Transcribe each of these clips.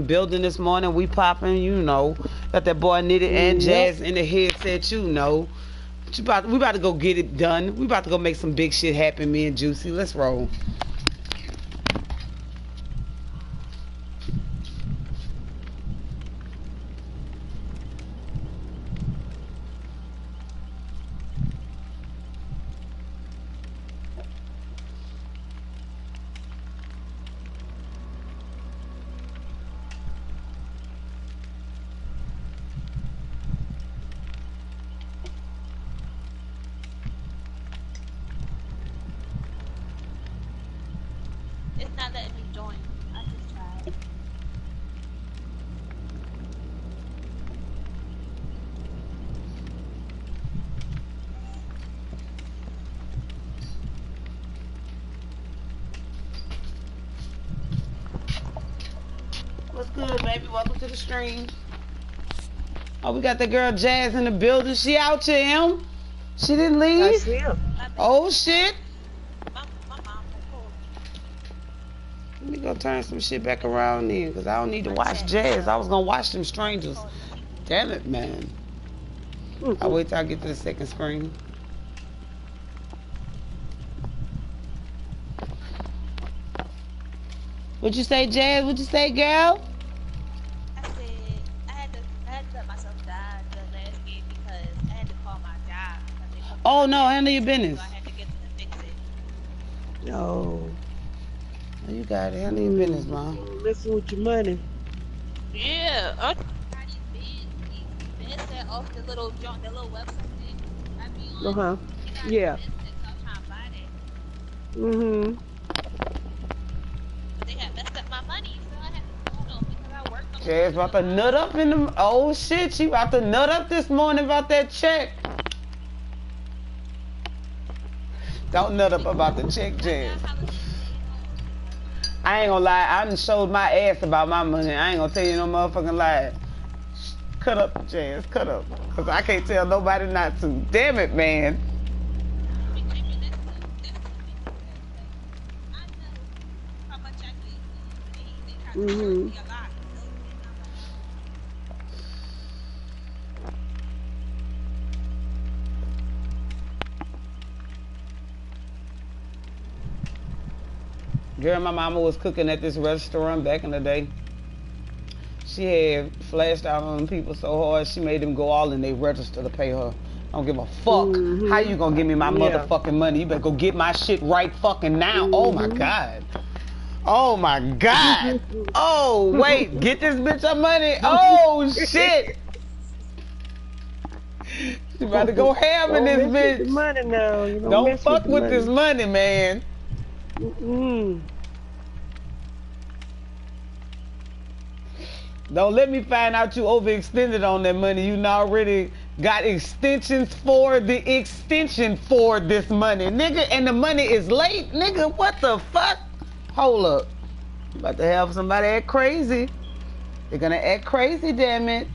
building this morning. We popping, you know. Got that boy Nitty and Jazz in the headset, you know. About, we about to go get it done. We about to go make some big shit happen, me and Juicy. Let's roll. It's not letting me join. I just tried. What's good, baby? Welcome to the stream. Oh, we got the girl Jazz in the building. She out to him. She didn't I leave. see him. Oh shit. my, my mom will Let me go turn some shit back around then, because I don't need to watch Jazz. I was gonna watch them strangers. Damn it, man. I'll wait till I get to the second screen. What'd you say, Jazz? What'd you say, girl? Oh no, handle your business. So I had to get them to. No. You got it. Handle your business, mom. Messing with your money. Yeah. I got these bids, these bids set off the little junk, the little website thing. I be on. Uh huh. Yeah. bids set, so I'm trying to buy that. Mm-hmm. But they had messed up my money, so I had to call them because on Jazz about to nut up in the. Oh shit, she about to nut up this morning about that check. Don't nut up about the check, Jazz. I ain't gonna lie, I done showed my ass about my money. I ain't gonna tell you no motherfucking lie. Cut up, Jazz, cut up. Cause I can't tell nobody not to. Damn it, man. Mhm. Girl, my mama was cooking at this restaurant back in the day. She had flashed out on people so hard, she made them go all in they register to pay her. I don't give a fuck. Mhm. How you gonna give me my Yeah. motherfucking money? You better go get my shit right fucking now. Oh my Mhm. god. Oh my god. Oh wait, get this bitch her money. Oh shit. She about to go ham in this bitch. money now. You don't, Don't fuck with money. this money, man. Mm-mm. Don't let me find out you overextended on that money. You already got extensions for the extension for this money, nigga, and the money is late, nigga. What the fuck? Hold up. About to have somebody act crazy. They're gonna act crazy, damn it.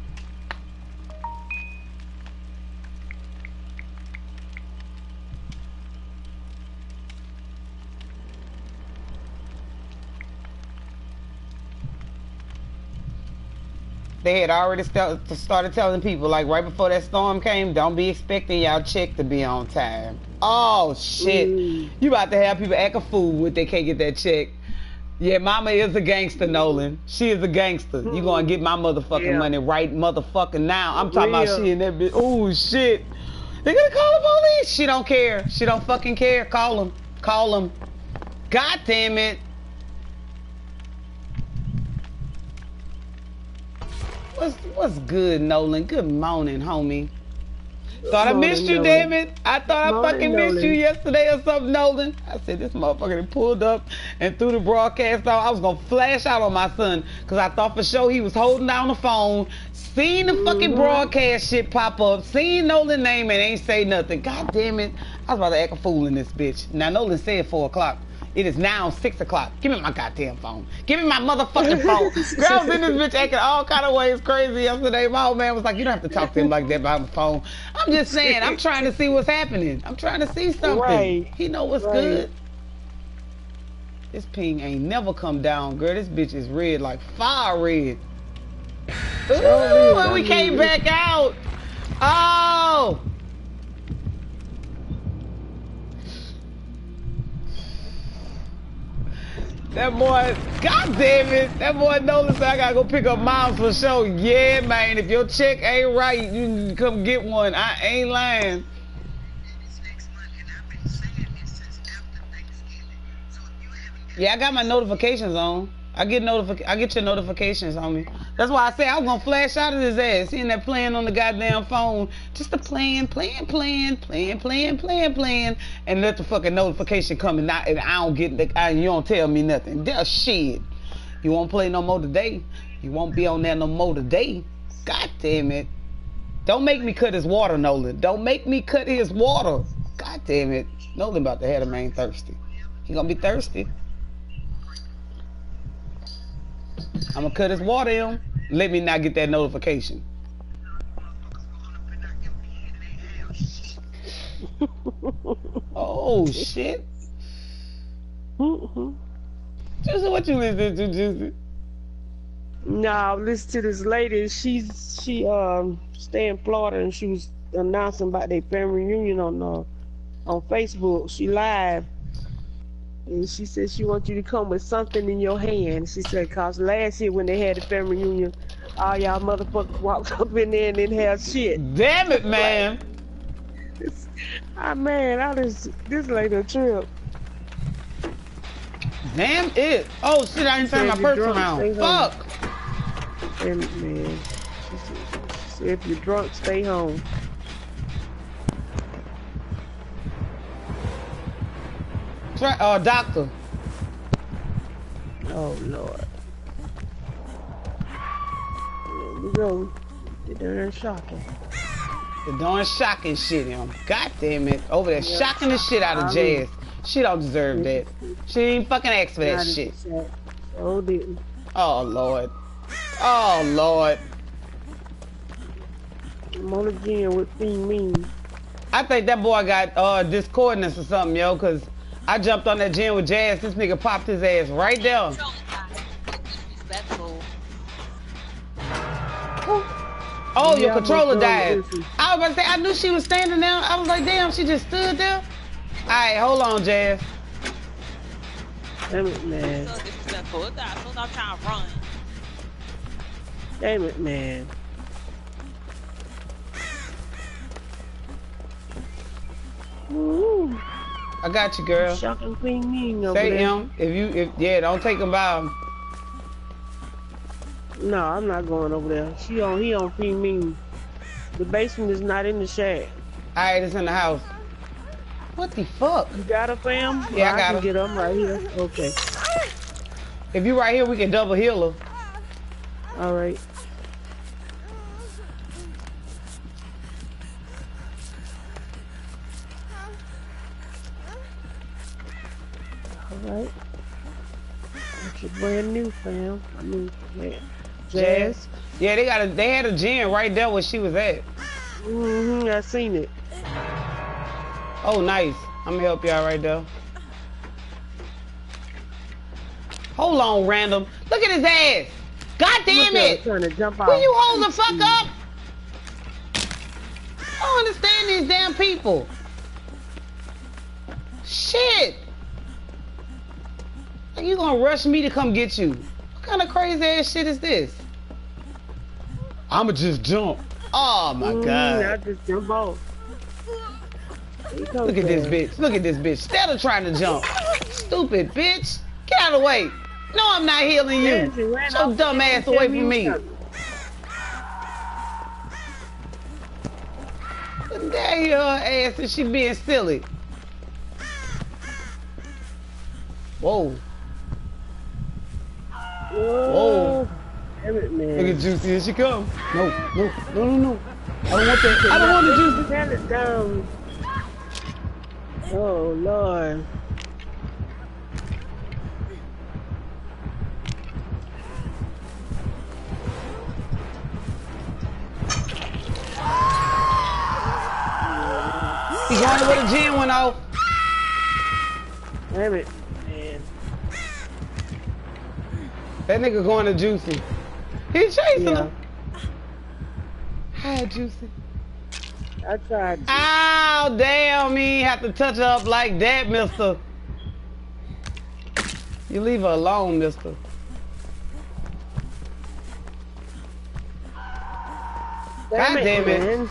They had already st- started telling people, like right before that storm came, don't be expecting y'all check to be on time. Oh shit! Mm. You about to have people act a fool when they can't get that check. Yeah, mama is a gangster, Nolan. She is a gangster. You gonna get my motherfucking Yeah. money right motherfucking now. I'm talking about she and that bitch. Oh shit! They gonna call the police. She don't care. She don't fucking care. Call them. Call them. God damn it. What's what's good, Nolan? Good morning, homie. Thought I missed you, Nolan. damn it. I thought I Morning, fucking missed you yesterday or something, Nolan. I said this motherfucker pulled up and threw the broadcast on. I was gonna flash out on my son because I thought for sure he was holding down the phone, seen the fucking Mhm. broadcast shit pop up, seen Nolan name and ain't say nothing. God damn it. I was about to act a fool in this bitch. Now Nolan said four o'clock. It is now six o'clock. Give me my goddamn phone. Give me my motherfucking phone. Girl, I was in this bitch acting all kind of ways crazy yesterday. My old man was like, you don't have to talk to him like that by the phone. I'm just saying, I'm trying to see what's happening. I'm trying to see something. Right. He know what's Right. good. This ping ain't never come down, girl. This bitch is red like fire red. Ooh, Oh, and we came back out. Oh. That boy, god damn it, that boy Nolan said I gotta go pick up moms for sure. Yeah, man, if your check ain't right, you can come get one. I ain't lying. Yeah, I got my notifications on. I get notific I get your notifications on me. That's why I say I was gonna flash out of his ass, seeing that playing on the goddamn phone, just a playing, playing, playing, playing, playing, playing, playing, and let the fucking notification come and, not, and I don't get the, I, you don't tell me nothing. That's shit. You won't play no more today. You won't be on there no more today. God damn it. Don't make me cut his water, Nolan. Don't make me cut his water. God damn it. Nolan about to have a man thirsty. He gonna be thirsty. I'm gonna cut his water in. Let me not get that notification. Oh shit. Mhm. Juicy, what you listening to, Juicy? Nah, listen to this lady. She's she um stay in Florida and she was announcing about their family reunion on uh, on Facebook. She live. And she said she wants you to come with something in your hand. She said, cause last year when they had the family reunion, all y'all motherfuckers walked up in there and didn't have shit. Damn it, man. Ah man, I just this lady a trip. Damn it. Oh shit, I didn't turn my purse around. Fuck. And man, she said, she said if you're drunk, stay home. Tra- uh, doctor. Oh Lord. There we go. The darn shocking. The darn shocking shit, him. God damn it. Over there Yeah. shocking the shit out of I Jazz. She don't deserve that. She ain't fucking asked for that shit. Oh didn't. Oh Lord. Oh Lord. I'm on gym with Fiend Mean. I think that boy got uh discordance or something, yo, cause I jumped on that gym with Jazz. This nigga popped his ass right there. Control guy. Disrespectful. Oh, your controller died. I was about to say, I knew she was standing there. I was like, damn, she just stood there. All right, hold on, Jazz. Damn it, man. So disrespectful. As soon as I'm trying to run. Damn it, man. Ooh, I got you, girl. shocking Fiend Mean over Say there. him. If you, if yeah, don't take him by him. No, I'm not going over there. She on he on Fiend Mean. The basement is not in the shack. All right, it's in the house. What the fuck? You got her, fam? Yeah, I got can her. get them right here. Okay. If you right here, we can double heal her. All right. All right. That's your brand new fam. I mean, yeah. Jazz. Yeah, they got a, they had a gym right there where she was at. Mm-hmm. I seen it. Oh, nice. I'm gonna help y'all right right there. Hold on, random. Look at his ass. God damn Look at her it. Trying to jump out. Will you hold the fuck up? I don't understand these damn people. Shit. Like you gonna rush me to come get you? What kind of crazy ass shit is this? I'ma just jump. Oh my Mm, god. I just jump off. Look at this bitch. Look at this bitch. Instead of trying to jump. Stupid bitch. Get out of the way. No, I'm not healing you. Jazz, you ran Get your dumb ass away from me. coming. There your ass and she being silly. Whoa. Whoa. Damn it, man. Look at Juicy. Here she come. No, no, no, no, no. I don't want that. I don't want the Juicy. Turn it down. Oh, Lord. He going to where the gym went off. Damn it, man. That nigga going to Juicy. He chasing Yeah. him. Hi, Juicy. I tried. Ow, damn, me have to touch her up like that, mister. You leave her alone, mister. God damn it. man.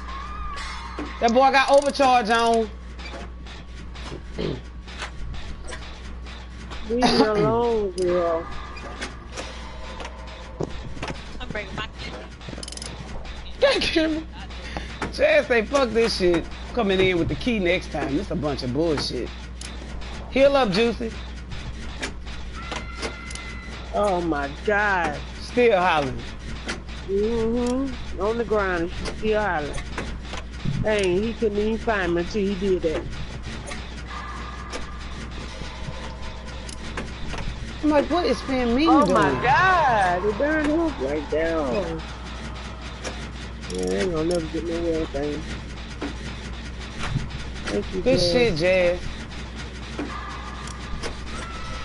That boy got overcharge on. Leave me alone, girl. I'm bringing my kid. God. Chad say, fuck this shit. Coming in with the key next time. It's a bunch of bullshit. Heal up, Juicy. Oh my God. Still hollering. Mm-hmm. On the ground and she still hollering. Hey, he couldn't even find me until he did that. I'm like, what is Fan Mean Oh doing? my God. The darn hook right down. Yeah, they ain't gonna never get nowhere thing. Thank you, Good Jazz. shit, Jazz.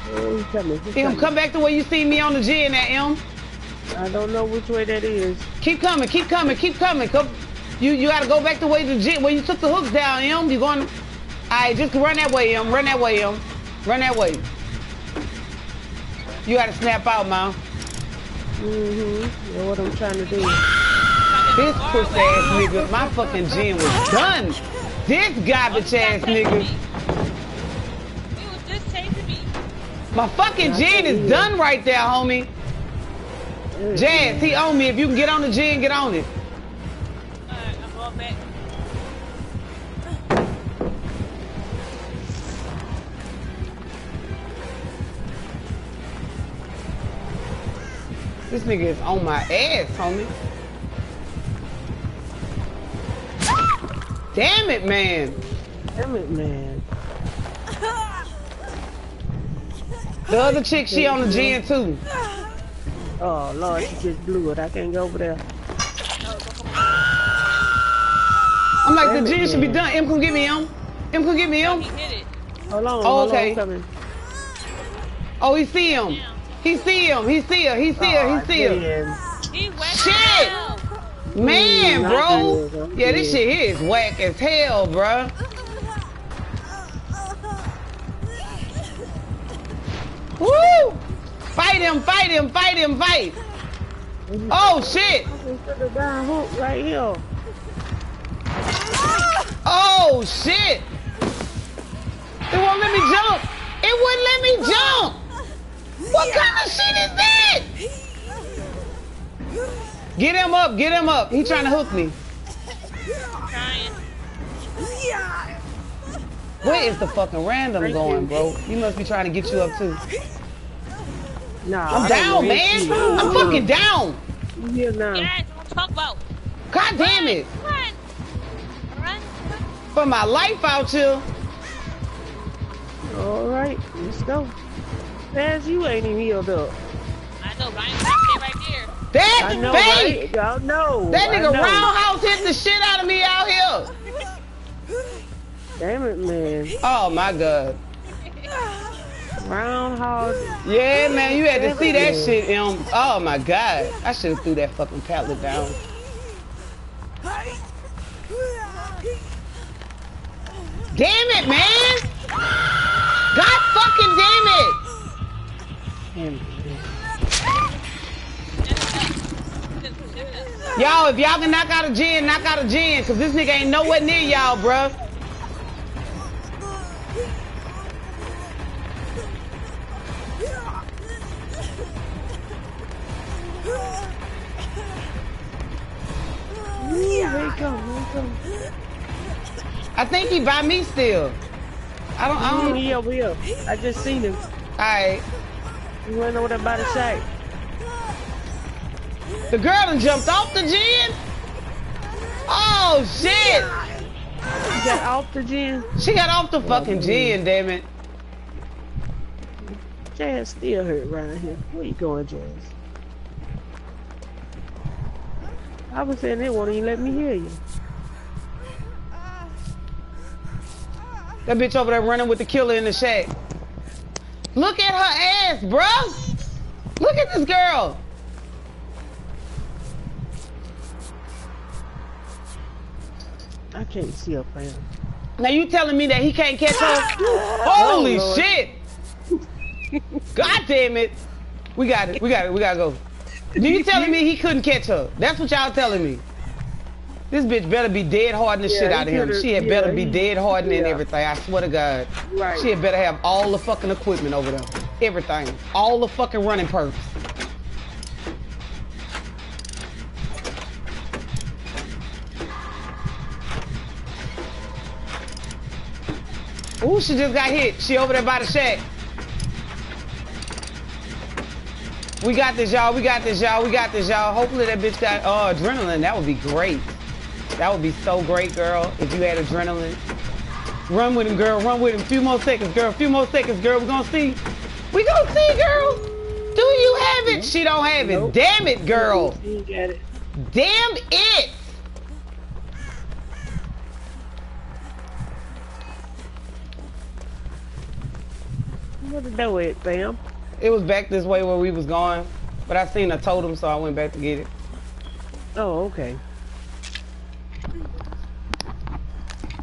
Oh, he coming. He coming. come back the way you see me on the G in that M. I don't know which way that is. Keep coming, keep coming, keep coming. Come, you you gotta go back the way the G where you took the hooks down, M. You going? Alright, just run that way, M. Run that way, M. Run that way. You gotta snap out, man. Mm-hmm. Know what I'm trying to do. This pussy ass nigga, my fucking gen was done. This garbage ass nigga, He was just chasing me. my fucking gen is done right there, homie. Jazz, he on me. If you can get on the gen, get on it. This nigga is on my ass, homie. Damn it, man. Damn it, man. The other chick, she on the gen too. Oh, Lord, she just blew it. I can't go over there. I'm like, Damn the it, gen should be man. done. M, come get me, M. M, come get me, Oh, M. he hit it. Hold on. Oh, hold okay. On, coming. Oh, he see him. He see him. He see her. He see her. He see her. He Shit! Man, Mm, bro. I'm good, I'm Yeah, this shit here is whack as hell, bro. Woo! Fight him, fight him, fight him, fight. Oh, shit. Put the darn hook right here. Oh, shit. It won't let me jump. It wouldn't let me jump. What kind of shit is that? Get him up, get him up. He trying to hook me. Where is the fucking random going, bro? He must be trying to get you up too. Nah, I'm down, man. know. I'm fucking down. You here now. Guys, what talk about? God damn it. Run. Run. For my life out here. All right, let's go. As you ain't even healed up. I know, Ryan. Stay right there. That's I know, fake. right? Y'all know. That nigga know. roundhouse hit the shit out of me out here. Damn it, man. Oh my god. Roundhouse. Yeah, man, you had to see that shit, M. Oh my god. I should have threw that fucking pallet down. Damn it, man! God fucking damn it! Damn it, man. Y'all, if y'all can knock out a gen, knock out a gen, cause this nigga ain't nowhere near y'all, bruh. Here he come, here he come. I think he by me still. I don't, I don't, he over here. I just seen him. Alright. know what I'm about to say? The girl done jumped off the gen? Oh shit! She got off the gym. She got off the fucking gen, damn it. Jazz still hurt around here. Where you going, Jazz? I was saying they won't even let me hear you. That bitch over there running with the killer in the shack. Look at her ass, bruh. Look at this girl. I can't see her, fam. Now you telling me that he can't catch her? Oh, Holy Lord. shit! God damn it! We got it. We got it. We gotta go. You telling me he couldn't catch her? That's what y'all telling me. This bitch better be dead harding the Yeah, shit out of him. She had yeah, better be dead hardened and yeah. everything. I swear to God. Right. She had better have all the fucking equipment over there. Everything. All the fucking running perks. Ooh, she just got hit. She over there by the shack. We got this, y'all. We got this, y'all. We got this, y'all. Hopefully that bitch got uh, adrenaline. That would be great. That would be so great, girl, if you had adrenaline. Run with him, girl. Run with him. Few more seconds, girl. Few more seconds, girl. We're gonna see. We gonna see, girl. Do you have it? She don't have it. Nope. Damn it, girl. Got it. Damn it. Where the door at, fam? It was back this way where we was going, but I seen a totem, so I went back to get it. Oh, okay.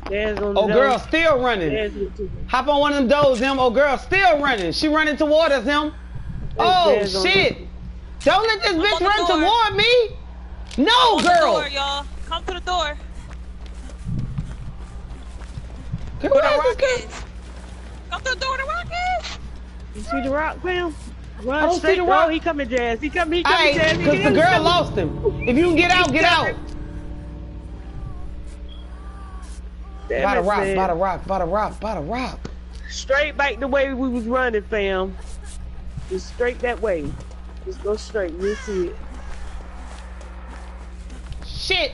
There's on Oh, door. girl, still running. There's it too. Hop on one of them doors, him. Oh, girl, still running. She running toward us, him. Oh, There's on the- shit. Don't let this bitch on the run door. toward me. No, Come to the girl. door, y'all. Come to the door. Girl, Where the rock is? Come to the door where the rock is. You see the rock, fam? I don't see the rock. Oh, he coming, Jazz. He coming. He coming, Alright, Jazz. Because the coming. girl lost him. If you can get out, get out. Damn By the rock, man. by the rock, by the rock, by the rock. Straight back the way we was running, fam. Just straight that way. Just go straight. You'll see it. Shit.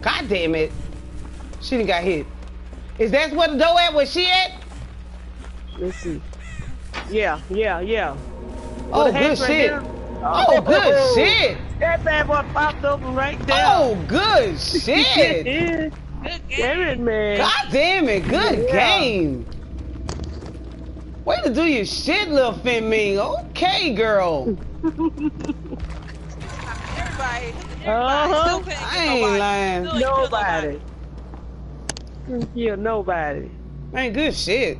God damn it. She didn't got hit. Is that where the door at? Where she at? Let's see. Yeah, yeah, yeah. Oh, good hatch right shit. there. Oh, good shit. That bad boy popped open right there. Oh, good shit. yeah. Good Damn it, man. God damn it, good Yeah. game. Way to do your shit, little Fin Ming. Okay, girl. Everybody. Uh-huh. Still I ain't nobody. lying. Still ain't kill Nobody. Couldn't kill nobody. Man, good shit.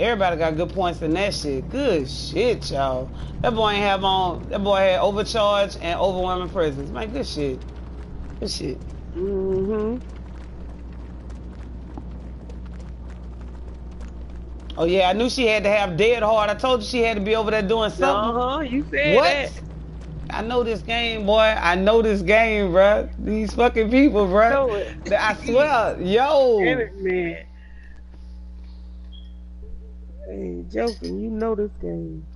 Everybody got good points in that shit. Good shit, y'all. That boy ain't have on. That boy had overcharge and overwhelming presence. Man, good shit. Good shit. Mm-hmm. Oh yeah, I knew she had to have dead hard. I told you she had to be over there doing something. Uh-huh. You said What? that. I know this game, boy. I know this game, bruh. These fucking people, bruh. Know it. I swear, yo. Damn it, man. Hey, joking. You know this game.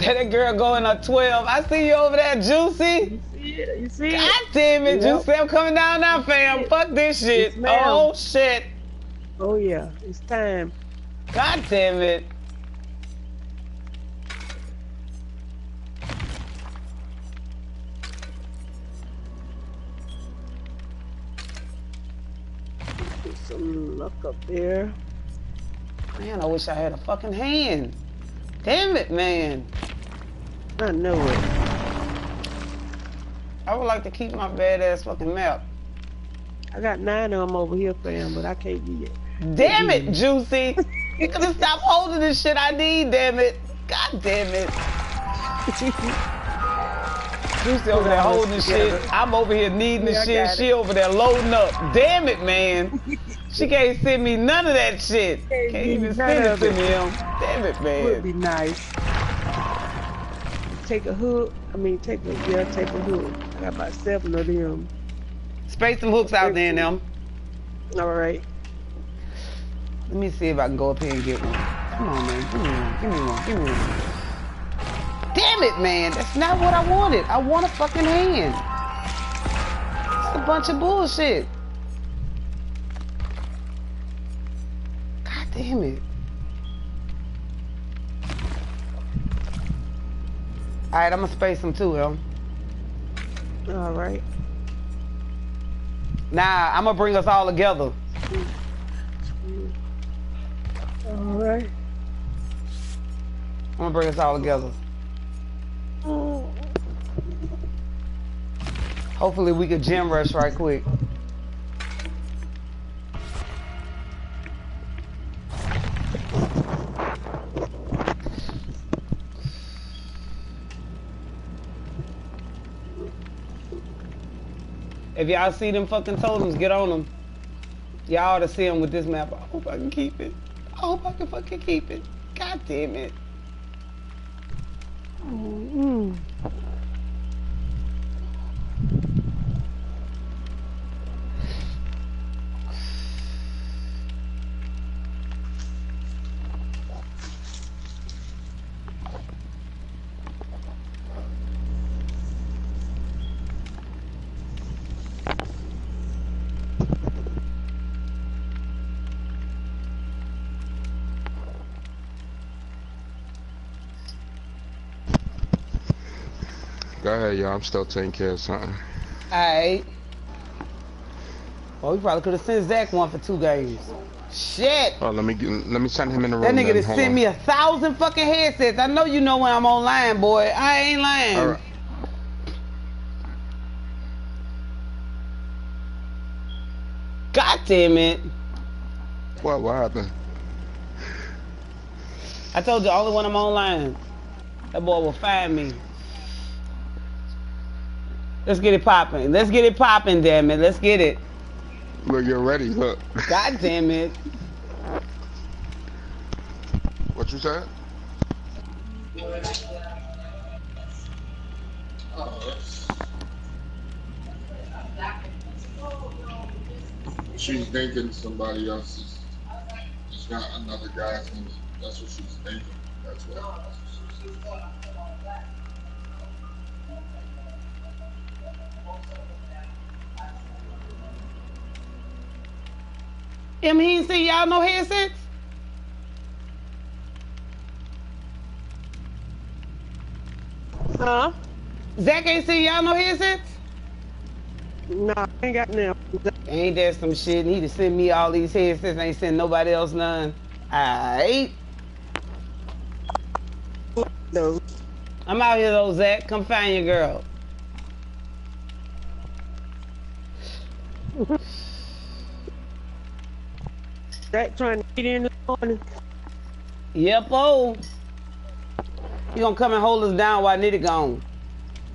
That girl going up 12. I see you over there, Juicy. You see it? You see God it? damn it, Yep. Juicy. I'm coming down now, fam. Fuck this shit. Yes, oh, shit. Oh yeah, it's time. God damn it. Get some luck up there. Man, I wish I had a fucking hand. Damn it, man. I know it. I would like to keep my badass fucking map. I got nine of them over here, fam, but I can't get it. Damn it, Juicy. You could stop holding this shit I need, damn it. God damn it. Juicy over there holding the shit. I'm over here needing the Yeah, I shit. She it. over there loading up. Damn it, man. She can't send me none of that shit. Can't Can't even send it to me, him. Damn it, Would be nice. Take a hook. I mean, take a yeah, take a hook. I got about seven of them. Space some hooks out there them. All right. Let me see if I can go up here and get one. Come on, man. Give me one. Give me one. Give me one. Damn damn it, man. That's not what I wanted. I want a fucking hand. It's a bunch of bullshit. God damn it. Alright, I'm gonna space them too, yo. All right. Nah, I'm gonna bring us all together. All right. I'm gonna bring us all together. Oh. Hopefully we can gym rush right quick. If y'all see them fucking totems, get on them. Y'all ought to see them with this map. I hope I can keep it. I hope I can fucking keep it. God damn it. Mm. Go y'all. I'm still taking care of something. Alright. Well, oh, we probably could have sent Zach one for two games. Shit! Oh, let me get, let me send him in the room. That nigga just sent on. me a thousand fucking headsets. I know you know when I'm online, boy. I ain't lying. All right. God damn it. What? What happened? I told you, only when I'm online. That boy will find me. Let's get it popping. Let's get it popping, damn it. Let's get it. Look, you're ready. Look. God damn it. What you said? She's thinking somebody else's. It's not another guy's name. That's what she's thinking. That's what. Em, he ain't seen y'all no headsets? Huh? Zach ain't seen y'all no headsets? Nah, I ain't got now. Ain't that some shit? He to send me all these headsets, ain't send nobody else none. Alright. Those. I'm out here though, Zach. Come find your girl. That trying to get in the morning. Yep, oh. You gonna come and hold us down while Nitty gone.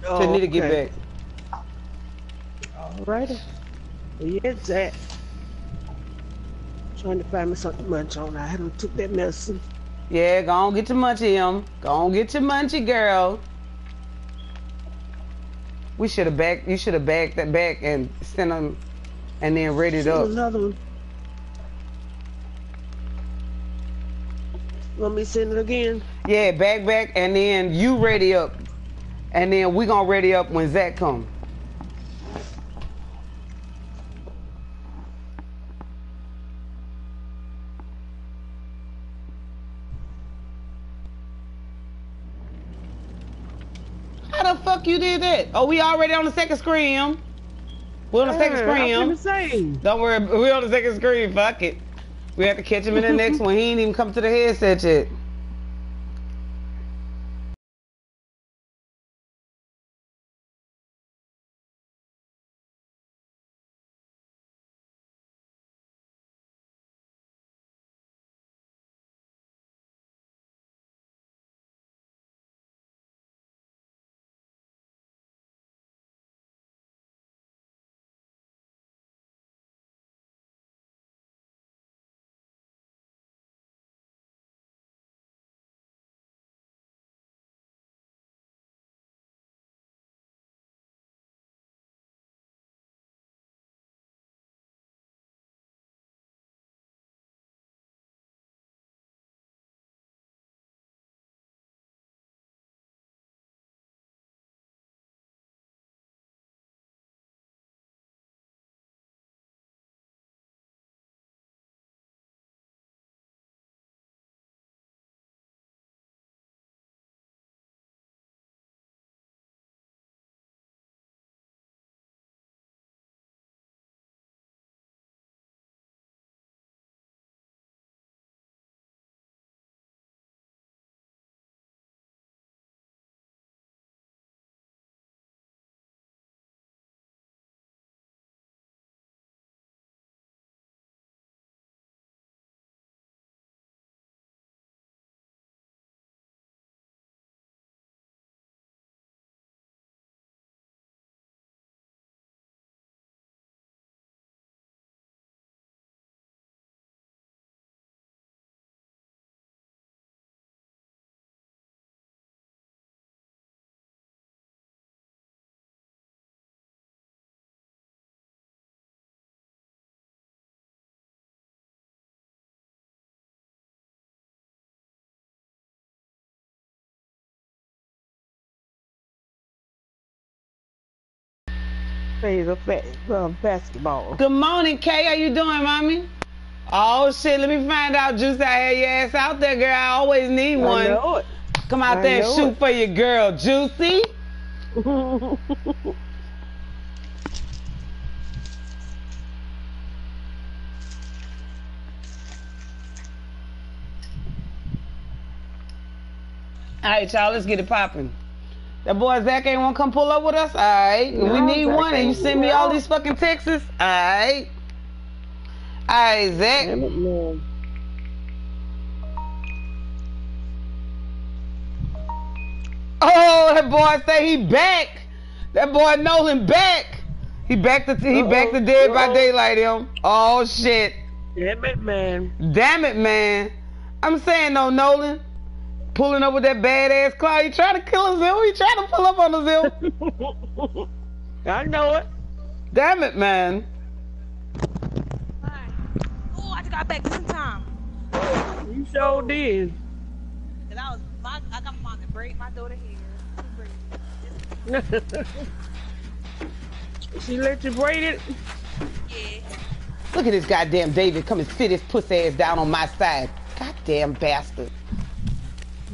Oh, Till Nitty get okay. back. Alrighty. Yes, that. Trying to find me something to munch on. I haven't took that medicine. Yeah, go on get your munchie, him. Go on get your munchie, girl. We should have back. You should have backed that back and sent them, and then read it up. Another one. Want me send it again? Yeah, back back, and then you ready up, and then we gonna ready up when Zach come. How the fuck you did that? Oh, we already on the second screen. We're on the second screen. I'm. Don't worry, we're on the second screen. Fuck it. We have to catch him in the next one. He ain't even come to the headset yet. Plays a fa- uh, basketball. Good morning, Kay. How you doing, mommy? Oh shit, let me find out. Juice, I had your ass out there, girl. I always need I one. Come out I there and shoot it. for your girl, Juicy. All right, y'all, let's get it popping. That boy Zach ain't want to come pull up with us. All right, we need Zach one, and you send me all these fucking texts. All right, all right, Zach. Damn it, man. Oh, that boy say he back. That boy Nolan back. He back to he back to Uh-oh. Dead by Daylight him. Oh shit. Damn it, man. Damn it, man. I'm saying though, Nolan. Pulling up with that badass car. He trying to kill a us He trying to pull up on a us I know it. Damn it, man. Fine. Oh, I just got back just in time. You sure did. Cause I was, my, I got my mom to braid my daughter hair. Two she let you braid it? Yeah. Look at this goddamn David come and sit his pussy ass down on my side. Goddamn bastard.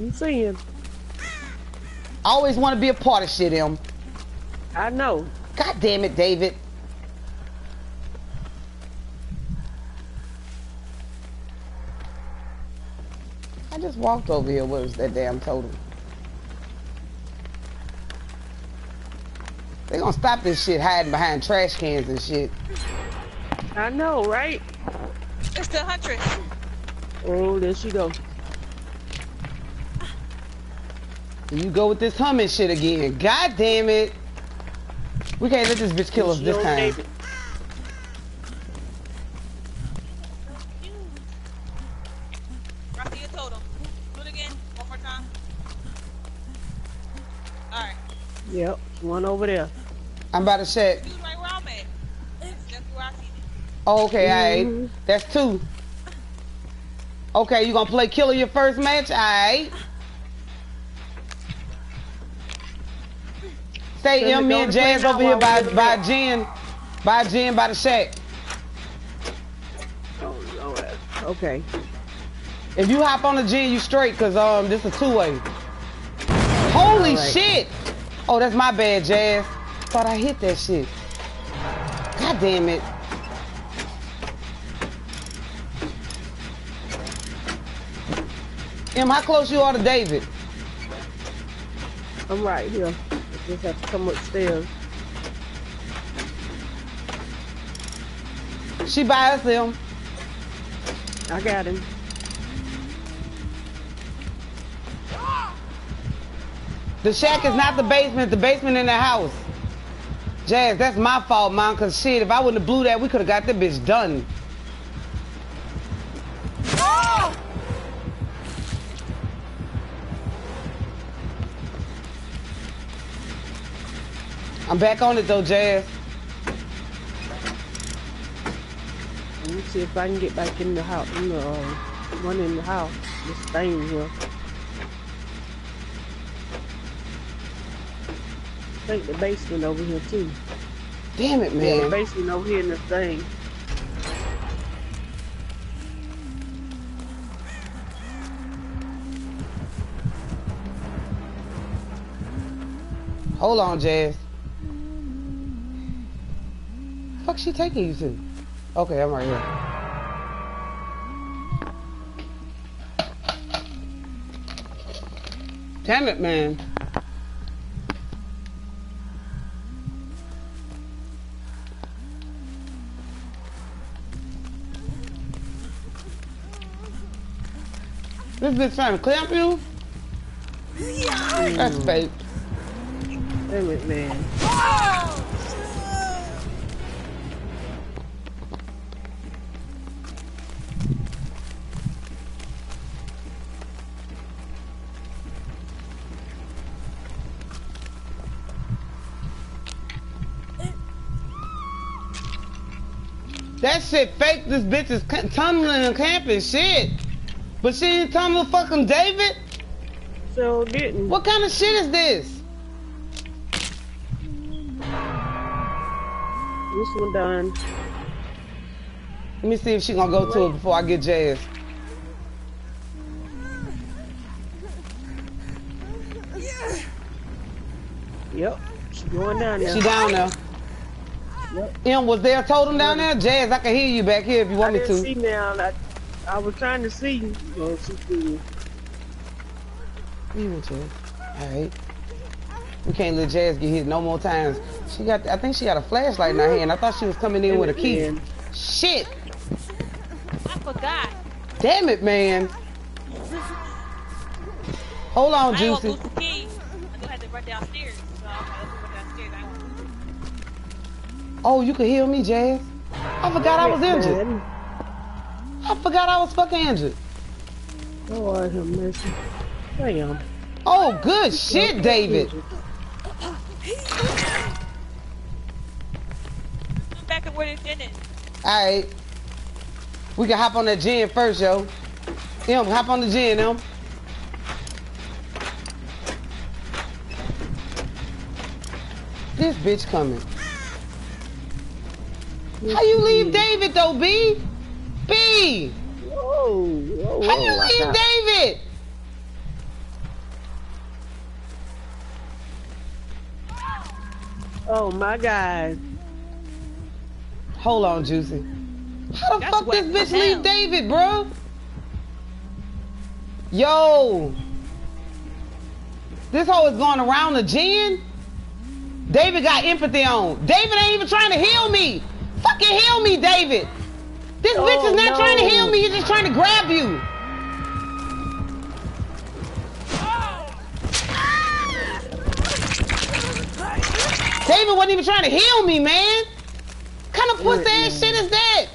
You seeing? Always want to be a part of shit, him. I know. God damn it, David. I just walked over here. What was that damn total? They gonna stop this shit hiding behind trash cans and shit. I know, right? It's the huntress. Oh, there she go. You go with this humming shit again. God damn it. We can't let this bitch kill us this time. David. Rocky, your totem. Do it again. One more time. Alright. Yep, one over there. I'm about to check. Right where I'm at. That's where I see it. Oh, okay, Mhm. alright. That's two. Okay, you gonna play killer your first match? Alright. Stay M, me and Jazz over here by by. gen. By gen by the shack. Oh. Okay. If you hop on the gen, you straight, cause um this is two-way. Holy Alright. shit! Oh, that's my bad, Jazz. Thought I hit that shit. God damn it. M, how close you are to David? I'm right here. Just have to come upstairs. She by us, I got him. The shack is not the basement, the basement in the house. Jazz, that's my fault, man, cause shit, if I wouldn't have blew that, we could have got that bitch done. Ah! I'm back on it though, Jazz. Let me see if I can get back in the house. In the uh, one in the house. This thing here. I think the basement over here too. Damn it, Yeah, the man. basement over here in this thing. Hold on, Jazz. Fuck she taking you to? Okay, I'm right here. Damn it, man. This bitch trying to clamp you? That's fake. Damn it, man. That shit fake. This bitch is tunneling and camping shit. But she ain't tunnel fucking David? So didn't. What kind of shit is this? This one done. Let me see if she gonna go to it before I get Jazz. Yep. She going down there. She down there. Yep. M was there totem down there? Jazz, I can hear you back here if you I want me didn't to. see now. I, I was trying to see. Well, she see. You want Jazz. Alright. We can't let Jazz get hit no more times. She got I think she got a flashlight in her hand. I thought she was coming in with a key. Man. Shit! I forgot. Damn it, man. Hold on, I ain't gonna Juicy. lose the key. I just had to run downstairs. Oh, you can heal me, Jazz? I forgot I was injured. I forgot I was fucking injured. Lord have mercy. Damn. Oh, good shit, David. Back at where they didn't. Alright. We can hop on that gen first, yo. M, hop on the gen, M. This bitch coming. How you leave David though, B? B! Whoa. Whoa. How you whoa, watch leave out. David? Oh my God. Hold on, Juicy. How the That's fuck this bitch leave hell. David, bro? Yo. This hoe is going around the gen. David got empathy on. David ain't even trying to heal me. Fucking heal me, David. This oh, bitch is Oh, not trying to heal me. He's just trying to grab you. David wasn't even trying to heal me, man. kind of pussy ass shit is that?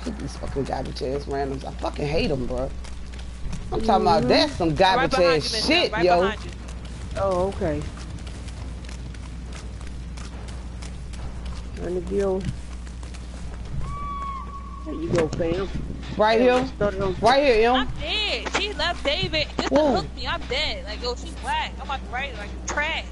I hate these fucking garbage ass randoms. I fucking hate them, bro. I'm talking about mm-hmm. that's some Right garbage behind you, ass Miss shit, Right yo. you. Oh, okay. Trying to deal. There you go, fam. Right here, Started on right here, I'm dead. She left David just to Whoa. hook me. I'm dead. Like, yo, she's whack. I'm about to write her like trash.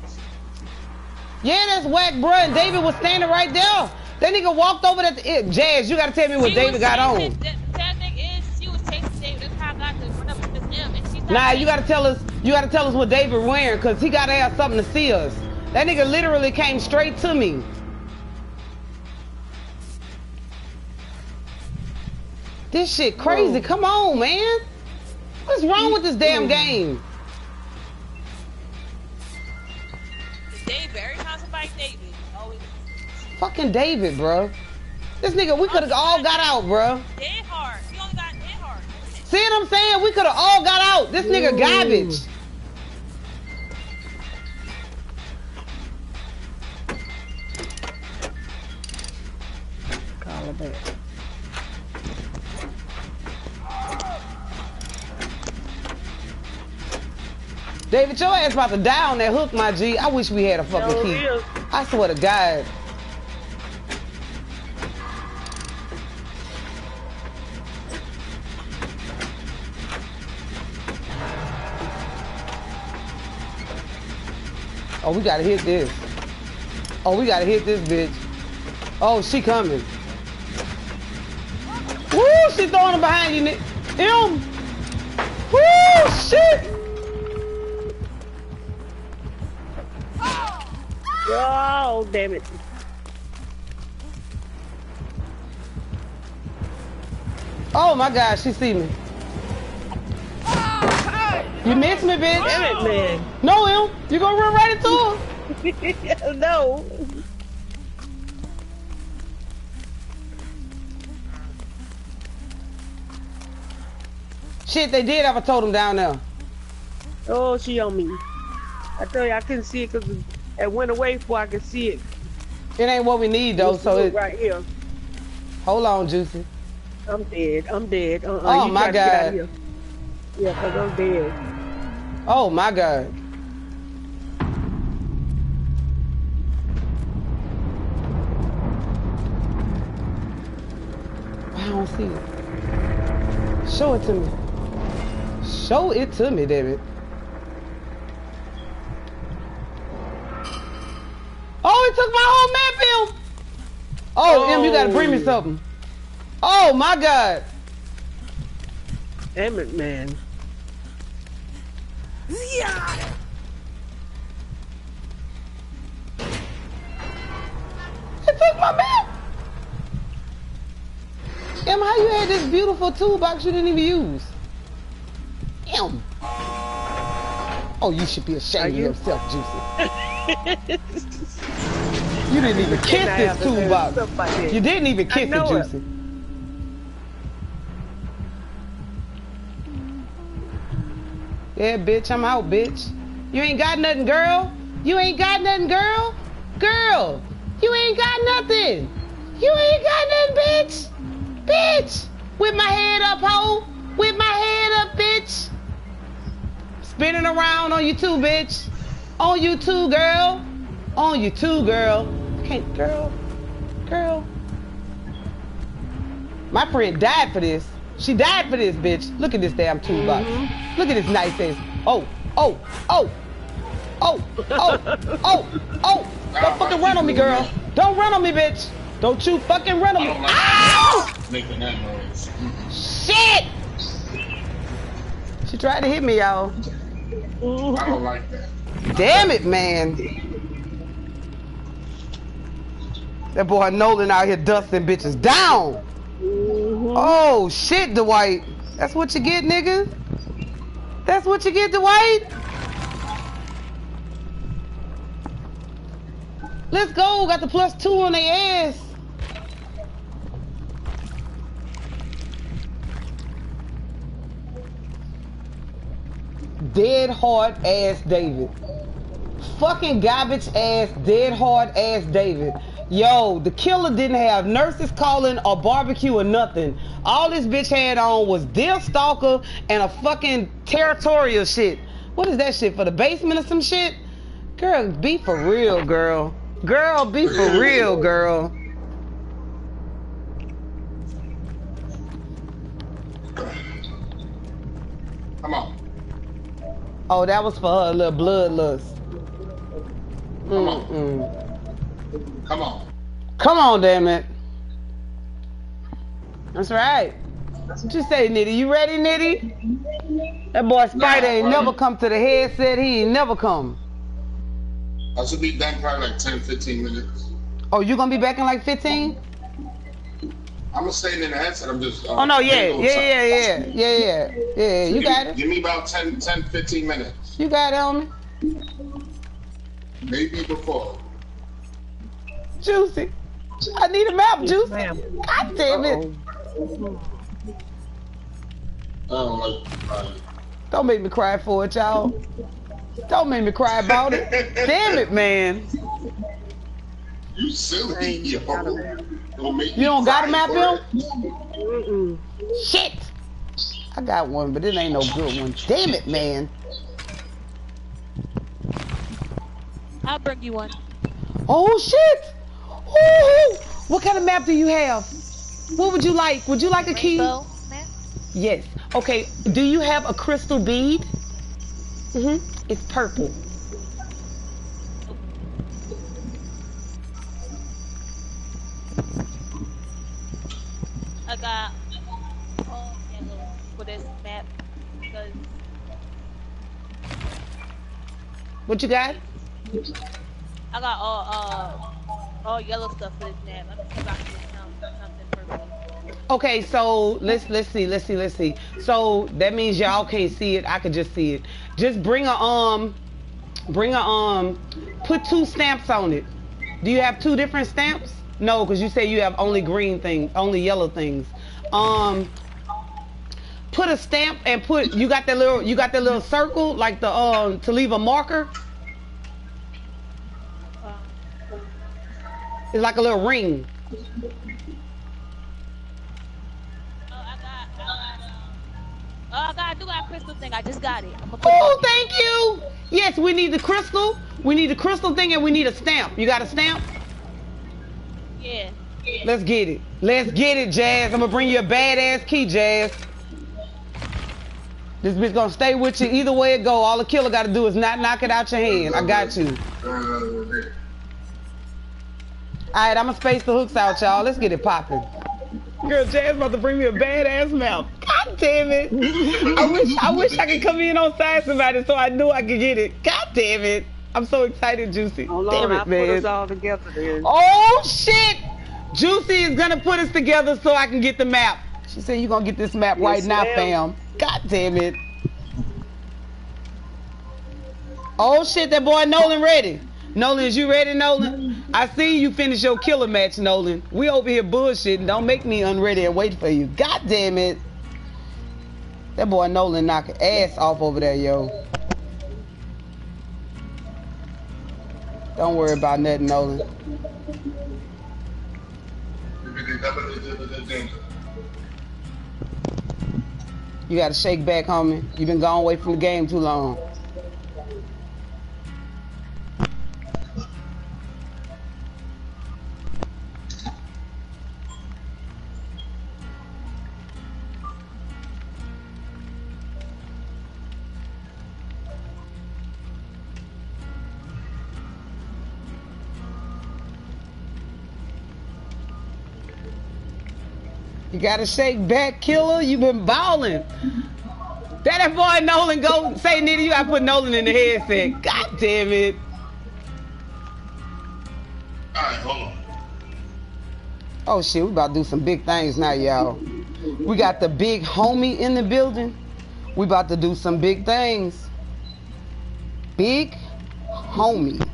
Yeah, that's whack, bro. And David was standing right there. That nigga walked over at the eh, Jazz. You gotta tell me what She David got on. chasing- The sad thing is, she was chasing David. That's how I got to run up to Miss M. And she's not Nah, you gotta tell us. You gotta tell us what David wearing, cause he gotta have something to see us. That nigga literally came straight to me. This shit crazy. Whoa. Come on, man. What's wrong with this damn game? David. Every time somebody David, always Fucking David, bro. This nigga, we could have all got out, bro. dead hard. She only got dead hard. See what I'm saying? We could have all got out. This nigga Ooh. garbage. Call her back. David, your ass about to die on that hook, my G. I wish we had a fucking No, key. I swear to God. Oh, we gotta hit this. Oh, we gotta hit this bitch. Oh, she coming. Woo, she throwing it behind you, Nick. Him. Woo, shit. Oh, damn it. Oh my God, she see me. You missed me, bitch. Damn it, man. No, him. You gonna run right into her. no. Shit, they did have a totem down there. Oh, she on me. I tell you, I couldn't see it because it went away before I could see it. It ain't what we need though. So it, right here. hold on, Juicy. I'm dead. I'm dead. Uh-uh. Oh, you my try to get out God. Yeah, because I'm dead. Oh my God. I don't see it. Show it to me. Show it to me, David. Took my whole map, M. Oh, M, you gotta bring me Oh. something. Oh my God. Damn it, man. Yeah. It took my map. M, how you had this beautiful toolbox you didn't even use? M. Oh, you should be ashamed of yourself, Juicy. You didn't even kiss this have to do toolbox. like? You didn't even kiss it, know it. Juicy. Yeah, bitch, I'm out, bitch. You ain't got nothing, girl. You ain't got nothing, girl. Girl, you ain't got nothing. You ain't got nothing, bitch. Bitch, with my head up, ho. With my head up, bitch. Spinning around on you too, bitch. On you too, girl. On you too, girl. Can't, girl. Girl. My friend died for this. She died for this, bitch. Look at this damn toolbox. Mm-hmm. Look at this nice ass. Oh, oh, oh, oh, oh, oh, oh. Don't fucking run on me, girl. Don't run on me, bitch. Don't you fucking run on me. Ow! Making that noise. Shit! She tried to hit me, y'all. I don't like that. Damn it, man. That boy Nolan out here dusting bitches down. Mm-hmm. Oh shit, Dwight. That's what you get, nigga. That's what you get, Dwight. Let's go. Got the plus two on their ass. Dead hard ass David. Fucking garbage ass, dead hard ass David. Yo, the killer didn't have Nurse's Calling or barbecue or nothing. All this bitch had on was Deerstalker and a fucking territorial shit. What is that shit for the basement or some shit? Girl, be for real, girl. Girl, be for real, girl. Come on. Oh, that was for her little bloodlust. Come on. Come on. Come on, damn it. That's right. What you say, Nitty? You ready, Nitty? That boy Spider ain't Nah, never come to the headset. He ain't never come. I should be back probably like 10, 15 minutes. Oh, you gonna be back in like 15? I'm gonna stay in the headset. I'm just. Uh, Oh no, yeah, yeah, those yeah, yeah, yeah, yeah, yeah. You Give- got it. Give me about 10, 10, 15 minutes. You got it, homie. Maybe before. Juicy. I need a map, Juicy. God damn it. Uh-oh. Don't like. Don't make me cry for it, y'all. Don't make me cry about it. Damn it, man. you silly, yo. got a map. Don't You don't got a map, Bill? Shit! I got one, but it ain't no good one. Damn it, man. I'll bring you one. Oh shit! Ooh, what kind of map do you have? What would you like? Would you like a key? Rainbow, man. Yes. Okay. Do you have a crystal bead? Mhm. It's purple. I got all yellow for this map because What you got? I got all uh all yellow stuff something purple. Okay, so let's let's see, let's see, let's see. So that means y'all can't see it. I could just see it. Just bring a um, bring a um, put two stamps on it. Do you have two different stamps? No, because you say you have only green things, only yellow things. Um, put a stamp and put. You got that little, you got that little circle like the um to leave a marker. Um, It's like a little ring. oh, got, I got, um, oh, I got, I do got a crystal thing. I just got it. I'm gonna put Oh, thank you. Yes, we need the crystal. We need the crystal thing and we need a stamp. You got a stamp? yeah. Let's get it. Let's get it, Jazz. I'm gonna bring you a badass key, Jazz. This bitch gonna stay with you either way it go. All the killer gotta do is not knock it out your hand. I got you. There. All right, I'm gonna space the hooks out, y'all. Let's get it popping. Girl, Jazz about to bring me a badass mouth. God damn it! I wish I wish I could come in on side somebody so I knew I could get it. God damn it! I'm so excited, Juicy. Hold damn on, it, I'll put us all together then. Oh shit! Juicy is gonna put us together so I can get the map. She said you gonna get this map Yes, right now, ma'am. fam. God damn it. Oh shit, that boy Nolan ready. Nolan, is you ready, Nolan? I see you finish your killer match, Nolan. We over here bullshitting. Don't make me unready and wait for you. God damn it. That boy Nolan knocking ass off over there, yo. Don't worry about nothing, Nolan. You gotta shake back, homie. you been gone away from the game too long. Gotta shake back, killer. You been balling. That that boy Nolan go say nitty, you gotta put Nolan in the headset. God damn it. Alright, hold on. Oh shit, we about to do some big things now, y'all. We got the big homie in the building. We about to do some big things. Big homie.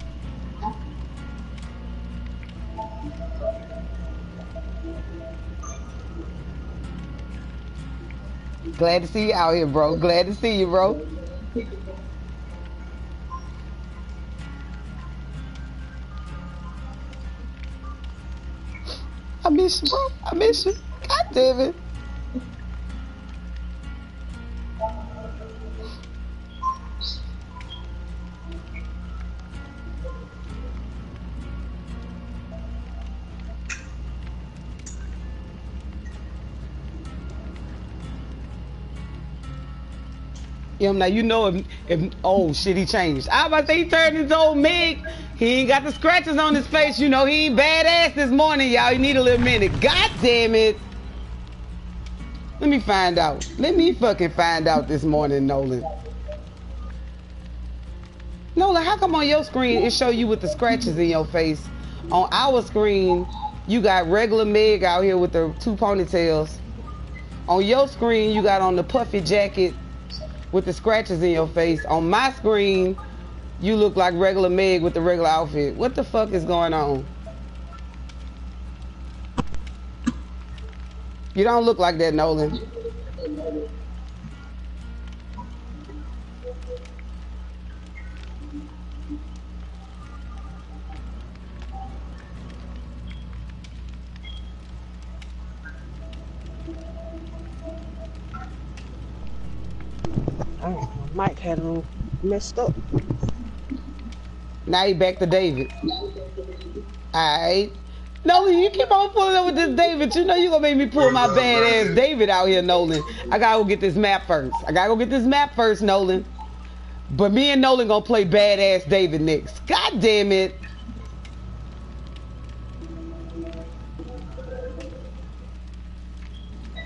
Glad to see you out here, bro. Glad to see you, bro. I miss you, bro. I miss you. God damn it. Yeah, now you know if, if oh shit he changed. I about to say he turned his old Meg. He ain't got the scratches on his face. You know he ain't badass this morning, y'all. You need a little minute. God damn it. Let me find out. Let me fucking find out this morning, Nolan. Nolan, how come on your screen it show you with the scratches in your face? On our screen, you got regular Meg out here with the two ponytails. On your screen, you got on the puffy jacket with the scratches in your face. On my screen, you look like regular Meg with the regular outfit. What the fuck is going on? You don't look like that, Nolan. Oh, mic had a little messed up. Now you back to David. Alright. Nolan, you keep on pulling up with this David. You know you gonna make me pull my badass David out here, Nolan. I gotta go get this map first. I gotta go get this map first, Nolan. But me and Nolan gonna play badass David next. God damn it.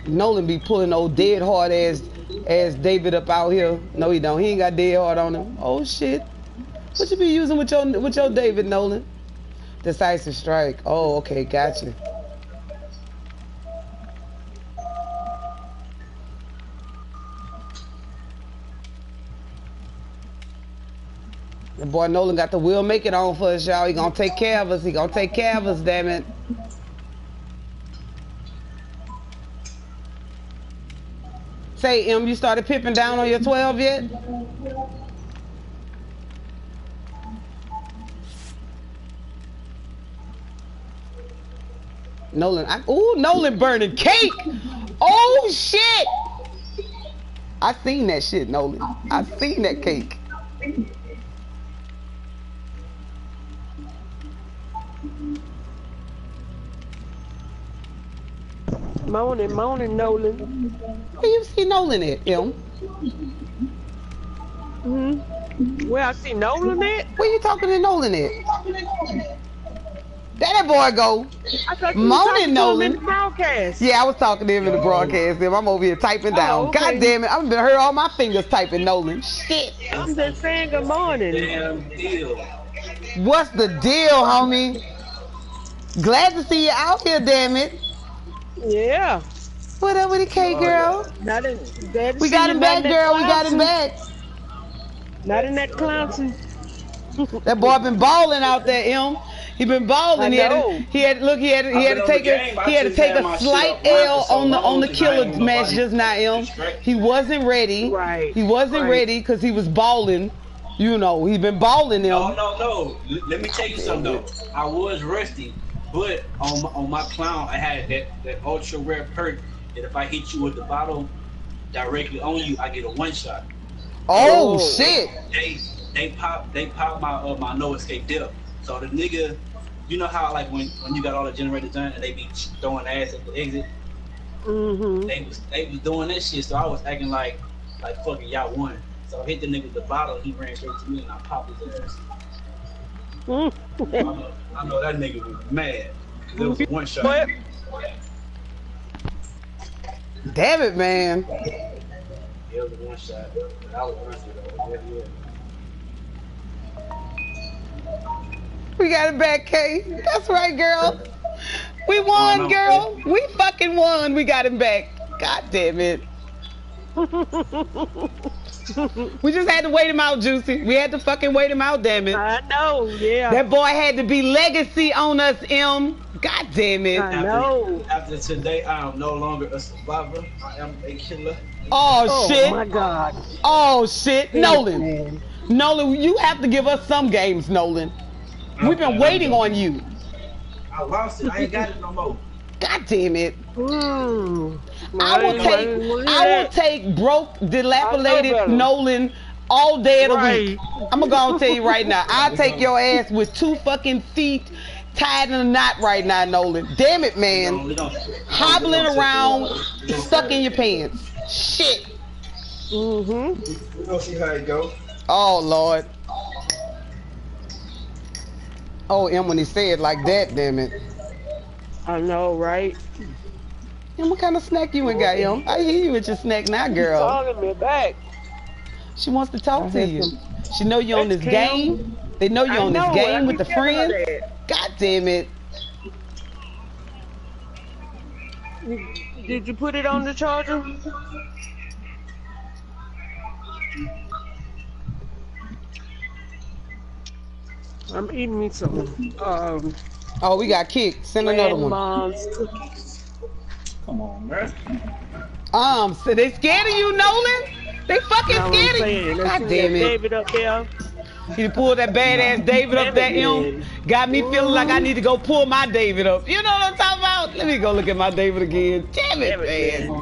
Nolan be pulling old dead hard ass ass David up out here. No, he don't. He ain't got dead hard on him. Oh shit. What you be using with your with your David Nolan? Decisive strike. Oh, okay, gotcha. The boy Nolan got the will make it on for us, y'all. He gonna take care of us. He gonna take care of us, damn it. Say, M, you started pipping down on your 12 yet? Nolan, I, ooh, Nolan burning cake. Oh shit! I seen that shit, Nolan. I seen that cake. Morning, morning, Nolan. Where you see Nolan at, M? hmm Where I see Nolan at? Where you talking to Nolan at? That boy go. Moaning, him Nolan. in the broadcast. Yeah, I was talking to him in the broadcast. Them. I'm over here typing down. Oh, okay. God damn it. I've been hurt all my fingers typing Nolan. Shit. I'm just saying good morning. Damn deal. What's the deal, homie? Glad to see you out here, damn it. Yeah. What up with the K oh, girl? Not in, glad We got him back, in that girl. We got him clown back. Not in that clown suit. That boy been balling out there, M. He been balling. I He had, know. to, he had look. He had, he had to take the a he had to take a slight up L so on the on the long, 'cause I killer match just now, M. He wasn't ready. Right, He wasn't right. ready because he was balling. You know, he been balling No, them. no, no. L- Let me tell you something though. I was rusty, but on my, on my clown, I had that, that ultra rare perk that if I hit you with the bottle directly on you, I get a one shot. Oh, shit! They they pop they pop my uh, my no escape dip. So the nigga, you know how like when when you got all the generators done and they be throwing ass at the exit, Mm-hmm. they was they was doing that shit. So I was acting like like fucking y'all won. So I hit the nigga with the bottle. He ran straight to me and I popped his ass. I know, I know that nigga was mad. 'cause It was one shot. What? Damn it, man. It was one shot. I was rusty though. Yeah, yeah. We got it back, K. That's right, girl. We won, girl. We fucking won. We got him back. God damn it. We just had to wait him out, Juicy. We had to fucking wait him out, damn it. I know, yeah. That boy had to be legacy on us, M. God damn it. I know. After today, I am no longer a survivor. I am a killer. Oh, Oh shit. my God. Oh shit. Nolan. Man. Nolan, you have to give us some games, Nolan. We've been waiting on you. I lost it. I ain't got it no more. God damn it. Mm. I will take right, I will take broke, dilapidated. Nolan all day of the week. I'm gonna tell you right now. I'll take your ass with two fucking feet tied in a knot right now, Nolan. Damn it, man. We don't- Hobbling around, we don't- stuck in your pants. Shit. Mm-hmm. We gonna see how it go. Oh Lord. Oh, and when he said like that, damn it. I know, right? M, what kind of snack you ain't got, i hear you with your snack now, girl. Calling me back. She wants to talk to you. some- She know you on this That's Cam. game. They know you on this know, I game with the telling friends. God damn it. Did you put it on the charger? I'm eating me some um Oh, we got kicked. Send another one. grandma's cookies. Come on, man. Um, so they scared of you, Nolan? They fucking Know scared of you. God damn it. David up there. He pulled that badass David up that David M. Got me feeling like I need to go pull my David up. You know what I'm talking about? Let me go look at my David again. Damn it, David, man.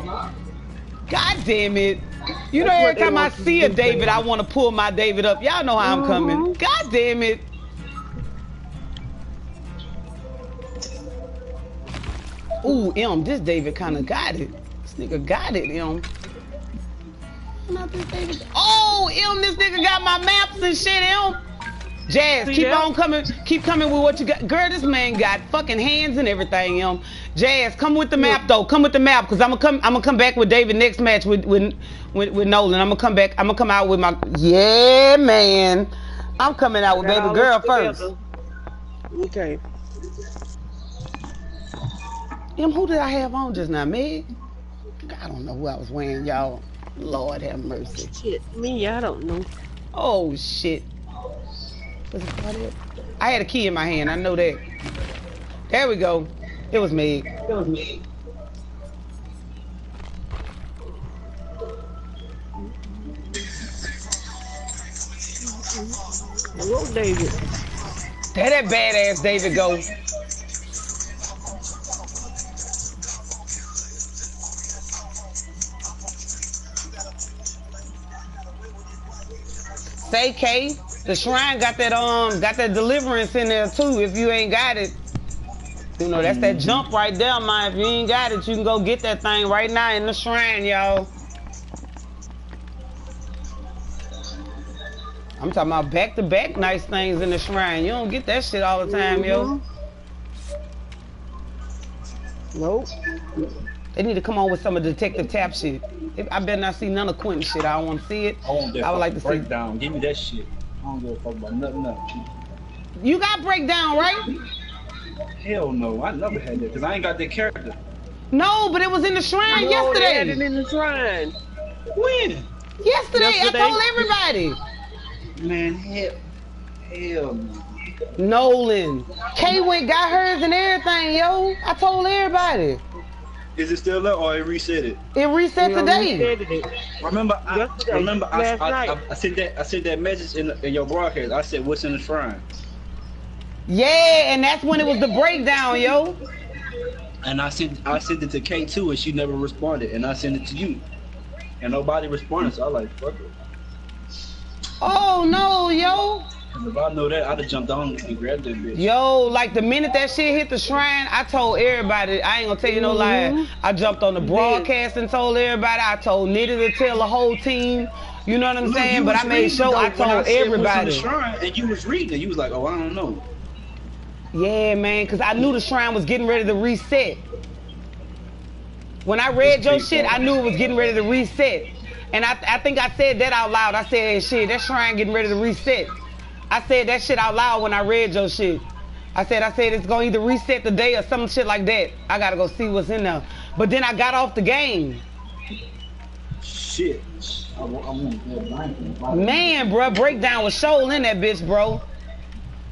God damn it. You know, That's every time I see a David. I want to pull my David up. Y'all know how I'm coming. Mhm. God damn it. Ooh, M, this David kind of got it. This nigga got it, M. Not this David. Oh, M, this nigga got my maps and shit, M. Jazz, See keep that? on coming, keep coming with what you got. Girl, this man got fucking hands and everything, M. Jazz, come with the map though. Come with the map, cause I'm gonna come. I'm gonna come back with David next match with with with, with Nolan. I'm gonna come back. I'm gonna come out with my yeah, man. I'm coming out with baby girl this first. Okay. M, who did I have on just now, Meg? I don't know who I was wearing, y'all. Lord have mercy. Shit, me, I don't know. Oh shit. Was it Claudette? I had a key in my hand. I know that. There we go. It was Meg. It was me. Hello, David. There that badass David go. Say K, the shrine got that um got that deliverance in there too. If you ain't got it, you know that's that jump right there, man. If you ain't got it, you can go get that thing right now in the shrine, y'all. I'm talking about back to back nice things in the shrine. You don't get that shit all the time, yo. Nope. They need to come on with some of the Detective Tapp shit. I better not see none of Quentin shit. I don't want to see it. I want that I would like to see- breakdown. Give me that shit. I don't give a fuck about nothing else. You got breakdown, right? Hell no, I never had that because I ain't got that character. No, but it was in the shrine No, they had it in the shrine. When? Yesterday, Yesterday. I told everybody. Man, hell, hell no. Nolan, K went got hers and everything, yo. I told everybody. Is it still up or it reset it? It reset You today. it. Remember, I, Yesterday, remember, I, last I, night. I, I sent that, I sent that message in, in your broadcast. I said, "What's in the shrine?" Yeah, and that's when it was the breakdown, yo. And I sent, I sent it to K two, and she never responded. And I sent it to you, and nobody responded. So I like, fuck it. Oh no, yo. 'Cause if I know that, I'd have jumped on and grabbed that bitch. Yo, like the minute that shit hit the shrine, I told everybody, I ain't gonna tell you no lie. Mhm. I jumped on the broadcast and told everybody. I told Nitty to tell the whole team. You know what I'm Look, saying? But I made sure though, I when told said the everybody. shrine, and you was reading it. You was like, "Oh, I don't know." Yeah, man, because I knew the shrine was getting ready to reset. When I read your shit, I knew it was getting ready to reset. And I, I think I said that out loud. I said, shit, that shrine getting ready to reset. I said that shit out loud when I read your shit. I said, I said it's gonna either reset the day or some shit like that. I gotta go see what's in there. But then I got off the game. Shit. I, wa- I want Man, bro, breakdown was show in that bitch, bro.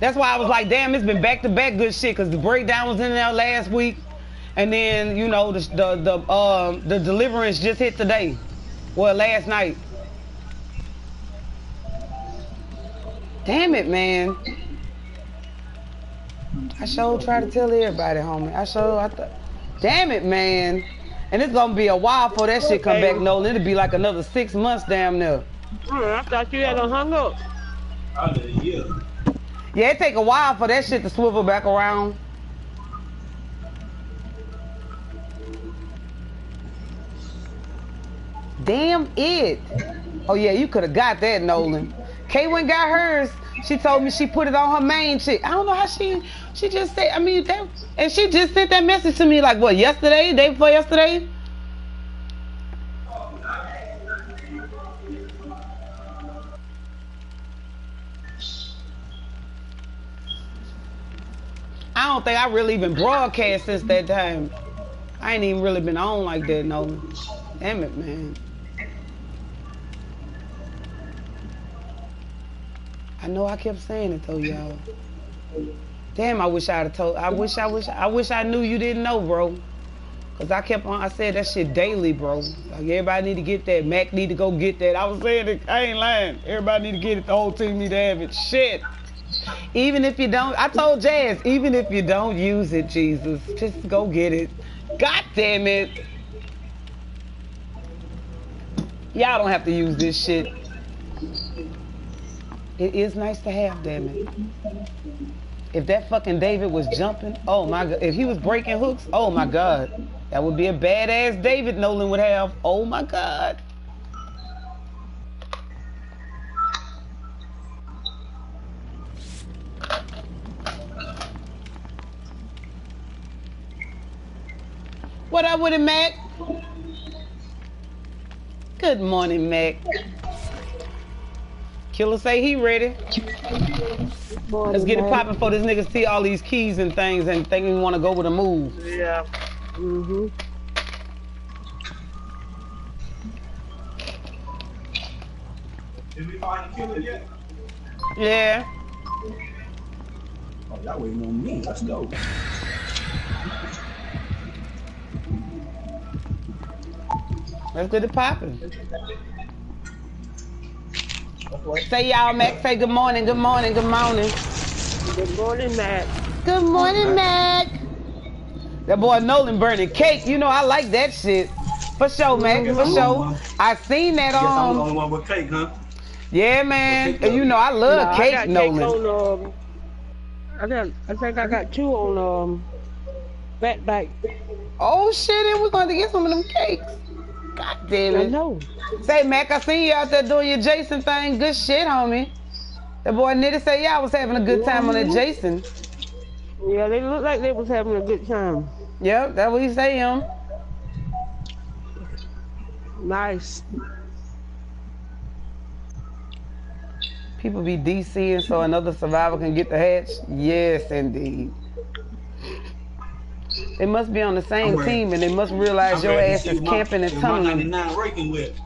That's why I was like, damn, it's been back to back good shit. Cause the breakdown was in there last week, and then you know the the the um the deliverance just hit today, well last night. Damn it, man. I sure try to tell everybody, homie. I sure, I th- damn it, man. And it's gonna be a while before that shit come back, Nolan. It'll be like another six months, damn near. I thought you had done hung up. Yeah. Yeah, it take a while for that shit to swivel back around. Damn it. Oh yeah, you could have got that, Nolan. Kay went got hers. She told me she put it on her main chick. I don't know how she she just said I mean that and she just sent that message to me like what yesterday, day before yesterday? I don't think I really even broadcast since that time. I ain't even really been on like that, no. Damn it, man. I know I kept saying it though, y'all. Damn, I wish I'd have told. I wish I wish I wish I knew you didn't know, bro. Cause I kept on. I said that shit daily, bro. Like everybody need to get that. Mac need to go get that. I was saying it. I ain't lying. Everybody need to get it. The whole team need to have it. Shit. Even if you don't, I told Jazz, even if you don't use it, Jesus, just go get it. God damn it. Y'all don't have to use this shit. It is nice to have, damn it. If that fucking David was jumping, oh my god. If he was breaking hooks, oh my god. That would be a badass David Nolan would have. Oh my god. What up with it, Mac? Good morning, Mac. Killer say he ready. Let's get it popping for this nigga see all these keys and things and think we want to go with a move. Yeah. Mhm. Did we find the killer yet? Yeah. Oh, y'all waiting on me. Let's go. Let's get it popping. Say y'all, Mac. Say good morning, good morning, good morning. Good morning, Matt. Good morning, Mac. That boy Nolan burning cake. You know I like that shit. For sure, Mac. For sure. I seen that Guess I'm the on. only one with cake, huh? Yeah, man. And you know I love Nah, I cake, got cake Nolan. on, um, I got. I think I got two on um, Fat Bite. Oh shit, and we're going to get some of them cakes. God damn it. I know. Say, Mac, I seen you out there doing your Jason thing. Good shit, homie. The boy Nitty say y'all was having a good time on that mm-hmm. Jason. Yeah, they look like they was having a good time. Yep, that's what he saying. Nice. People be DCing so another survivor can get the hatch. Yes, indeed. They must be on the same I'm team, and they must realize I'm your ass is camping and see my tunneling. 99 with.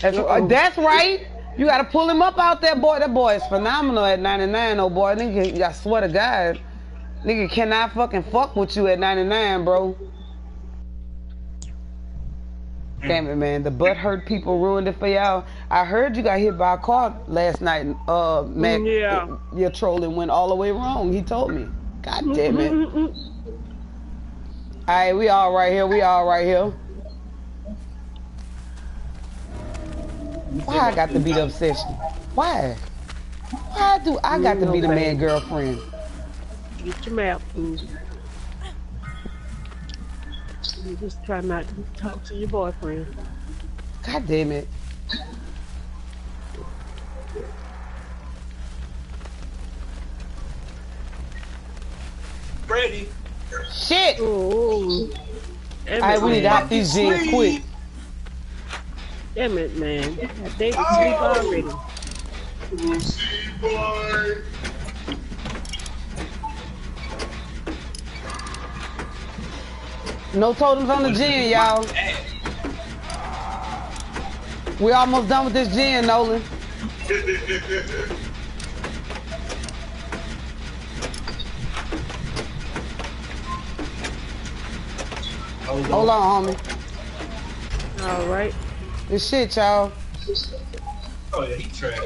That's, uh, that's right. You gotta pull him up out there, boy. That boy is phenomenal at 99, oh boy. Nigga, I swear to God, nigga cannot fucking fuck with you at 99, bro. Damn it, man. The butt hurt people ruined it for y'all. I heard you got hit by a car last night. Uh, Mac, Yeah. your trolling went all the way wrong. He told me. God damn it. Right, we all right here. We all right here. Why I got to be the obsession? Why? Why do I got to be the man girlfriend? Get your mouth food. You just try not to talk to your boyfriend. God damn it. Brady. Shit. Oh, damn All right, we need to man. hop these gens quick. Damn it, man. They can sleep already. Lucy boy. No totems on the gen, y'all. We almost done with this gen, Nolan. Hold on, homie. All right. This shit, y'all. Oh yeah, he trash.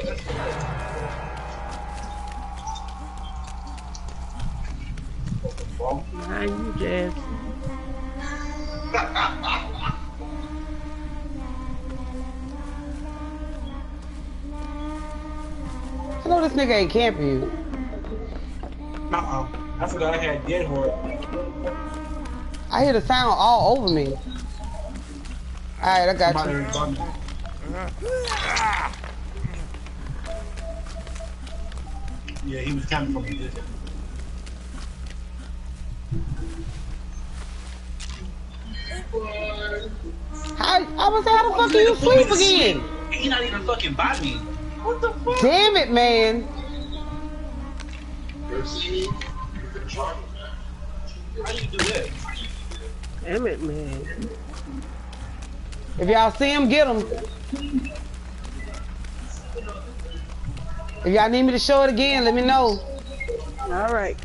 Behind you, Jazz. I know this nigga ain't camping you. Uh-uh. I forgot I had dead horse. I hear the sound all over me. Alright, I got Somebody you. Yeah, he was coming from distance. How, I was how the fuck are you sleep again? He not even fucking by me. What the fuck? Damn it, man. Lucy, you can try it, How you do that? Damn it, man. If y'all see him, get him. If y'all need me to show it again, let me know. All right.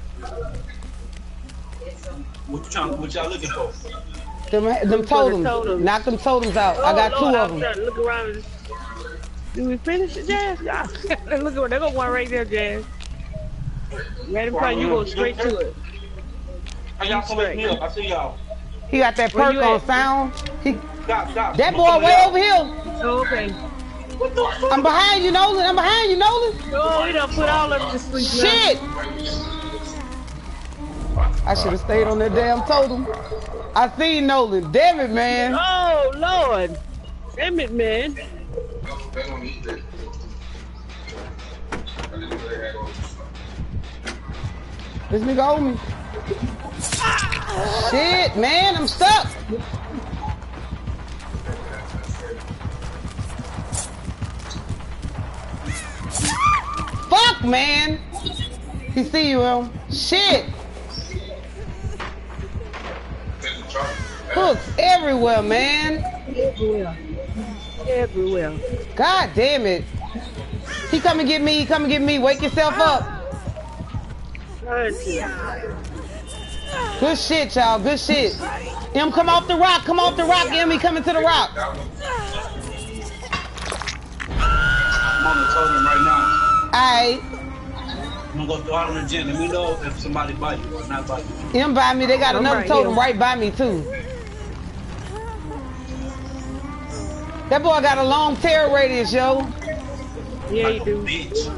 What you trying? What y'all looking for? Them, them for the totems. totems. Knock them totems out. I Oh, got Lord, two of them. Look around. and- Did we finish it, Jazz? Yeah. look around. There go one right there, Jazz. Right in front. You go straight to it. How y'all come with me up? I see y'all. He got that perk on at? sound. He, Stop, stop. that boy way out. over here. Oh, okay. What the fuck? I'm behind you, Nolan. I'm behind you, Nolan. Oh, we done put all of them to sleep now. Shit. I should have stayed on that damn totem. I seen Nolan. Damn it, man. Oh, Lord. Damn it, man. They don't eat that. I didn't know they had all this. This nigga owe me. Shit, man, I'm stuck. Fuck, man. He see you, him. Shit. Hooks everywhere, man. Everywhere. Everywhere. God damn it. He come and get me. He come and get me. Wake yourself up. Trying to. Good shit, y'all. Good shit. Em, come off the rock. Come off the rock. Em, he coming to the rock. I'm on the totem right now. Alright. I'm gonna go throw out on the gen. Let me know if somebody bite you or not bite you. Em by me. They got I'm another right totem here. right by me, too. That boy got a long terror radius, yo. Yeah, Like you a do. Bitch.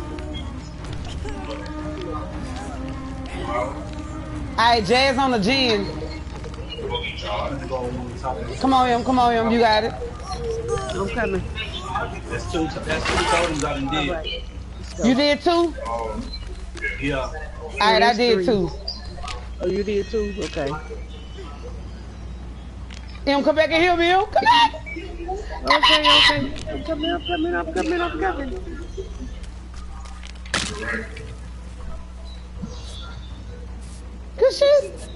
Alright, Jazz on the gen. Boogie jar. I'm gonna go on the top. Come on, Em. Come on, Em. You got it. I'm coming. That's two. That's two totems I done All did. right. You did too? Oh, Yeah. Alright, I did three. too. Oh, you did too? Okay. Em, come back and heal me, Em. Come back. Okay, okay. I'm coming, I'm coming, I'm coming, I'm coming. Good shit.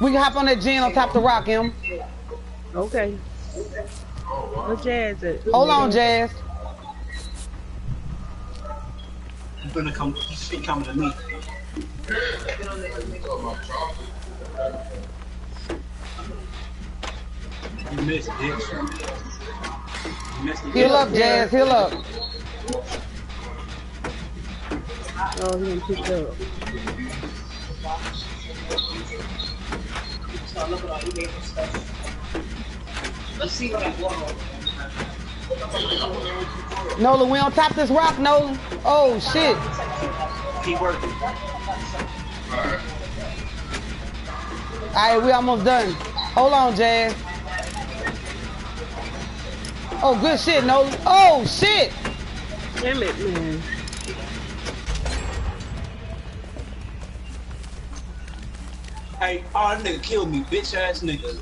we can hop on that gen on top of the rock, Em. Okay. Where Jazz at? Hold on, Jazz. He's gonna come. He's he coming to me. You missed, bitch. You missed it. Heal up, Jazz. Heal up. Oh, he didn't pick up. Nola, we on top of this rock, Nola. Oh, shit. Keep working. All right, we almost done. Hold on, Jazz. Oh, good shit, Nola. Oh, shit. Damn it, man. Hey, oh, that nigga killed me, bitch ass nigga.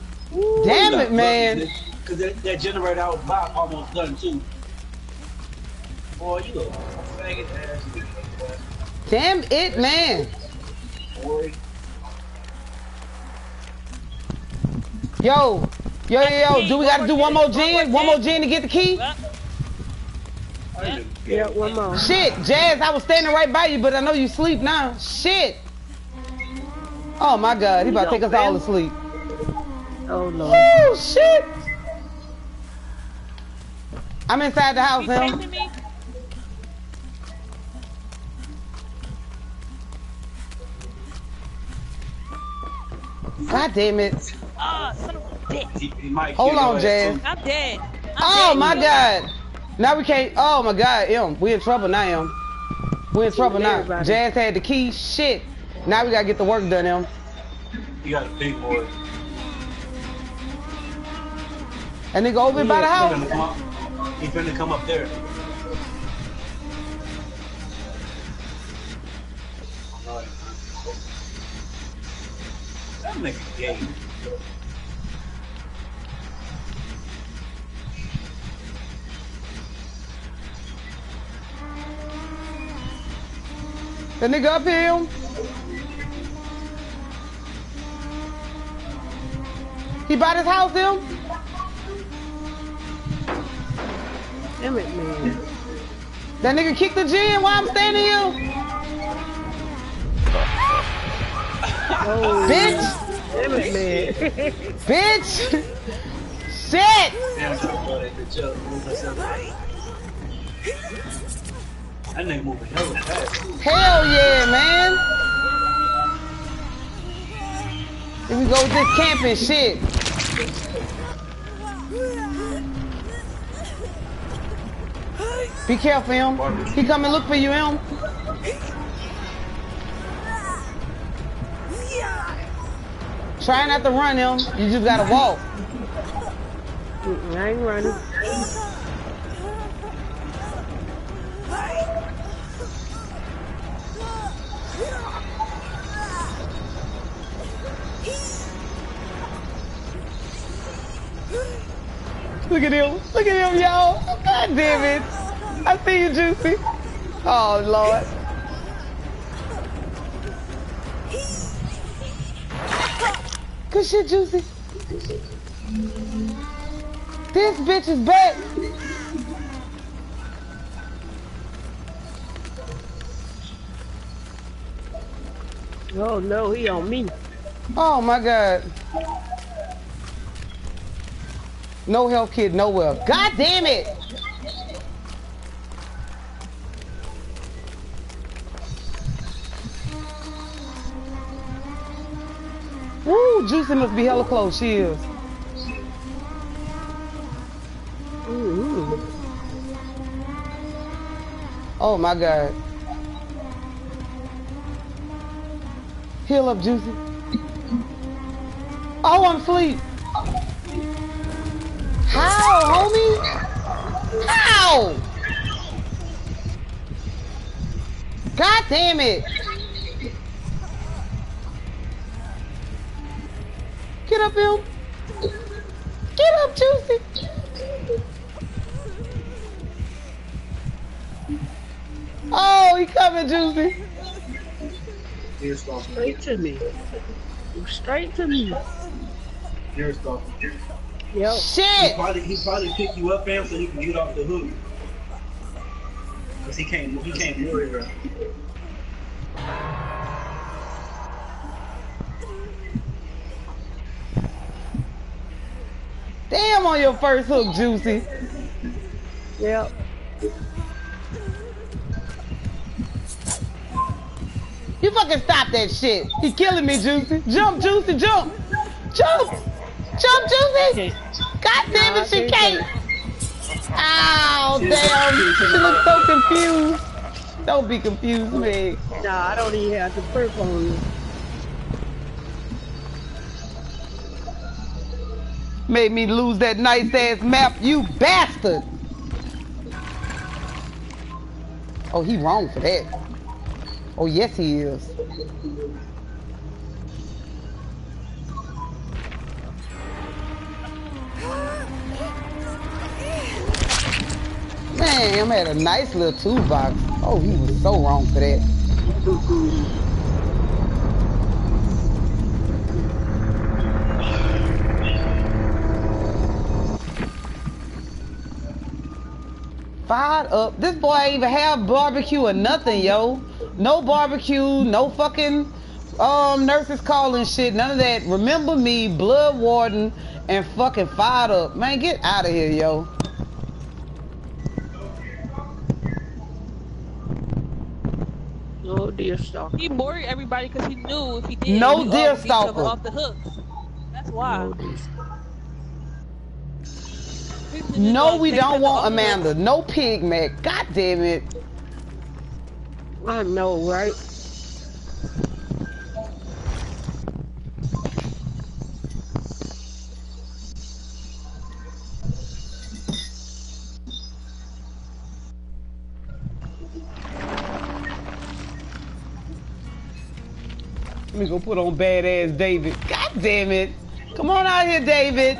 Damn it, man. Cause that, that generator I was about almost done too. Boy, you a faggot ass nigga. Damn it, man. Boy. Yo, yo, yo, yo. Do we gotta do one more gen? One more gen to get the key? Yeah, one more. Shit, Jazz, I was standing right by you, but I know you sleep now. Shit. Oh my God, he about to take us all to sleep. Oh, Lord. Oh shit. I'm inside the house, You him. me? God damn it. Oh, son of a bitch. He, he might Hold on, your Jazz. I'm dead. I'm Oh dead. my God. Now we can't. Oh my God, Em, we in trouble now, Em. We in trouble now. Everybody. Jazz had the key. Shit. Now we gotta get the work done, Em. You got a big boy. And nigga over by the house. He's come up. He finna come up there. That nigga gay. The nigga up here, He bought his house, Em. Damn it, man. That nigga kicked the gen while I'm standing here. Oh, Bitch! damn it, man. Bitch! Shit! Damn, I blow that bitch up. Move myself out. That nigga moving hella fast. Hell yeah, man! Here we go with this camping shit. Be careful, him. He come and look for you, him. Try not to run him. You just gotta walk. I ain't running. Look at him. Look at him, y'all. Oh, God damn it. I see you, Juicy. Oh, Lord. Good shit, Juicy. This bitch is back. Oh, no, he on me. Oh, my God. No health kid nowhere. God damn it. Woo, Juicy must be hella close. She is. Ooh, Oh my God. Heal up, Juicy. Oh, I'm asleep. How, homie? How? God damn it! Get up, Bill! Get up, Juicy. Oh, he coming, Juicy. Straight to me. Straight to me. Here's the stalker. Yep. He probably he probably pick you up, fam, so he can get off the hook. Cause he can't he can't lure her. Damn on your first hook, Juicy. Yep. You fucking stop that shit. He killing me, Juicy. Jump, Juicy, jump. Jump. Jump, Juicy. God damn it, she can't. Ow, damn. She looks so confused. Don't be confused, man. Nah, I don't even have to perk on you. Made me lose that nice ass map, you bastard. Oh, he wrong for that. Oh, yes, he is. I'm at a nice little toolbox. Oh, he was so wrong for that. Fired up. This boy ain't even have barbecue or nothing, yo. No barbecue, no fucking um Nurse's Calling shit, none of that. Remember me, blood warden, and fucking fired up. Man, get out of here, yo. Deer stalker. He worried everybody because he knew if he did, No we deer all would be covered stalker. off the hooks. That's why. No deer People just No, we don't want off the hooks. Amanda. No pig, man. God damn it. I know, right? Go put on badass David. God damn it. Come on out here, David.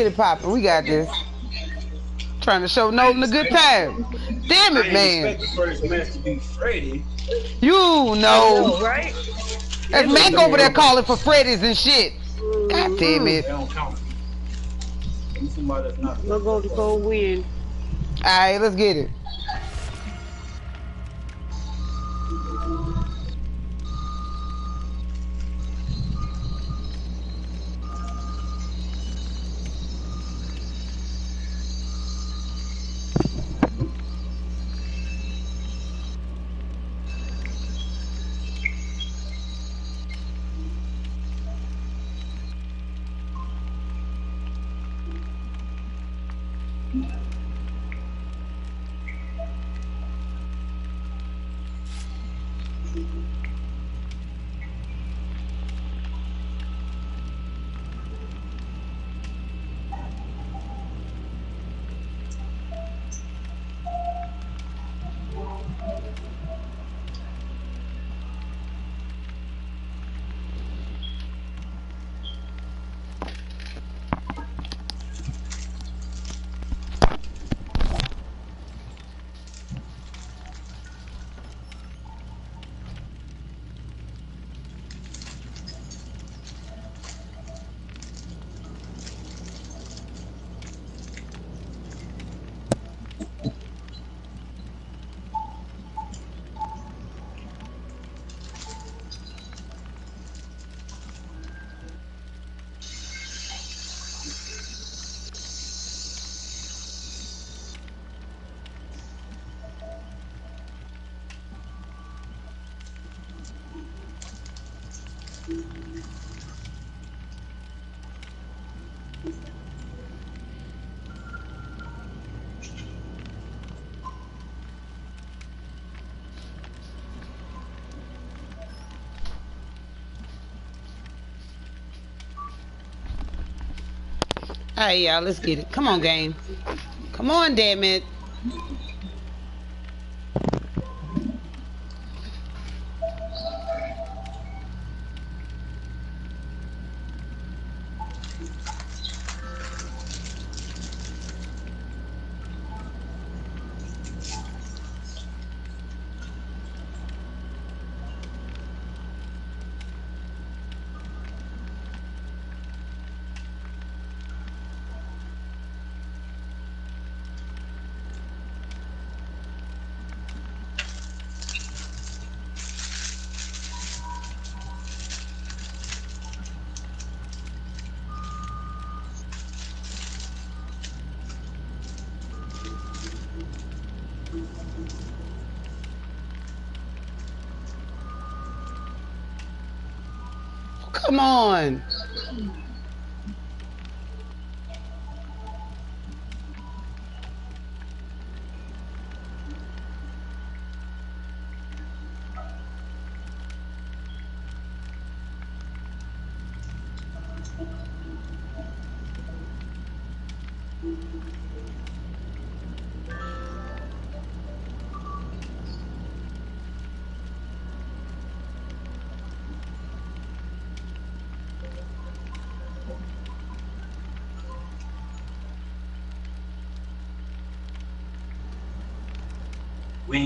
Get it popping. We got this. Trying to show Nolan a good time. Damn it, man. expect the first match to be Freddy. You know. right? That's Mac over there calling for Freddy's and shit. God damn it. don't count. Give me somebody that's not. We're going to go win. Alright, let's get it. Hey, y'all, let's get it. Come on, game. Come on, damn it. Come on.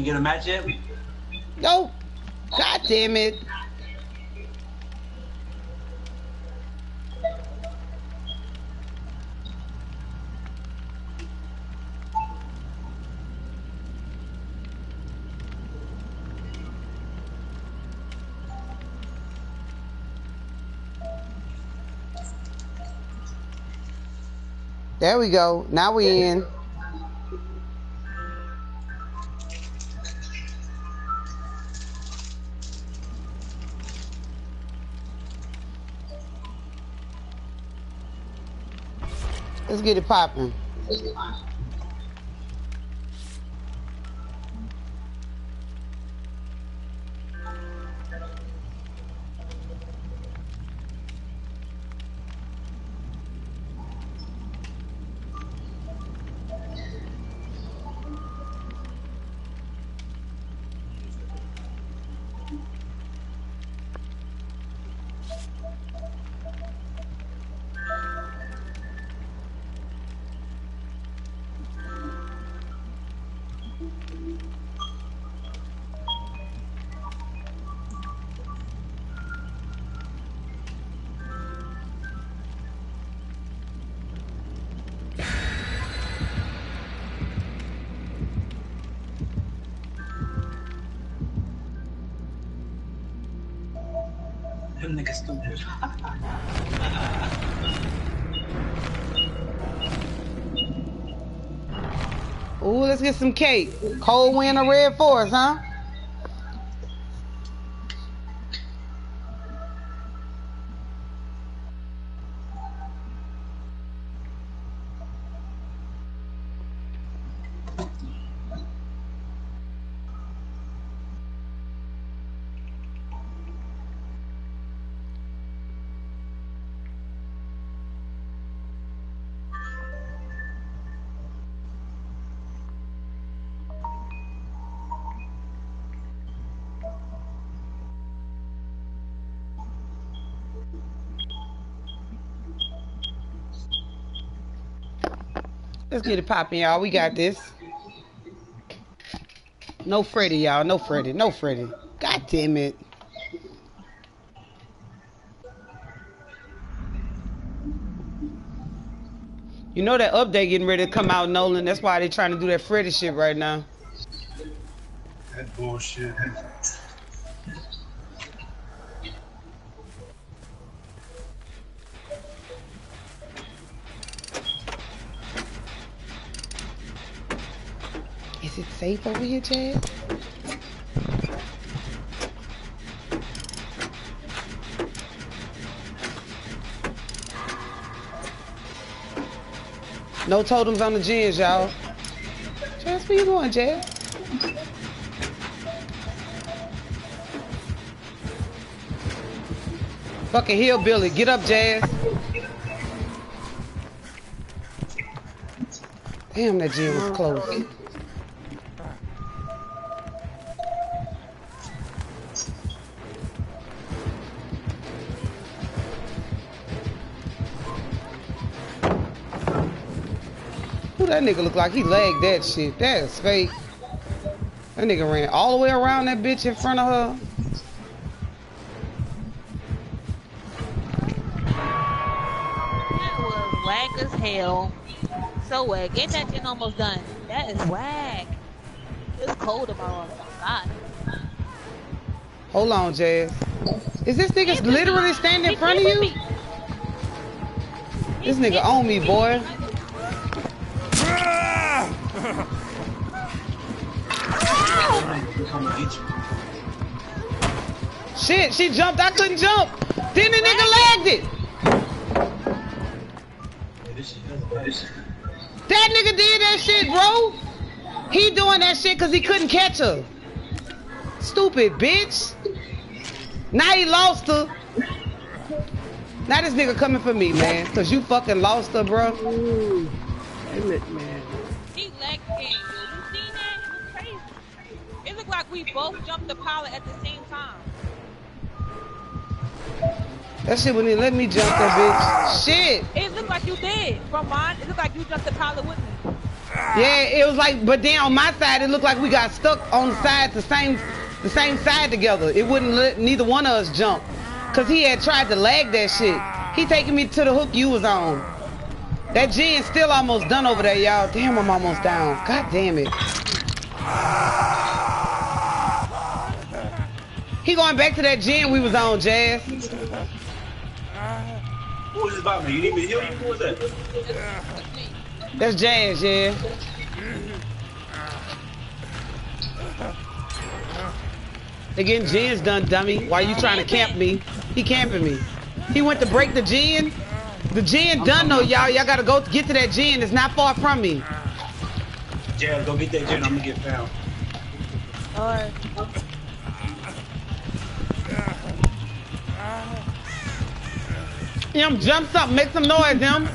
We ain't get a match yet. Nope. God damn it. There we go. Now we in. Let's get it popping. Some cake. Cold wind or red forest, huh? Let's get it popping, y'all. We got this. No Freddy, y'all. No Freddy. No Freddy. God damn it. You know that update getting ready to come out, Nolan. That's why they're trying to do that Freddy shit right now. That bullshit. Is it safe over here, Chad? No totems on the gens, y'all. Jazz, where you going, Jazz? Fucking hillbilly. Get up, Jazz. Damn, that gen was close. Nigga look like? He lagged that shit. That is fake. That nigga ran all the way around that bitch in front of her. That was whack as hell. So whack. Get that shit almost done. That is whack. It's cold tomorrow. Oh God. Hold on, Jazz. Is this nigga literally standing in front of you? This nigga on me, boy. Shit, she jumped. I couldn't jump. Then the nigga lagged it. That nigga did that shit, bro. He doing that shit because he couldn't catch her. Stupid bitch. Now he lost her. Now this nigga coming for me, man. Because you fucking lost her, bro. Ooh. Damn it, man. He leg game. You seen that? It was crazy. It looked like we both jumped the pallet at the same time. That shit wouldn't even let me jump that bitch. Shit. It looked like you did. From mine, it looked like you jumped the pallet with me. Yeah, it was like, but then on my side, it looked like we got stuck on the side, the same, the same side together. It wouldn't let neither one of us jump, cause he had tried to lag that shit. He taking me to the hook you was on. That gen still almost done over there, y'all. Damn, I'm almost down. God damn it. He going back to that gen we was on, Jazz. Who was this about me? You need me to heal you? Who that? That's Jazz, yeah. They getting gens done, dummy. Why are you trying to camp me? He camping me. He went to break the gen. The gen done though, y'all. Y'all gotta go get to that gen. It's not far from me. Jazz, go get that gen. I'm gonna get found. Alright. Him, jump up. make some noise, him.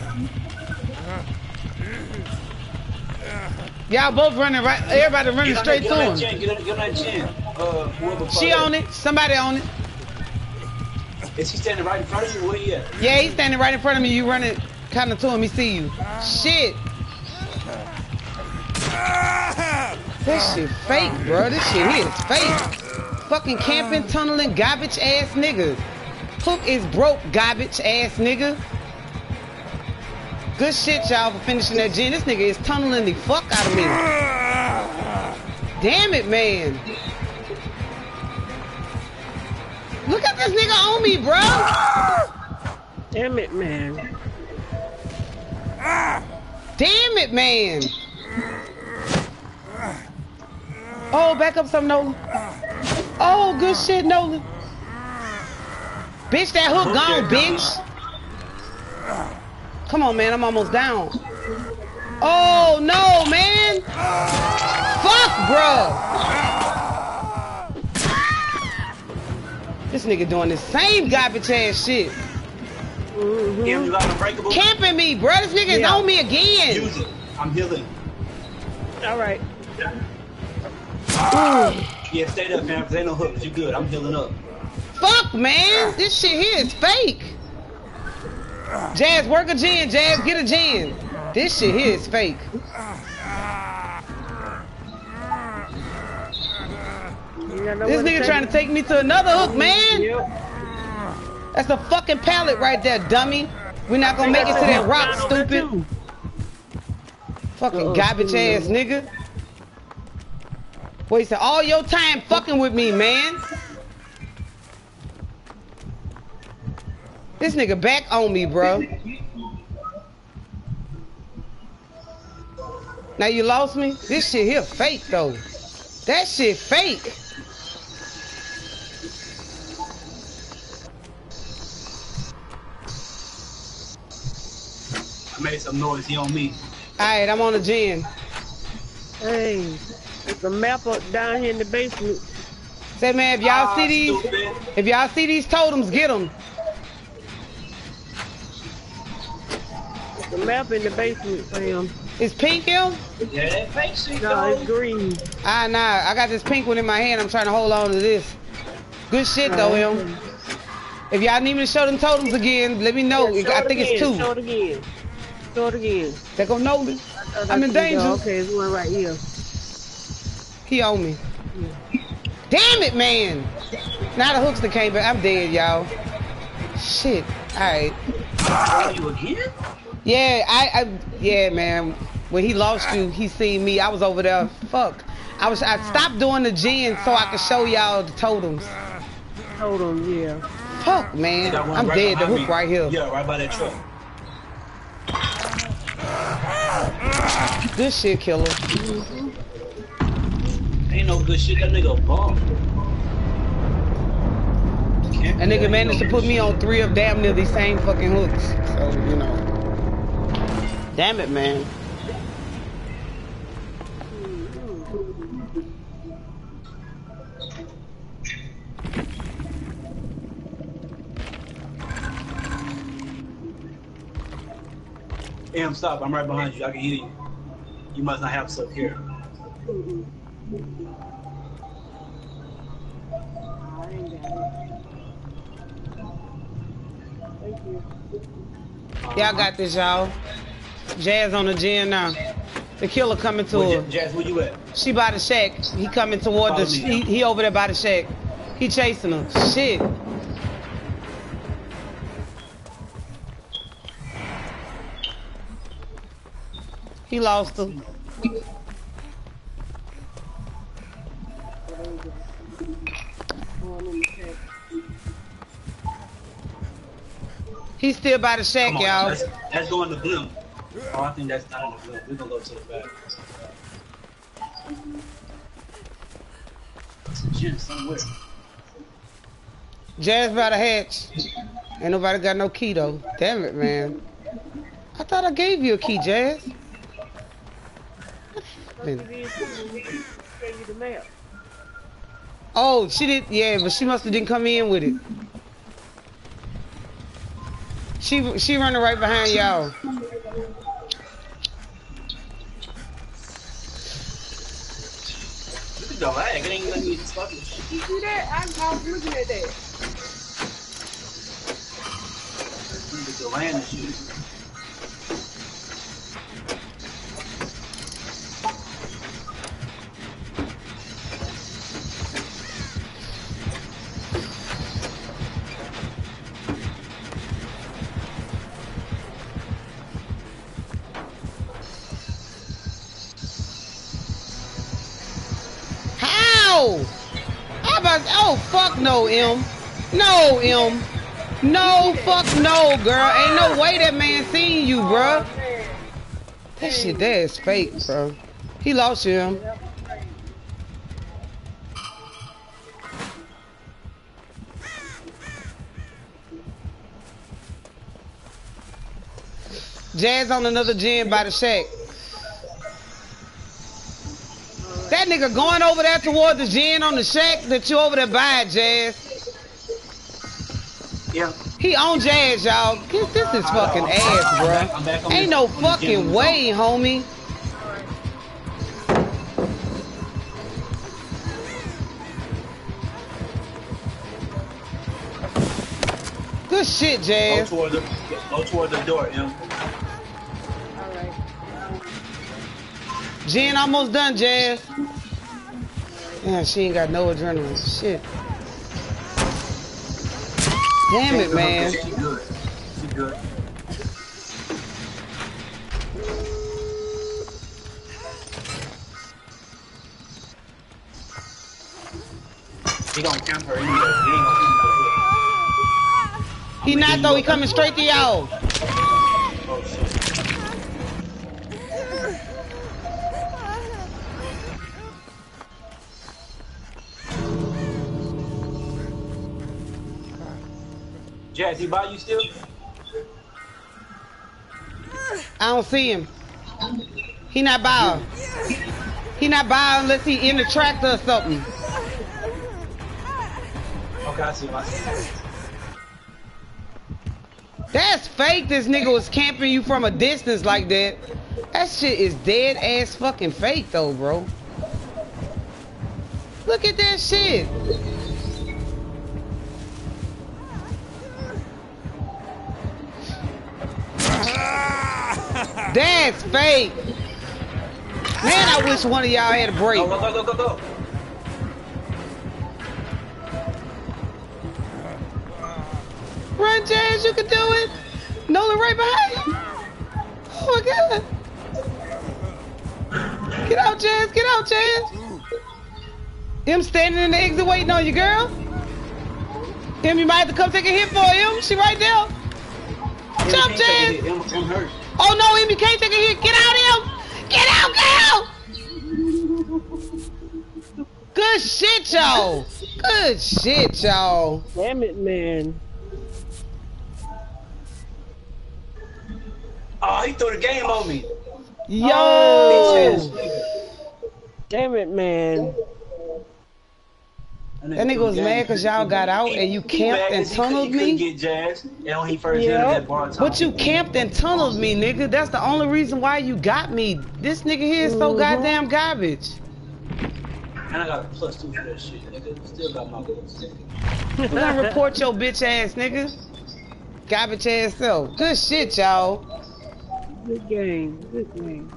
Y'all both running right. Everybody running Get straight that, to him. Get on, get on that. Uh. She on it. Somebody on it. Is he standing right in front of you? Where he at? Yeah, he's standing right in front of me. You running kind of to him. He see you. Shit. This shit fake, bro. This shit here is fake. Fucking camping, tunneling, garbage ass nigga. Hook is broke, garbage ass nigga. Good shit, y'all, for finishing that gen. This nigga is tunneling the fuck out of me. Damn it, man. Look at this nigga on me, bro. Damn it, man. Damn it, man. Oh, back up some Nolan. Oh, good shit, Nolan. Bitch, that hook gone, bitch. Come on, man. I'm almost down. Oh, no, man. Fuck, bro. This nigga doing the same garbage ass shit. Mm-hmm. Give him like unbreakable. Camping me, bro. This nigga is on me again. Use it. I'm healing. All right. Yeah, stay there, man. Cause ain't no hooks. You good? I'm healing up. Fuck, man. This shit here is fake. Jazz, work a gen. Jazz, get a gen. This shit here is fake. This nigga trying to take me to another hook, man. That's a fucking pallet right there, dummy. We're not gonna make it to that rock, stupid. Fucking oh, garbage ass nigga. Wasting all your time fucking with me, man. This nigga back on me, bro. Now you lost me? This shit here fake though. That shit fake. I made some noise. He on me. Alright, I'm on the gen. Hey, it's a map up down here in the basement. Say man, if y'all Ah, see these, stupid. if y'all see these totems, get them. The map in the basement, fam. It's pink, yo? Yeah, that fake shit, No, though. it's green. Ah, nah. I got this pink one in my hand. I'm trying to hold on to this. Good shit, though, Oh, M. If y'all need me to show them totems again, let me know. Yeah, show I it think it's two. Show it again. Show it again. They gonna know me. I'm in two. danger. Okay, it's one right here. He owe me. Damn it, man. Now the hooks that came back. I'm dead, y'all. Shit. Alright. Oh, you again? Yeah, I, I, yeah, man. When he lost you, he seen me. I was over there. Fuck. I was. I stopped doing the gen so I could show y'all the totems. Hold on, yeah. Fuck, man. Got I'm right dead. The hook me. right here. Yeah, right by that truck. Good shit, killer. Ain't no good shit. That nigga a bum. A nigga managed to put me on three of damn near these same fucking hooks. So you know. Damn it, man. Em, stop. I'm right behind you. I can hear you. You must not have stuff here. I ain't got it. Thank you. Y'all got this, y'all. Jazz on the gen now. The killer coming to Where, her. Jazz, where you at? She by the shack. He coming toward the. Follow me. He, he over there by the shack. He chasing her. Shit. He lost her. In the. He's still by the shack, y'all. That's, that's going to blimp. Oh, I think that's not in the blimp. We're gonna go to the back. It's a gen somewhere. Jazz by the hatch. Ain't nobody got no key though. Damn it, man. I thought I gave you a key, Jazz. Oh, she did. Yeah, but she must have didn't come in with it. She she running right behind y'all. Look at the lag. It ain't letting me fucking shit. You see that? I'm was looking at that. Look at the land and How about? Oh fuck no, M. No, M. No, fuck no, girl. Ain't no way that man seen you, bruh. That shit there is fake, bro. He lost you, M. Jazz on another gen by the shack. That nigga going over there toward the gen on the shack that you over there by, Jazz. Yeah. He on Jazz, y'all. This, this is fucking ass, I'm back- I'm back bruh. Ain't no on the gen fucking way, homie. Good shit, Go Jazz. toward the go toward the door, Em. Gen almost done, Jazz. Yeah, she ain't got no adrenaline. Shit. Damn it, man. She good. She good. He gonna camp her. He ain't gonna camp her. He not though. He coming straight to y'all. Jazz, he by you still? I don't see him. He not by. He not by unless he in the tractor or something. Okay, I see him. I see him. That's fake. This nigga was camping you from a distance like that. That shit is dead ass fucking fake though, bro. Look at that shit. That's fake. Man, I wish one of y'all had a break. Go, go, go, go, go. Run, Jazz, you can do it. Nolan right behind you. Oh my god. Get out, Jazz. Get out, Jazz. Him standing in the exit waiting on you, girl. Him, you might have to come take a hit for him. She right there. Jump, Jazz. I'm, I'm hurt. Oh no, him, you can't take a hit. Get out, of him. Get out, girl. Good shit, y'all. Good shit, y'all. Damn it, man. Oh, he threw the game on me. Yo. Bitch ass nigga. Damn it, man. That nigga was mad because y'all got out and you camped and and 'cause he tunneled he couldn't me? get Jazz, and when he first Yeah. that bar But you camped and tunneled me, nigga. That's the only reason why you got me. This nigga here is so Mhm. goddamn garbage. And I got a plus two for that shit, nigga. Still got my plus. We gonna report your bitch ass, nigga. Garbage ass self. Good shit, y'all. Good game. Good game.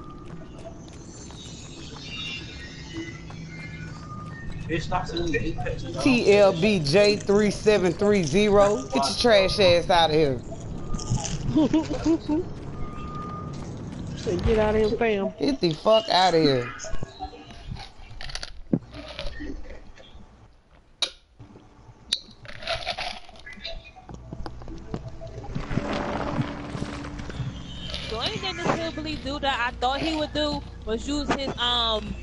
Bitch knocks in the apex. TLBJ3730. Get your trash ass out of here. Say, get out of here, fam. Get the fuck out of here. The only thing this hillbilly do that I thought he would do was use his um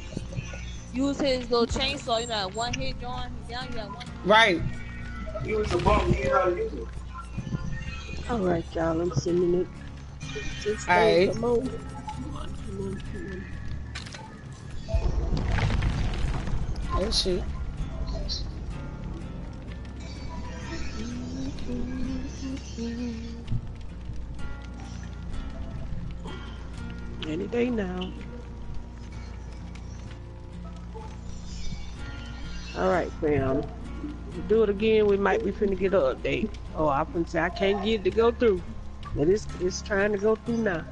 use his little chainsaw, you know, that one hit John. Yeah, yeah, one. Right. You was a bum, you know how to use it. All right, y'all. I'm sending it. Just All right. Come on. Come on, come on, come on. Oh shit. Any day now. All right, fam. Do it again, we might be finna get an update. Oh, I can say I can't get it to go through, but it's it's trying to go through now.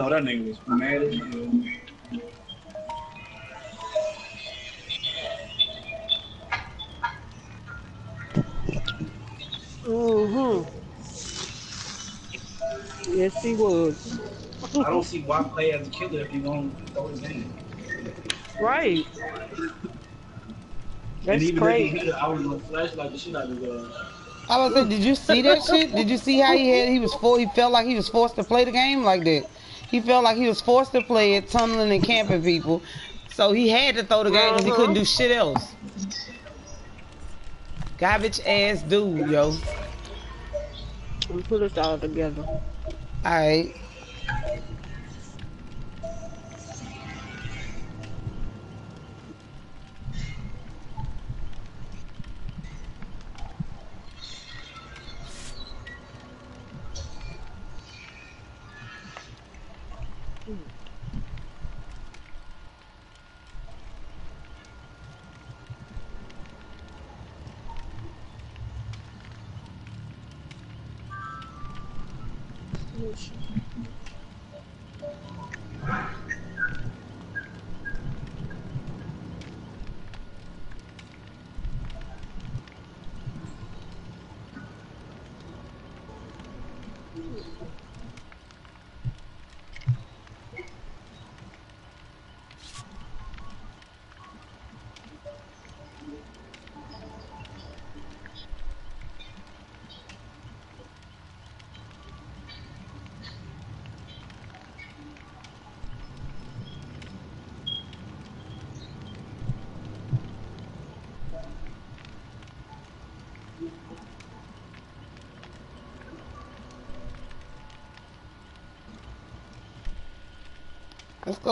I know that nigga was mad as hell. Mm-hmm. Yes, he was. I don't see why play as a killer if you don't throw his game. Right. and That's even if crazy. he hit it, I was gonna flashlight the shit out of his uh, I was saying, did you see that shit? Did you see how he had he was for he felt like he was forced to play the game like that? He felt like he was forced to play it, tunneling and camping people. So he had to throw the game because he couldn't do shit else. Garbage ass dude, yo. We put us all together. Alright.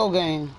Let's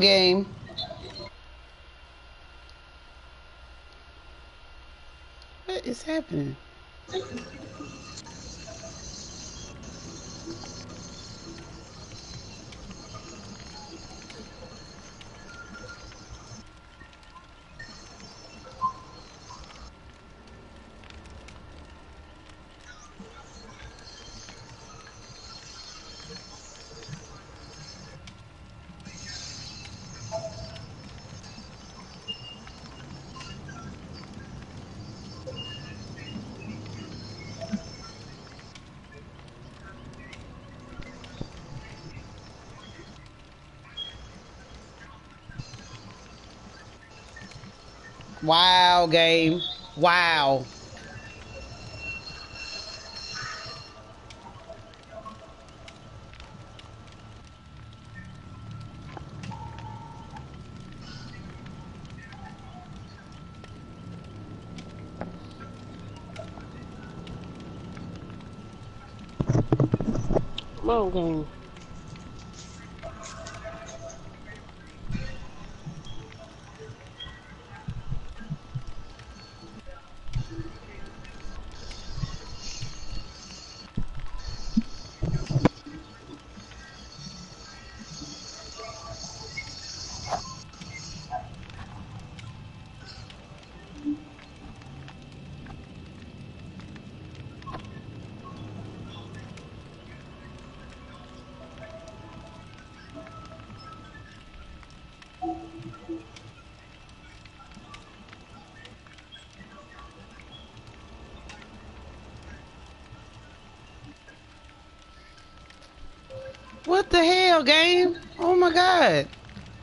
game. What is happening? Wow, game. Wow. Come on, game. Hell, game? Oh my god.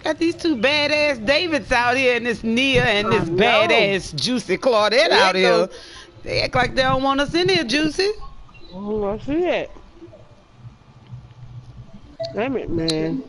Got these two badass Davids out here and this Nea and this badass Juicy Claudette out here. They act like they don't want us in here, Juicy. Oh, I see it. Damn it, man.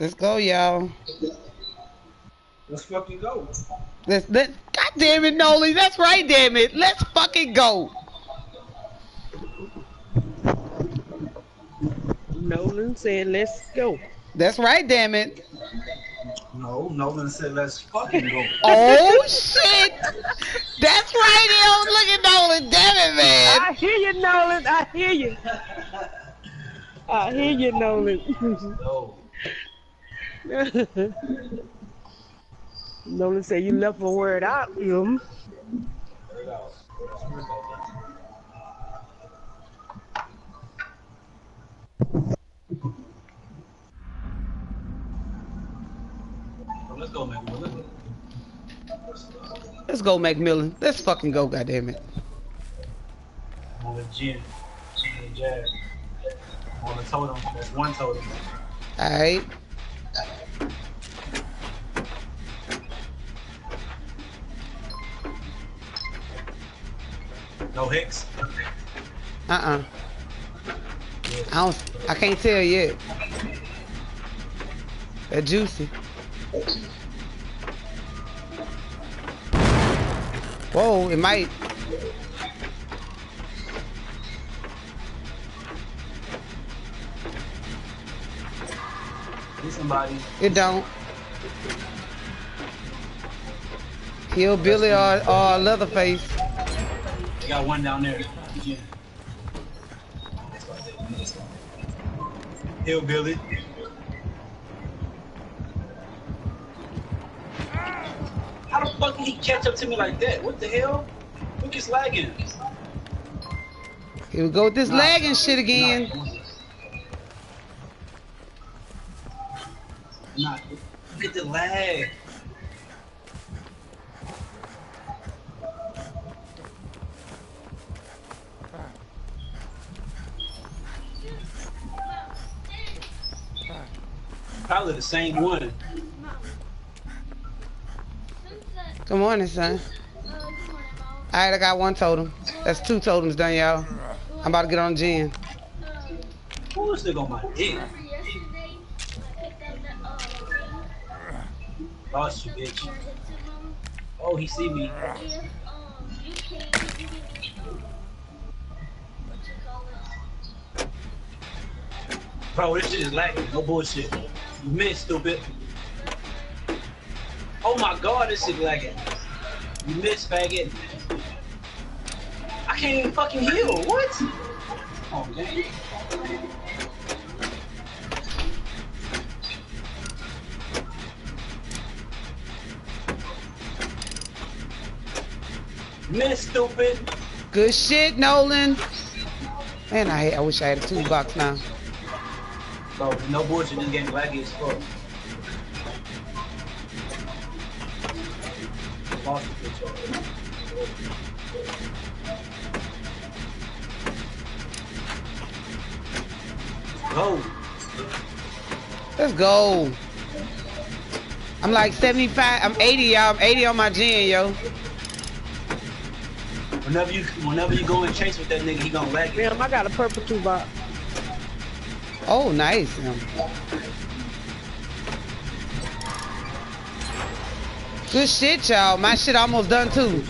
Let's go, y'all. Let's fucking go. Let's let God damn it, Noli. That's right, damn it. Let's fucking go. Nolan said, let's go. That's right, damn it. No, Nolan said let's fucking go. Oh shit! That's right, yo. Look at Nolan. Damn it, man. I hear you, Nolan. I hear you. I hear you, Nolan. No. Nolan said you left a word out, him. Word out. Word out. So Let's go, man. Let's go. Macmillan. Let's fucking go, goddamn it. I'm on the gen. I'm on the jazz. I'm on the totem. That's one totem. All Hicks. Uh-uh. I don't. I can't tell yet. That juicy. Whoa, it might. Somebody. It don't. Hillbilly or, or Leatherface. Got one down there. Gen. Hillbilly. How the fuck did he catch up to me like that? What the hell? Look, it's lagging. Here we go with this Nah. lagging shit again. Nah, look at the lag. Probably the same one. Good morning, son. Alright, uh, I got one totem. That's two totems done, y'all. I'm about to get on gen. Who is nigga on my dick? Lost you, bitch. Oh, he see me. Bro, this shit is lagging. No bullshit. You missed, stupid. Oh my god, this shit lagging. You missed, faggot. I can't even fucking heal. What? Oh, dang. Miss stupid. Good shit, Nolan. Man, I I wish I had a toolbox now. Bro, no bullshit. This game laggy as fuck. Lost the. Go. Let's go. I'm like 75. I'm 80, y'all. I'm 80 on my gen, yo. Whenever you whenever you go and chase with that nigga, he gonna lag it. Damn, I got a purple toolbox. Oh, nice. Good shit, y'all. My shit almost done too.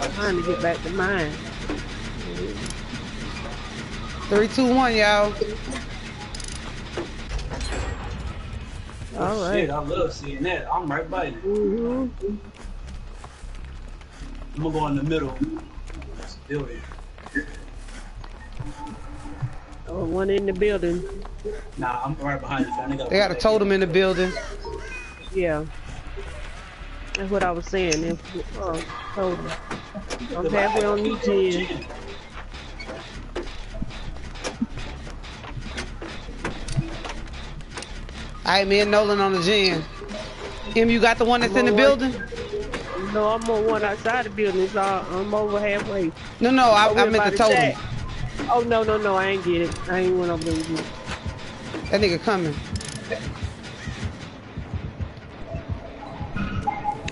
I'm trying to get back to mine. Three, two, one, y'all. All right. Shit, I love seeing that. I'm right by you. Mm-hmm. I'm gonna go in the middle. Still here. Oh, one in the building. Nah, I'm right behind you. fam. They got a totem in the building. Yeah. That's what I was saying. If, uh, told me. I'm halfway on each end. All right, me and Nolan on the gen. Em, you got the one that's in the I'm building? No, I'm on one outside the building. So I'm over halfway. No, no, I'm, I meant by the totem. shack. Oh no, no, no! I ain't get it. I ain't went over there with you. That nigga coming.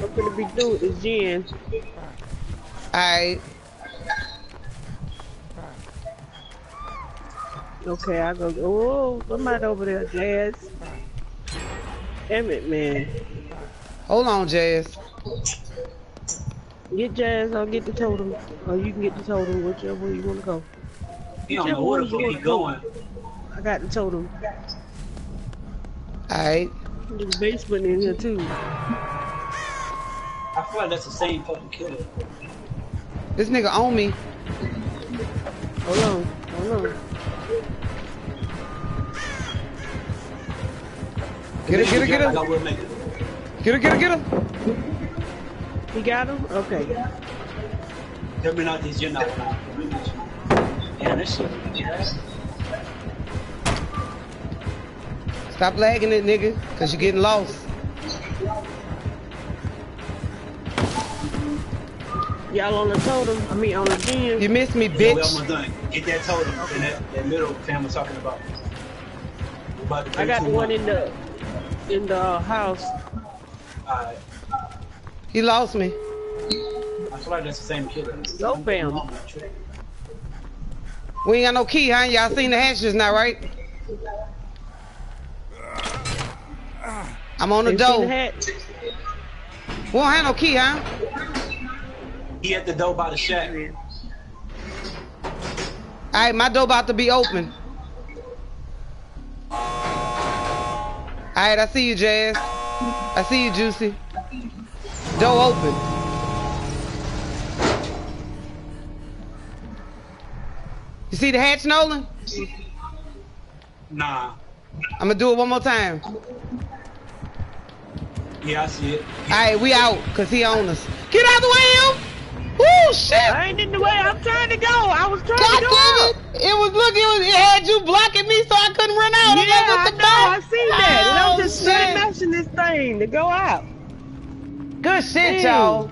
I'm gonna be doing is gen. All right. Okay, I go. Oh, somebody over there, Jazz. Damn it, man. Hold on, Jazz. Get Jazz. I'll get the totem. Or you can get the totem, whichever way you wanna go. He don't know where the fuck he going. I got the totem. Alright. There's a basement in here too. I feel like that's the same fucking killer. This nigga on me. Hold on. Hold on. Get her, get her, get I her. got We'll Make It. Get her, get her, get her. He got him? Okay. Tell me not this, you're not. Yeah, that shit. Yeah. Stop lagging it, nigga, cause you're getting lost. Y'all on the totem? I mean on the gen. You missed me, Yeah, we bitch. almost done. Get that totem in that, that middle Cam was talking about. We about to I got the one in the in the uh, house. Alright. He lost me. I feel like that's the same killer. Go fam. We ain't got no key, huh? Y'all seen the hatches now, right? I'm on the They seen door. The we don't have no key, huh? He at the door by the shack. Alright, my door about to be open. Alright, I see you, Jazz. I see you, Juicy. Door open. You see the hatch, Nolan? Nah. I'm gonna do it one more time. Yeah, I see it. Alright, we out, cause he on us. Get out the way, him! Woo, shit! I ain't in the way. I'm trying to go. I was trying God to go damn up. it! It was look, it was it had you blocking me so I couldn't run out. I'm Yeah, like, I what the know. I fuck? see that. and I'm Oh, just shit. smashing this thing to go out. Good shit, Damn. y'all.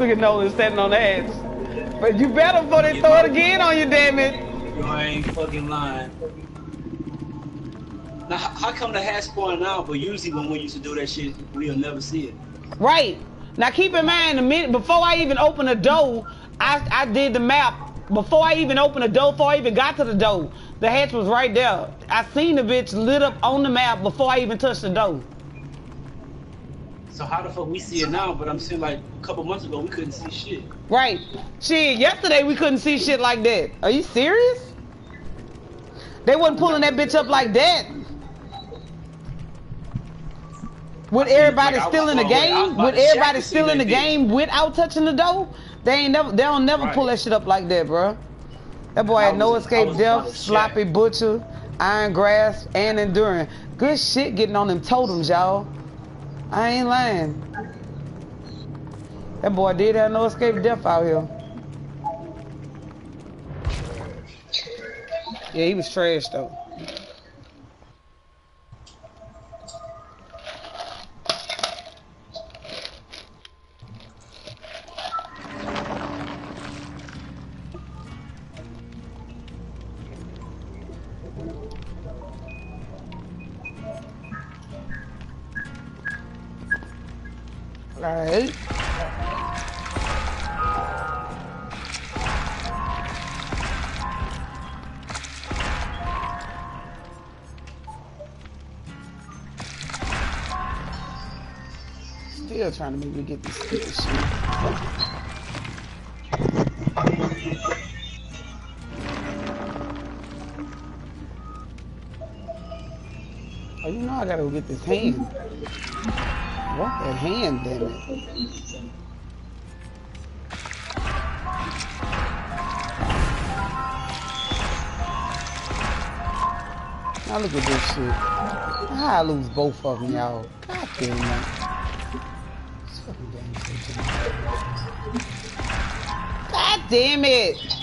Look at Nolan standing on the edge. But you better before they throw it again on you, damn it. You ain't fucking lying. Now, how come the hat's going out, but usually when we used to do that shit, we'll never see it? Right. Now keep in mind, a minute before I even opened the door, I, I did the map. Before I even opened the door, before I even got to the door, the hatch was right there. I seen the bitch lit up on the map before I even touched the door. So how the fuck we see it now? But I'm saying like a couple months ago we couldn't see shit. Right. Shit, yesterday we couldn't see shit like that. Are you serious? They wasn't pulling that bitch up like that. With everybody like, still in the far away. I was game, with everybody still in the game without touching the door, they ain't never, they don't never Right. pull that shit up like that, bro. That boy had no escape death, check. sloppy butcher, iron grasp, and enduring. Good shit getting on them totems, y'all. I ain't lying. That boy did have no escape death out here. Yeah, he was trash though. All right. Still trying to make me get this stupid shit. Oh, you know I gotta go get this hand. What that hand, damn it. Now look at this shit. I lose both of them, y'all. God damn it. God damn it.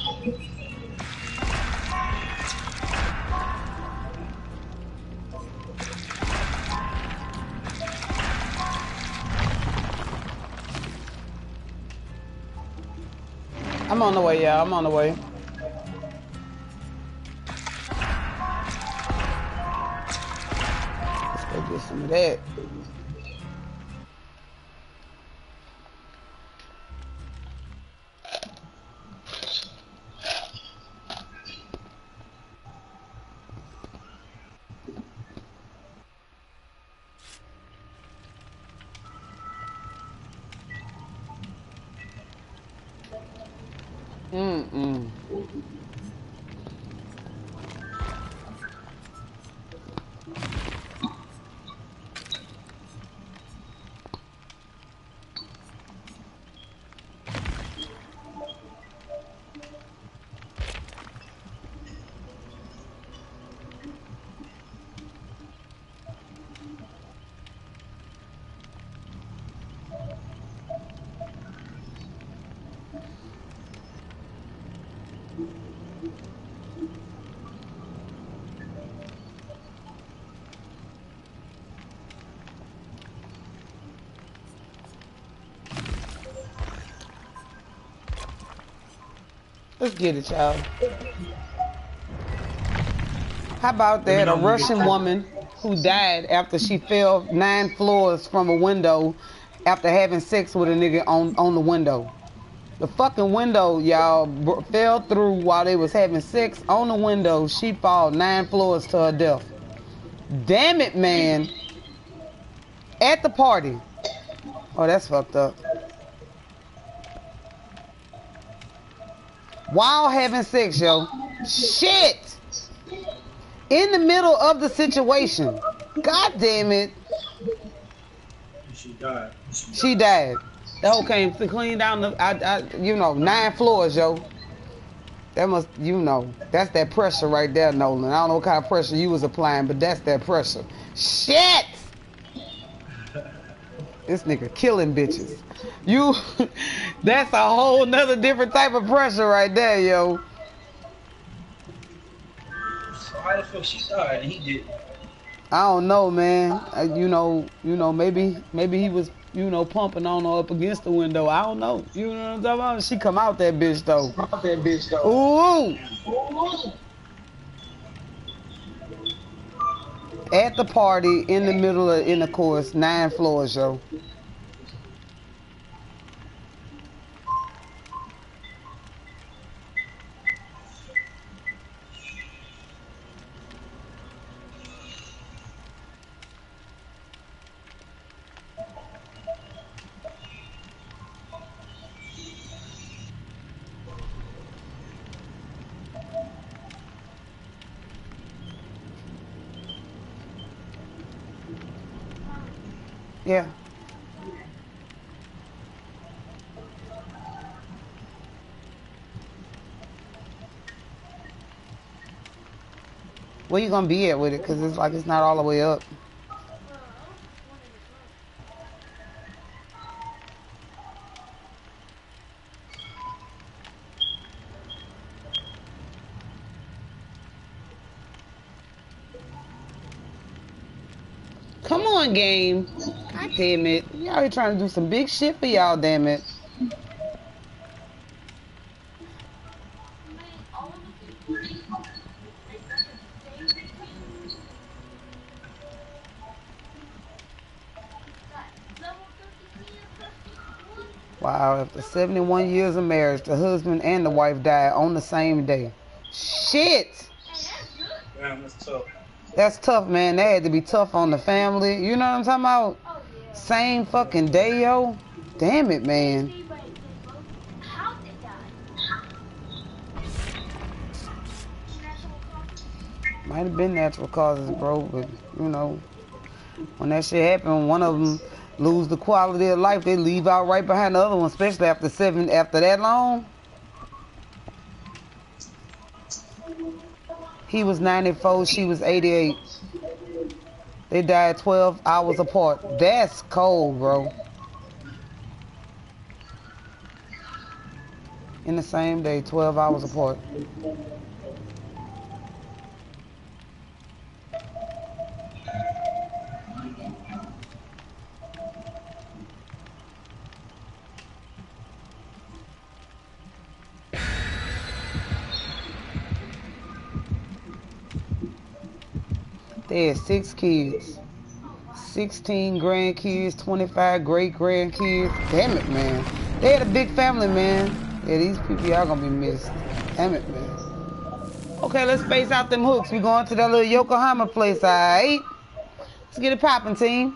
I'm on the way, yeah. I'm on the way. Let's go get some of that. Get it, y'all. How about that? A Russian woman who died after she fell nine floors from a window after having sex with a nigga on, on the window. The fucking window, y'all, fell through while they was having sex on the window. She fall nine floors to her death. Damn it, man. At the party. Oh, that's fucked up. While having sex, yo. Shit! In the middle of the situation. God damn it. She died. She died. The whole came to clean down the, I, I, you know, nine floors, yo. That must, you know, that's that pressure right there, Nolan. I don't know what kind of pressure you was applying, but that's that pressure. Shit! This nigga killing bitches. You, that's a whole nother different type of pressure right there, yo. So how the fuck she died and he did? I don't know, man. Uh, you know, you know, maybe, maybe he was, you know, pumping on her up against the window. I don't know. You know what I'm talking about? She come out that bitch though. Out that bitch though. Ooh. At the party, in the middle of intercourse, nine floors, yo. Yeah. Where you gonna be at with it? Cause it's like it's not all the way up. Come on, game. God damn it. Y'all here trying to do some big shit for y'all, damn it. 71 years of marriage, the husband and the wife died on the same day. Shit! Damn, that's tough. That's tough, man. That had to be tough on the family. You know what I'm talking about? Same fucking day, yo. Damn it, man. Might have been natural causes, bro, but you know, when that shit happened, one of them lose the quality of life, they leave out right behind the other one, especially after seven, after that long. He was 94, she was 88. They died 12 hours apart. That's cold, bro. In the same day, 12 hours apart. They had six kids. 16 grandkids, 25 great grandkids. Damn it, man. They had a big family, man. Yeah, these people y'all gonna be missed. Damn it, man. Okay, let's space out them hooks. We going to that little Yokohama place, alright? Let's get it popping, team.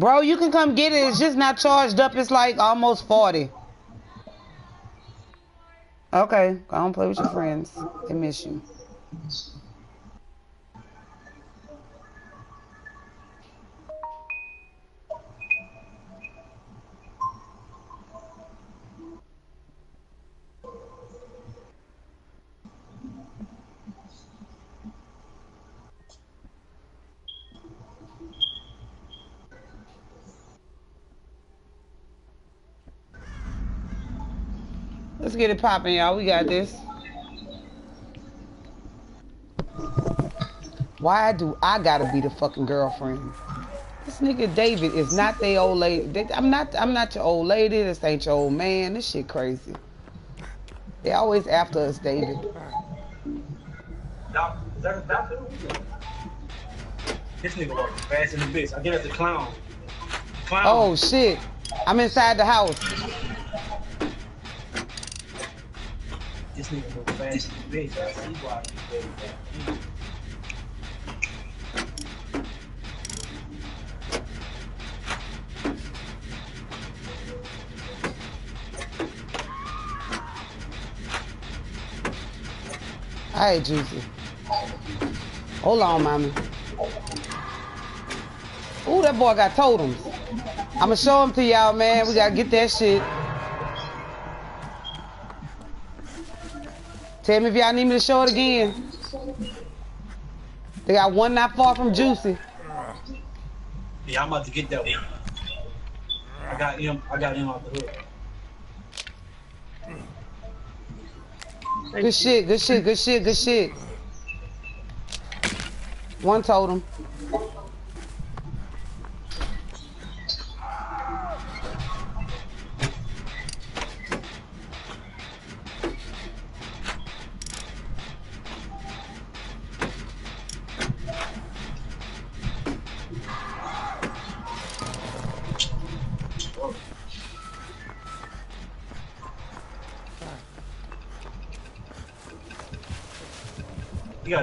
Bro, you can come get it. It's just not charged up. It's like almost 40. Okay, go on play with your friends. They miss you. Get it popping, y'all. We got this. Why do I gotta be the fucking girlfriend? This nigga David is not the old lady. I'm not. I'm not your old lady. This ain't your old man. This shit crazy. They always after us, David. Doc, is that? This nigga walking fast in the bitch. I get that's a clown. Clown. Oh shit! I'm inside the house. This nigga go fast. I Juicy. Hold on, mommy. Ooh, that boy got totems. I'ma show him to y'all, man. We gotta get that shit. Tell me if y'all need me to show it again. They got one not far from Juicy. Yeah, I'm about to get that one. I got him. I got him off the hook. Good shit, good shit, good shit, good shit. One totem. You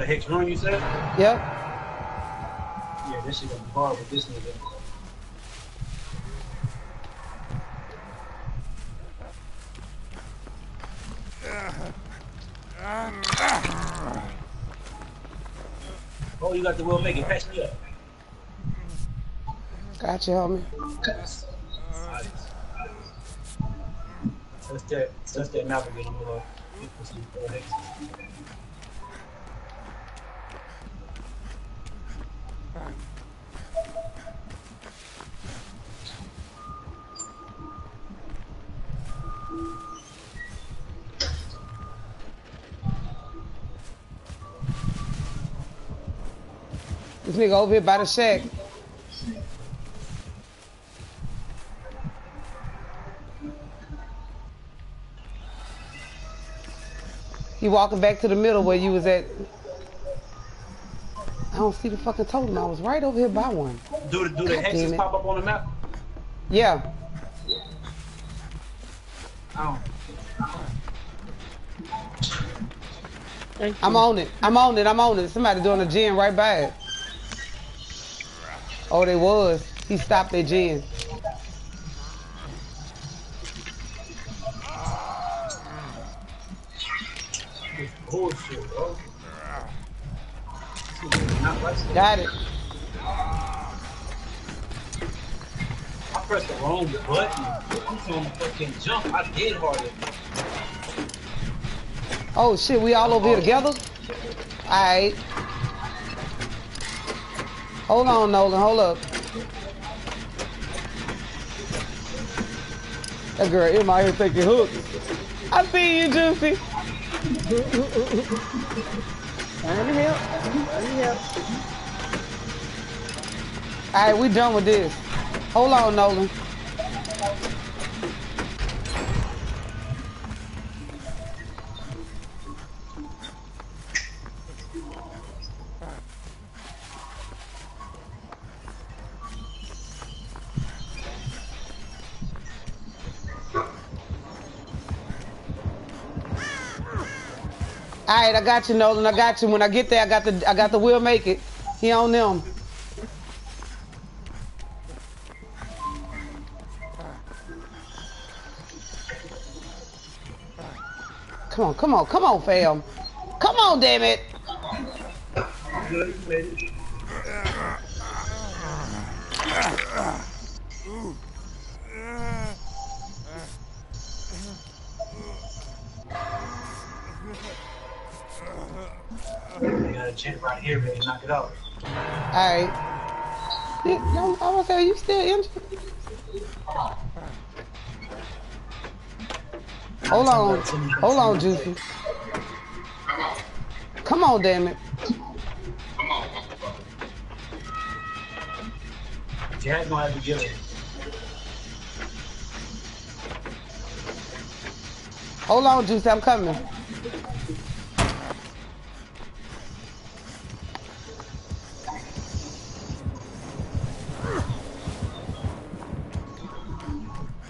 hex ruin, you said? Yep. Yeah, this shit gonna be hard with this nigga. Oh, you got the We'll Make It. Patch me up. Got you, homie. Touch that, touch that map this nigga hex. This nigga over here by the shack. He walking back to the middle where you was at. I don't see the fucking totem. I was right over here by one. Do the do the God hexes pop up on the map? Yeah. I don't. I'm on it. I'm on it. I'm on it. Somebody doing a gen right by it. Oh, they was. He stopped their gen. It's bullshit, bro. Not like that. Got it. I pressed the wrong button. I'm trying to fucking jump. I did harder. Oh shit, we all over here together? Alright. Hold on, Nolan, hold up. That girl Emma out here taking hooks. I see you, Juicy. Trying to help. To help. Alright, we done with this. Hold on, Nolan. right, I got you, Nolan. I got you. When I get there, I got the I got the We'll Make It. He on them. Come on, come on, come on, fam. Come on, damn it. Good, you made it. You got a chance right here, man. Knock it out. Alright. I was say, you still injured? Hold on. Hold on, Juicy. Come on, damn it. Jazz gonna have to get it. Hold on, Juicy, I'm coming.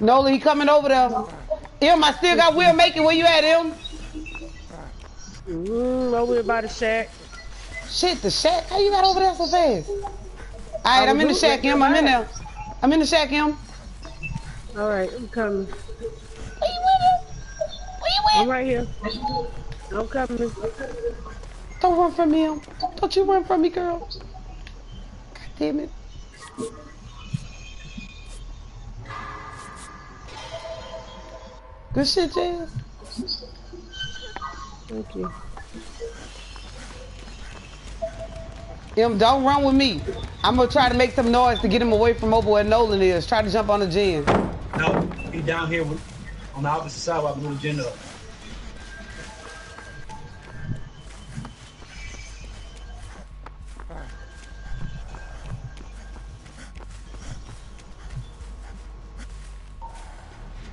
Nola, he coming over there. Em, I still got We'll Make It. Where you at, Em? Mm, over by the shack. Shit, the shack? How you got over there so fast? Alright, I'm in the shack, Em. I'm in there. I'm in the shack, Em. All right, I'm coming. Where you at, Em? Where you at? I'm right here. I'm coming. Don't run from me, Em. Don't you run from me, girl. God damn it. Good shit, Jazz. Thank you. Em, don't run with me. I'm gonna try to make some noise to get him away from over where Nolan is. Try to jump on the gen. No, he down here with, on the opposite side while I'm moving gen up.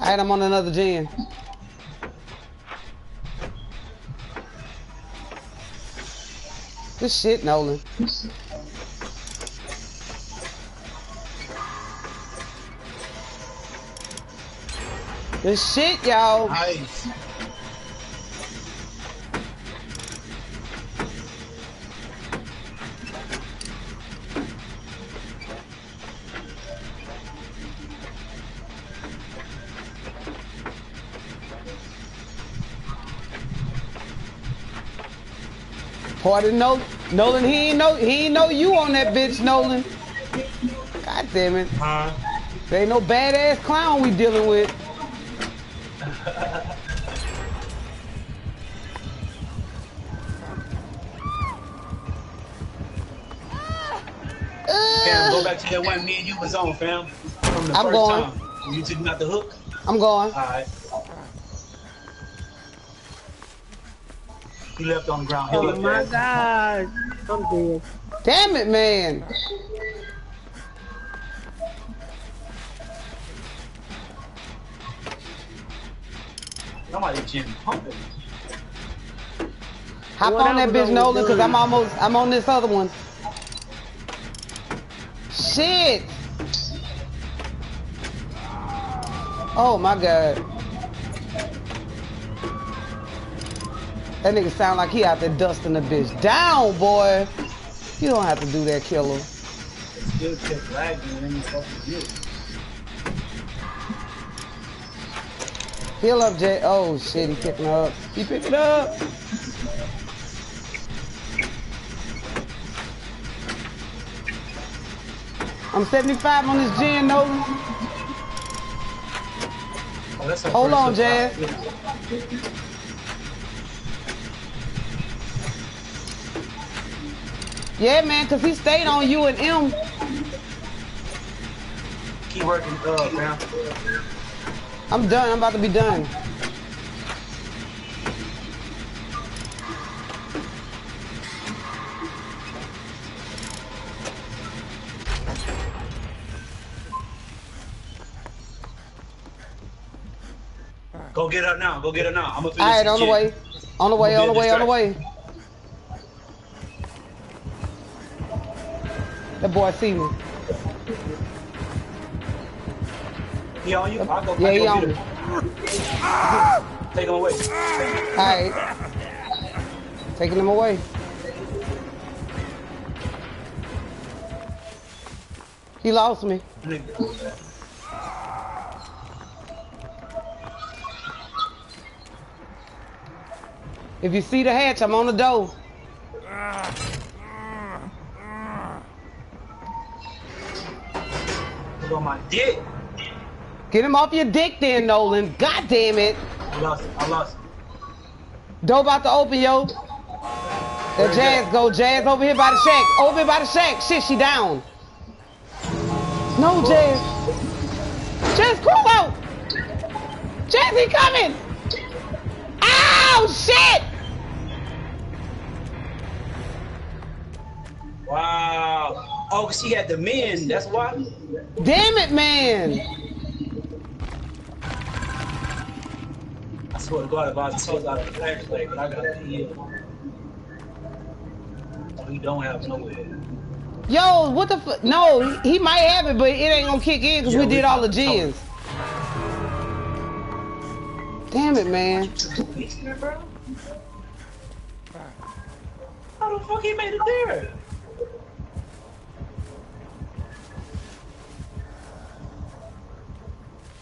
Alright, I'm on another gen. Good shit, Nolan. Good shit, y'all. Nice. Part of no Nolan, he ain't know he ain't know you on that bitch, Nolan. God damn it. Huh? There ain't no badass clown we dealing with. Fam, go back to that one me and you was on, fam. From the I'm first going. time. You took me out the hook. I'm going. Alright. He left on the ground. Heal Oh up, my Jazz. God. I'm dead. Damn it, man. Somebody Jim pumping. Hop What on that bitch, Nolan, cause. I'm almost I'm on this other one. Shit. Oh my god. That nigga sound like he out there dusting the bitch down, boy. You don't have to do that, killer. Still kept lagging and then he fucking. Heal up, Jay. Oh shit, he picking up. He picking up. I'm 75 on this gen, Nolan. Oh, Hold on. Jazz. Yeah, man, cause he stayed on you and M. Keep working up, fam. I'm done. I'm about to be done. Go get her now. Go get her now. I'm gonna All right, on the way. On the way, on the way, on the way. That boy see me. He on you? I'll go, Yeah, I'll he go on me. Take him away. All right. Taking him away. He lost me. If you see the hatch, I'm on the door. Look on my dick. Get him off your dick then, Nolan. God damn it. I lost it. I lost it. Door about to open, yo. That Jazz go. Jazz over here by the shack. Over here by the shack. Shit, she down. No, Jazz. Jazz, crawl out. Jazz, he coming. Ow, shit. Wow. Oh, she had the men. That's why. Damn it, man. I swear to God, if I told out the flashlight, but I got a. Oh, he don't have nowhere. Yo, what the fuck? No, he, might have it, but it ain't gonna kick in because Yeah, we we did all the gens. Damn it, man. How the fuck he made it there?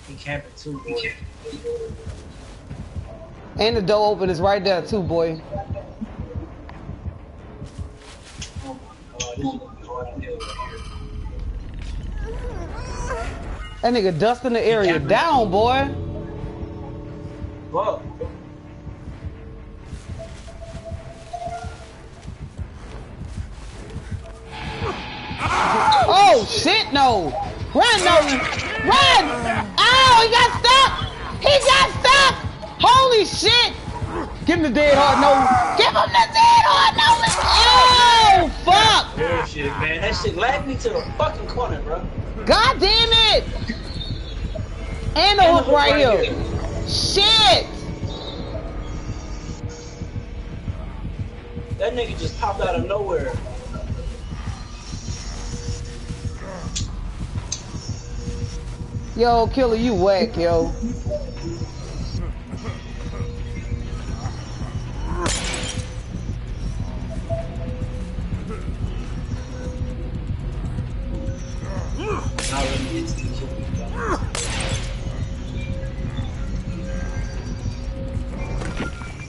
He camping too, boy. And the door open is right there too, boy. Oh my god, this is gonna be hard to deal with here. That nigga dusting the area down, boy. Fuck. Oh shit, no! Run, Nolan! Run! Oh, he got stuck! He got stuck! Holy shit! Give him the dead hard, Nolan! Give him the dead hard, Nolan! Oh, fuck! Bullshit, man. That shit lagged me to the fucking corner, bro. God damn it! And the And hook right here. Shit! That nigga just popped out of nowhere. Yo, killer, you whack, yo.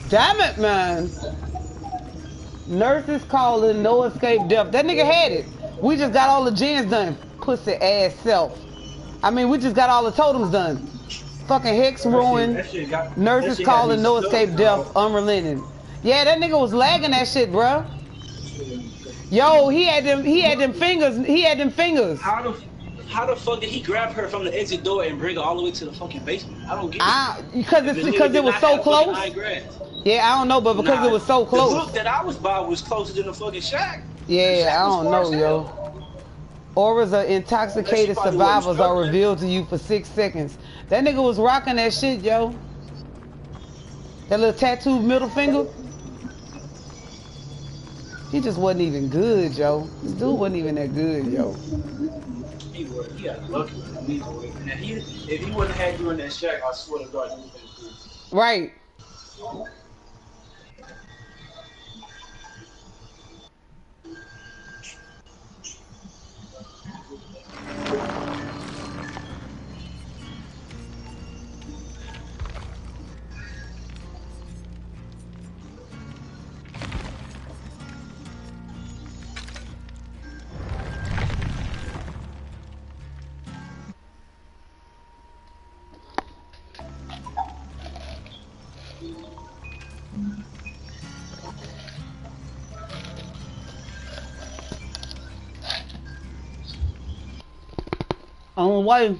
Damn it, man. Nurse's Calling, no escape death. That nigga had it. We just got all the gens done. Pussy ass self. I mean, we just got all the totems done. Fucking Hex ruined. That shit that Nurse's Calling, no escape death, unrelenting. Yeah, that nigga was lagging that shit, bro. Yo, he had them. He had them fingers. He had them fingers. How the how the fuck did he grab her from the exit door and bring her all the way to the fucking basement? I don't get it. I because it's because it was so close. Yeah, I don't know, but because Nah, it was so The close. hook that I was by was closer than the fucking shack. Yeah, Shack I don't know, yo. Auras of intoxicated Unless you probably wasn't survivors are revealed to you for six seconds. That nigga was rocking that shit, yo. That little tattooed middle finger. He just wasn't even good, yo. This dude wasn't even that good, yo. He was. He got lucky with me, boy. And if he if he wouldn't have had you in that shack, I swear to God, he would have been cool. Right. On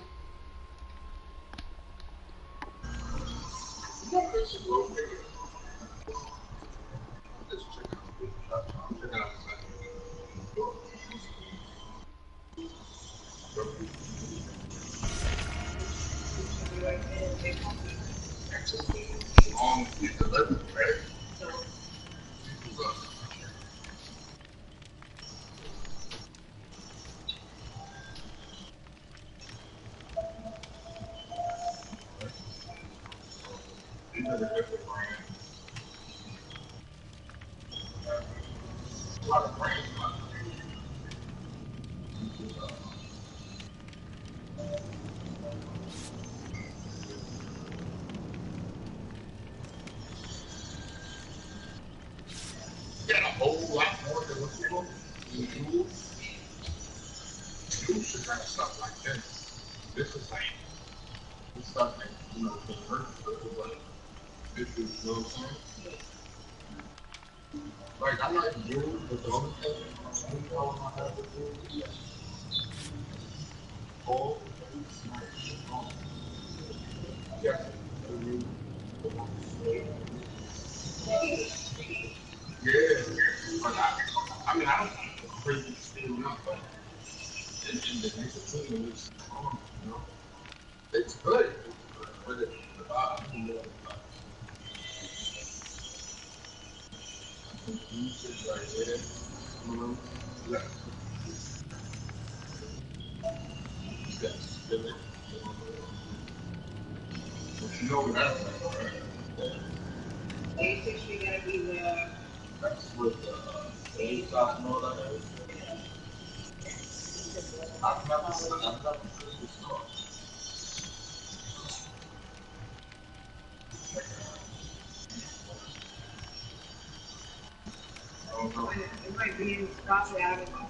Rafael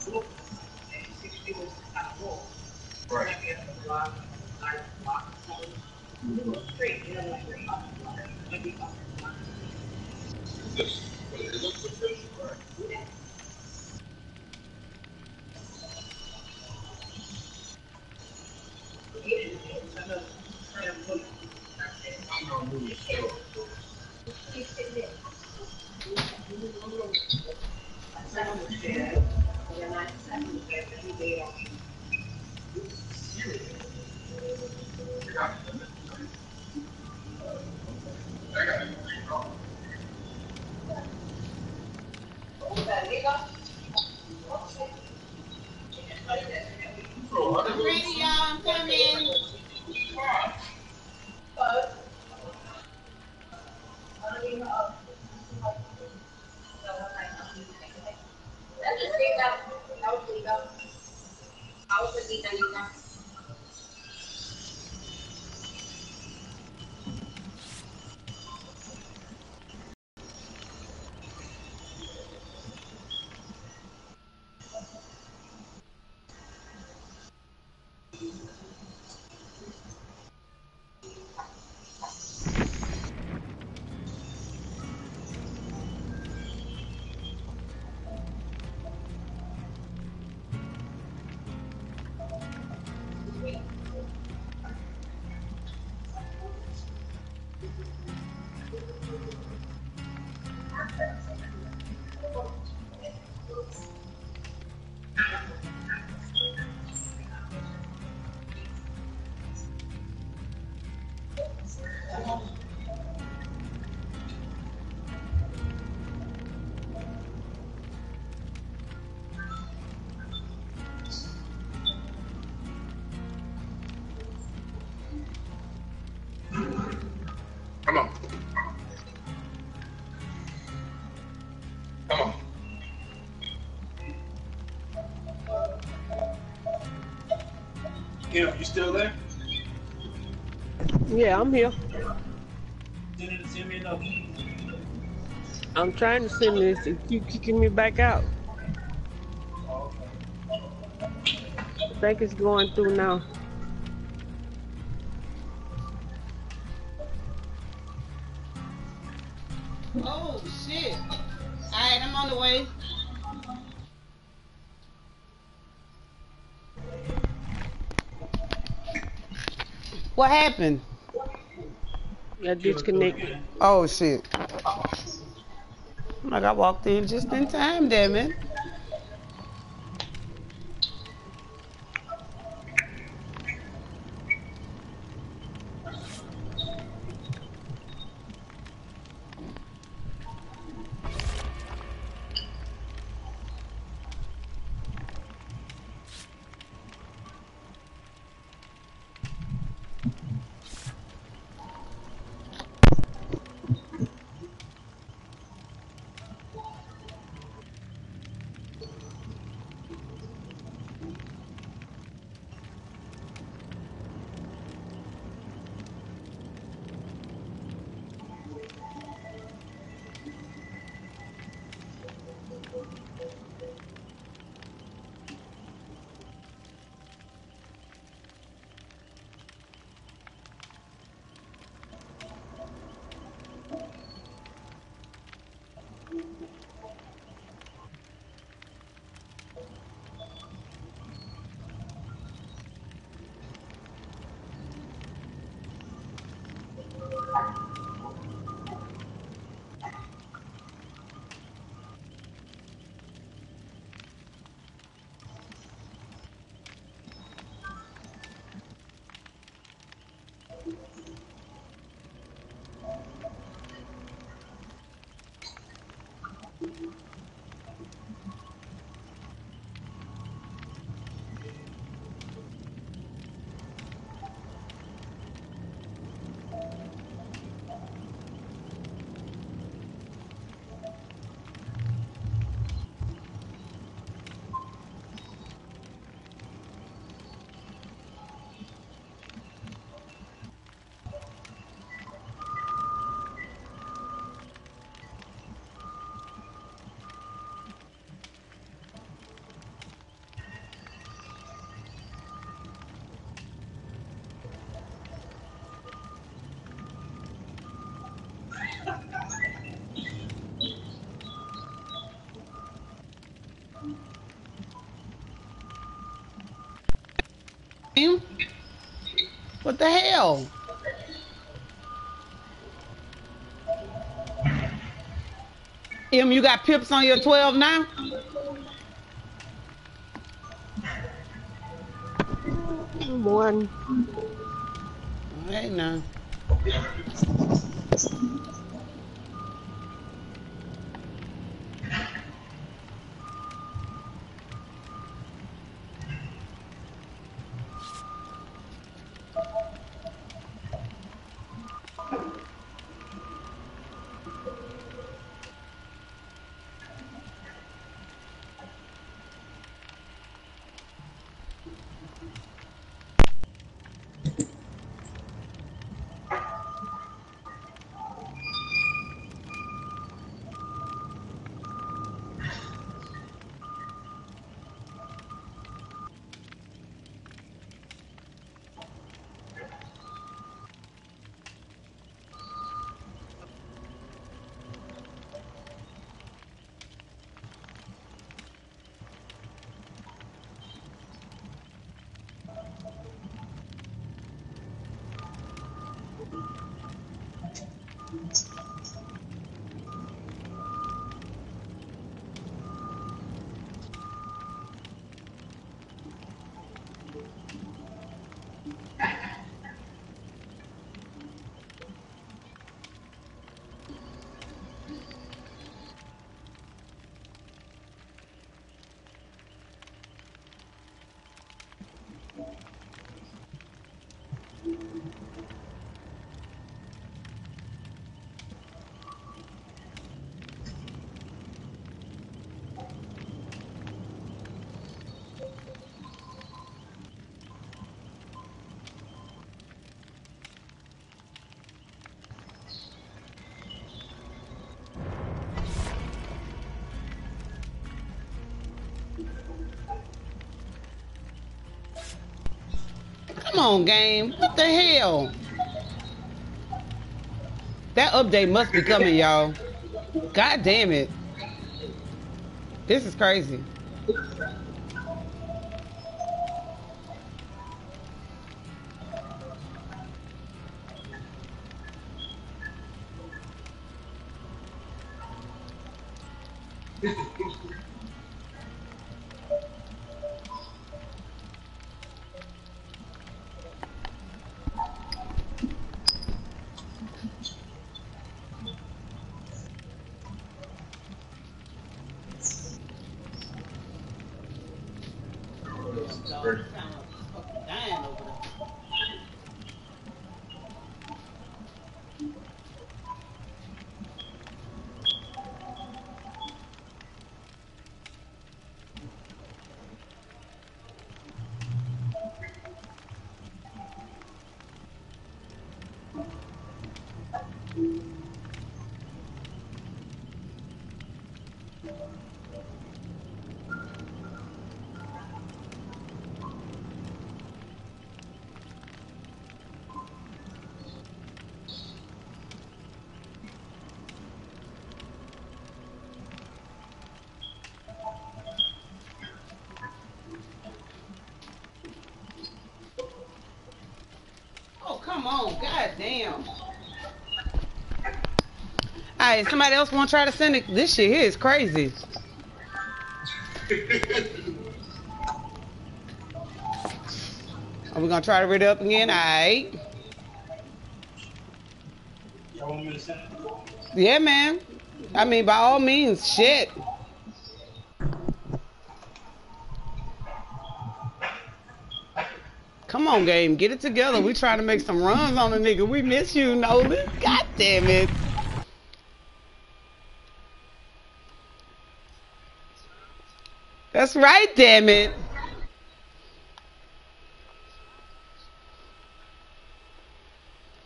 still there? Yeah, I'm here. I'm trying to send this and keep kicking me back out. I think it's going through now. happened? That dude's connected. Oh shit. Like I walked in just in time damn it. The hell? You got pips on your 12 now? Come on, game. What the hell? That update must be coming, y'all. God damn it. This is crazy. Somebody else want to try to send it? This shit here is crazy. Are we going to try to read it up again? Alright. Yeah, man. I mean, by all means, shit. Come on, game. Get it together. We trying to make some runs on the nigga. We miss you, Nolan. God damn it. That's right, damn it.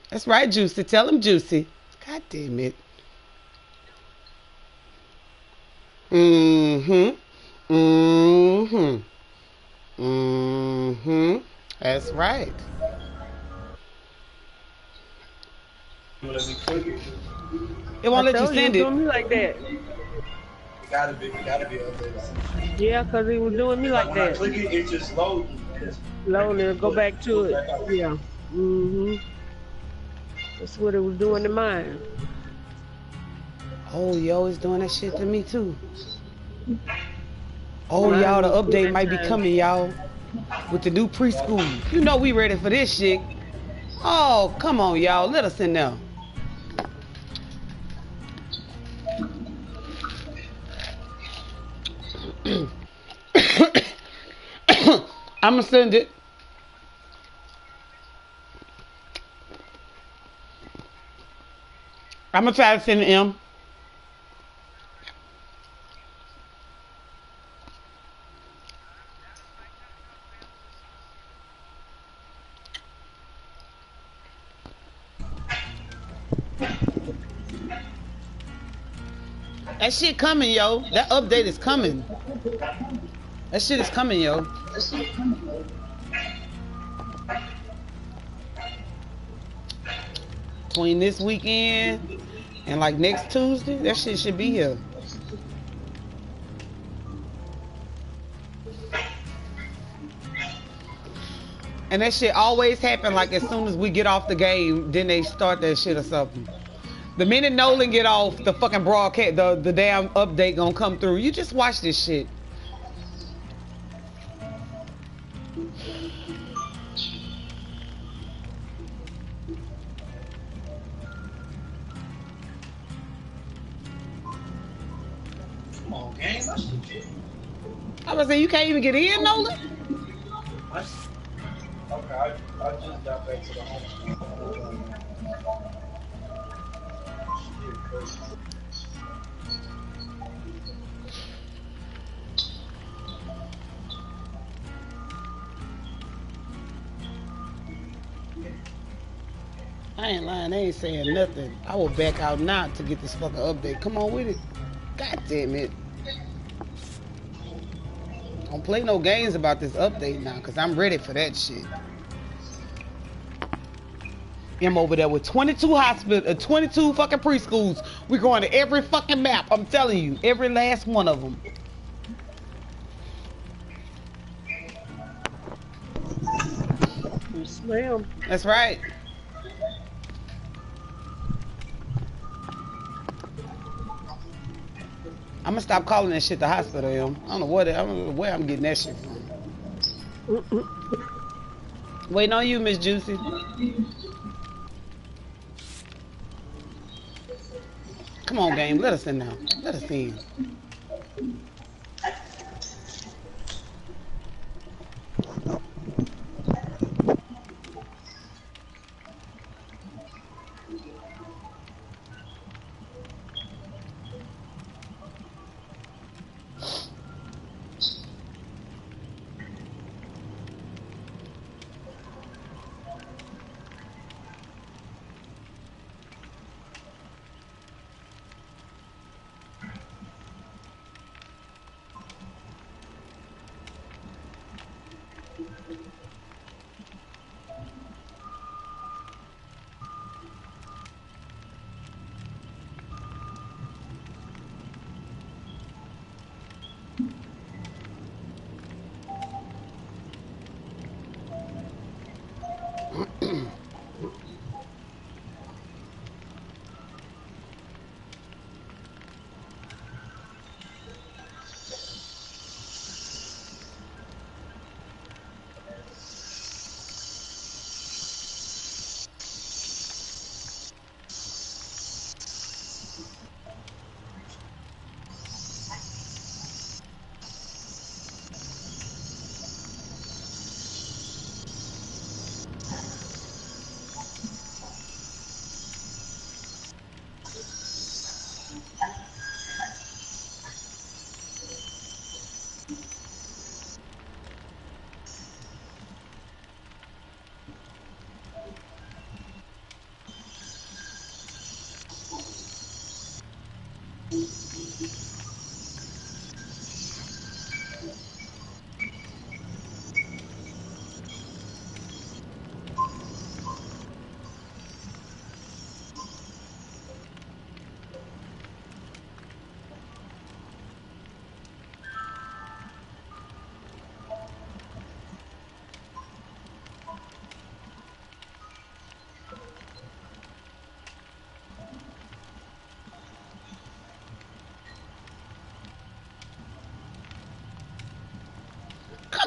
That's right, Juicy. Tell him, Juicy. God damn it. Mm-hmm. Mm-hmm. Mm-hmm. That's right. It won't I let you send it. it. doing me like that. It gotta be, it gotta be updated. Yeah, 'cause he was doing me like when I that. click it, it just loads. Load and go back to it. Yeah. Mm-hmm. That's what it was doing to mine. Oh, yo, it's doing that shit to me too. Oh, Mine y'all, the update might be coming, y'all, with the new preschool. You know we ready for this shit. Oh, come on, y'all, let us in there. I'ma send it. I'ma try to send it M. That shit coming, yo. That update is coming. That shit is coming, yo. Between this weekend and like next Tuesday, that shit should be here. And that shit always happen like as soon as we get off the game, then they start that shit or something. The minute Nolan get off, the fucking broadcast, the, the damn update gonna come through. You just watch this shit. I was saying you can't even get in, Nolan. Okay, I, I just got back to the home. I ain't lying. They ain't saying nothing. I will back out now to get this fucking update. Come on with it. God damn it. Don't play no games about this update now, cause I'm ready for that shit. I'm over there with 22 hospital, uh, 22 fucking preschools. We're going to every fucking map. I'm telling you, every last one of them. Yes, ma'am. That's right. I'm gonna stop calling that shit the hospital. Yo. I don't know what I don't know where I'm getting that shit from. Waiting on you, Miss Juicy. Come on, game. Let us in now. Let us in.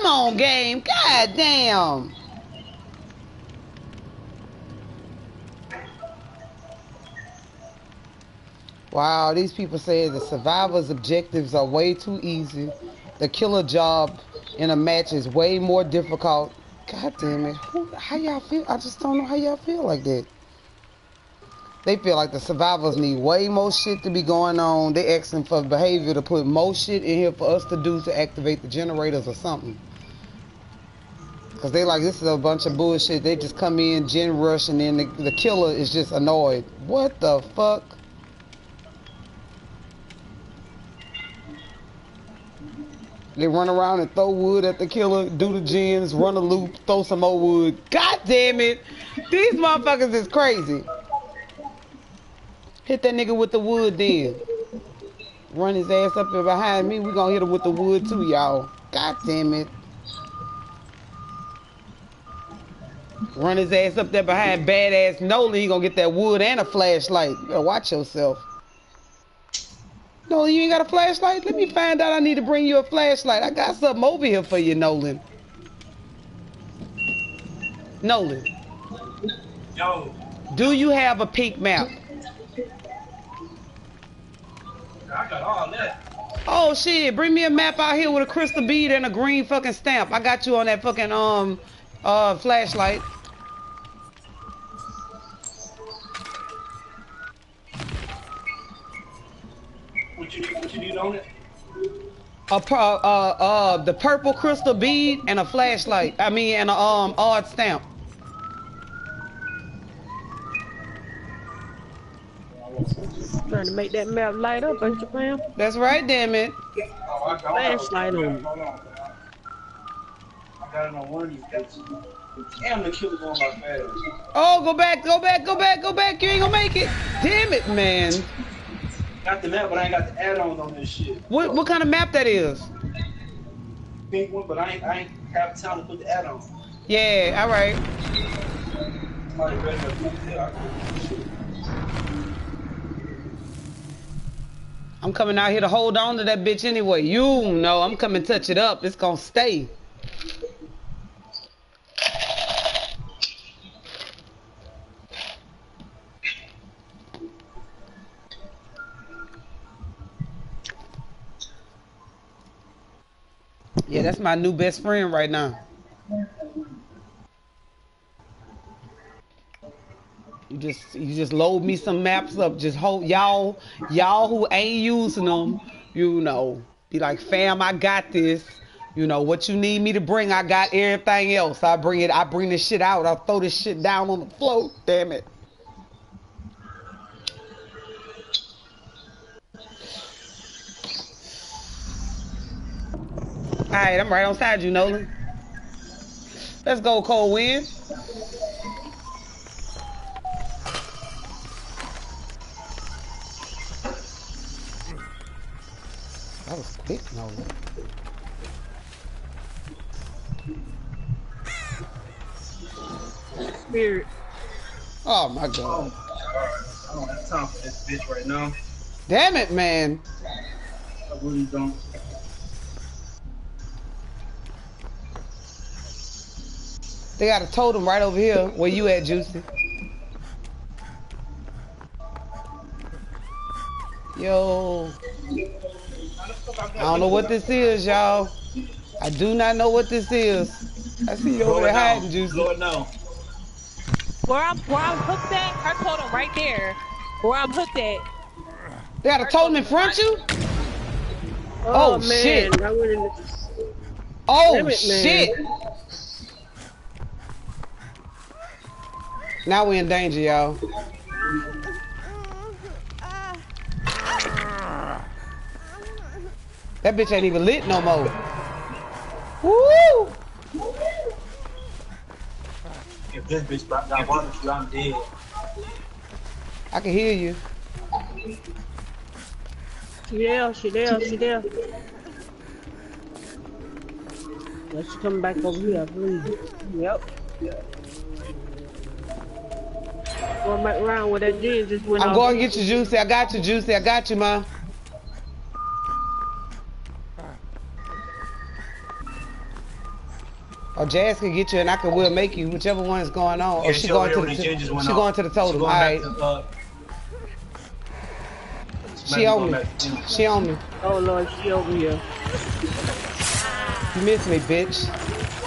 Come on, game. God damn. Wow, these people say the survivor's objectives are way too easy. The killer job in a match is way more difficult. God damn it. Who, how y'all feel? I just don't know how y'all feel like that. They feel like the survivors need way more shit to be going on. They're asking for behavior to put more shit in here for us to do to activate the generators or something. Cause they like this is a bunch of bullshit. They just come in, gen rush, and then the, the killer is just annoyed. What the fuck? They run around and throw wood at the killer, do the gens, run a loop, throw some more wood. God damn it! These motherfuckers is crazy. Hit that nigga with the wood then. Run his ass up there behind me. We gonna hit him with the wood too, y'all. God damn it. Run his ass up there behind badass Nolan. He gonna get that wood and a flashlight. You better watch yourself. Nolan, you ain't got a flashlight? Let me find out I need to bring you a flashlight. I got something over here for you, Nolan. Nolan. Yo. Do you have a peak map? I got all that. Oh shit, bring me a map out here with a crystal bead and a green fucking stamp. I got you on that fucking um uh flashlight. What you what you need on it? A uh, uh uh the purple crystal bead and a flashlight. I mean and a um odd stamp. Trying to make that map light up, ain't you, fam? That's right, damn it. Oh, I got Flashlight on got one of these pictures. Damn, the killer going by fast. Oh, go back, go back, go back, go back. You ain't gonna make it. Damn it, man. Got the map, but I ain't got the add-ons on this shit. What what kind of map that is? Pink one, but I ain't I ain't have time to put the add-on. Yeah, all right. Somebody ready to put it there. I couldn't do shit. I'm coming out here to hold on to that bitch anyway. You know, I'm coming touch it up. It's gonna stay. Yeah, that's my new best friend right now. You just you just load me some maps up. Just hold y'all y'all who ain't using them, you know, be like, fam, I got this. You know what you need me to bring, I got everything else. I bring it, I bring this shit out. I'll throw this shit down on the floor. Damn it. Alright, I'm right on side you, Nolan. Let's go, Coldwind. That was quick, Nolan. Spirit. Oh my god. I don't have time for this bitch right now. Damn it, man. I really don't. They got a totem right over here. Where you at, Juicy? Yo. I don't know what this is, y'all. I do not know what this is. I see you over there it now. hiding, Juicy. Blow it now. Where I'm where I'm hooked at, her totem right there. Where I'm hooked at. They got a totem in front of you? Oh, oh, man, shit. I went in the, Oh, Damn it, man. Now we in danger, y'all. That bitch ain't even lit no more. Woo! If this bitch got got barbecue, I'm dead. I can hear you. she there, she there, she there. Let's come back over here, I believe. Yep. Going back around with that jeans just went I'm off. going to get you, Juicy. I got you, Juicy. I got you, ma. Or Jazz can get you, and I can will make you, whichever one is going on. Yeah, or she she going to the the she off. going to the She totem. All going right, to, uh, she on me. back to. She on me. Oh Lord, she over here. You miss me, bitch.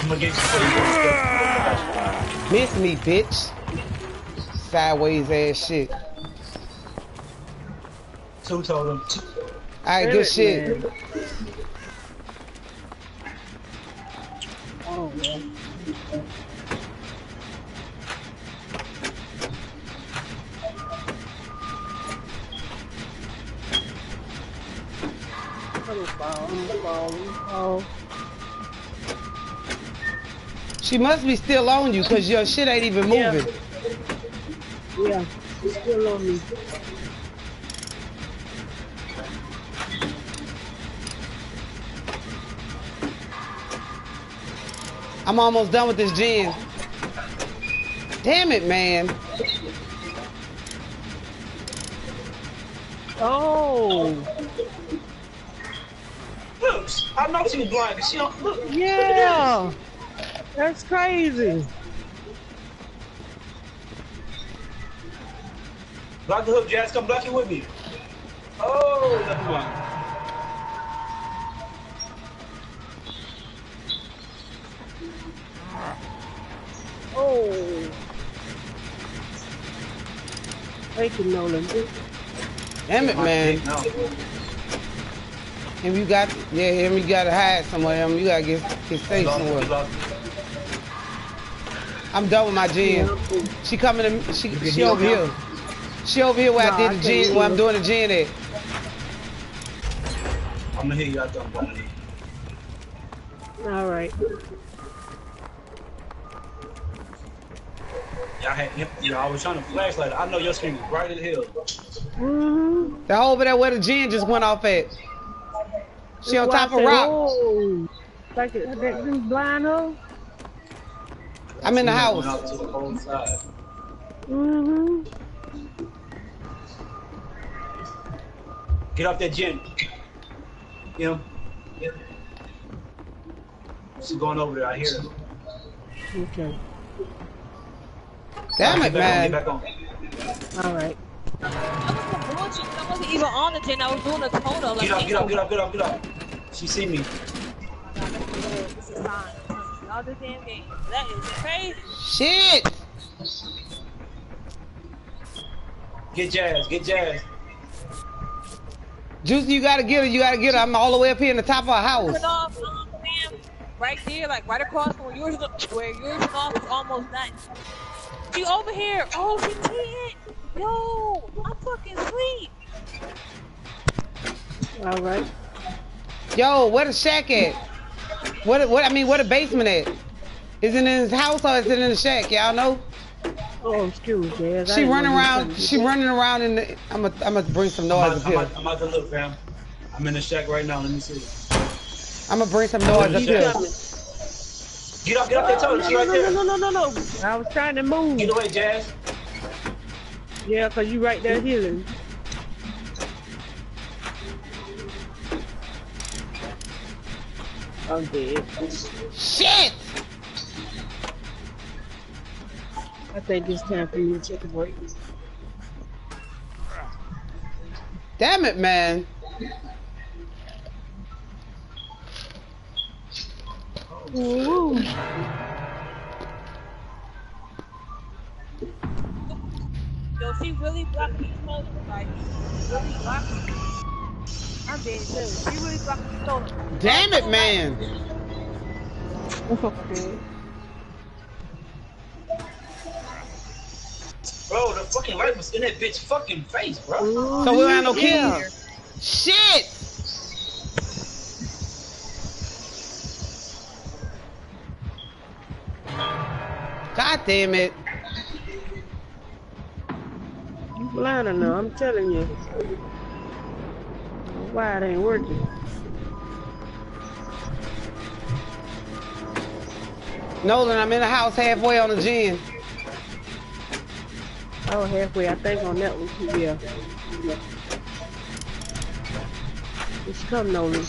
I'm gonna get you before you go Miss me, bitch. Sideways ass shit. Two totem. Two. All right, Damn good it, shit. man. Oh man. She must be still on you, cause your shit ain't even moving. Yeah, she's still on me. I'm almost done with this gen. Damn it, man. Oh, Look, I know she was blind. She don't look. yeah. That's crazy. Block the hook, Jazz. Come block it with me. Oh, never mind. Oh. Thank you, Nolan. Damn it, man. No. And you got, yeah, him, you gotta hide somewhere. Him, you gotta get, get safe Lost somewhere. I'm done with my gen. She coming to, she, she over here. She over here where Nah, I I did the can't gen, where I'm doing the gen at. I'm gonna hit you after I'm done. All right. Y'all had, you know, I was trying to flashlight. I know your screen was bright as hell. Mm-hmm. The over there where the gen just went off at. She on top of rock. Oh, like that, that blind hoe. I'm in the Went house. out to the whole side. Mm-hmm. Get off that gen. You know? Yeah. She's going over there. I hear her. Okay. Damn it, Get back on, man. Get back on. All right. I wasn't I wasn't even on the gym. I was doing a total. Like, Get up, get up, get up, get up, get up. She see me. This is fine. All this damn game. That is crazy. Shit. Get Jazz, get Jazz. Juicy, you gotta get her. You gotta get her. I'm all the way up here in the top of a house. Cut off, um, right there, like right across from where yours, where yours off is almost done. She over here. Oh, she did. it. Yo, I'm fucking sweet. All right. Yo, where the shack at? What? What? I mean, where the basement at? Is it in his house or is it in the shack? Y'all know? Oh, excuse me, I She didn't running around. said She that. running around in the. I'm gonna. I'm gonna bring some I'm noise out, up I'm, here. out, I'm out to look, fam. I'm in the shack right now. Let me see. I'm gonna bring some noise up here. Get up, get up that No, totem. She right no, there. no, no, no, no, no. I was trying to move. Get away, Jazz. Yeah, cause you right there healing. I'm dead. Shit! I think it's time for me to take a break. Damn it, man. Ooh. Yo, she really blocked these totems. Like, really blocked them. I'm being serious. She really blocked these totems. Damn it, man. Bro, the fucking light was in that bitch fucking face, bro. So we don't have no keys. Yeah. Shit! God damn it. You blind enough, I'm telling you. Why it ain't working? Nolan, I'm in the house halfway on the gen. Oh, halfway, I think on that one yeah. It's come, Nolan.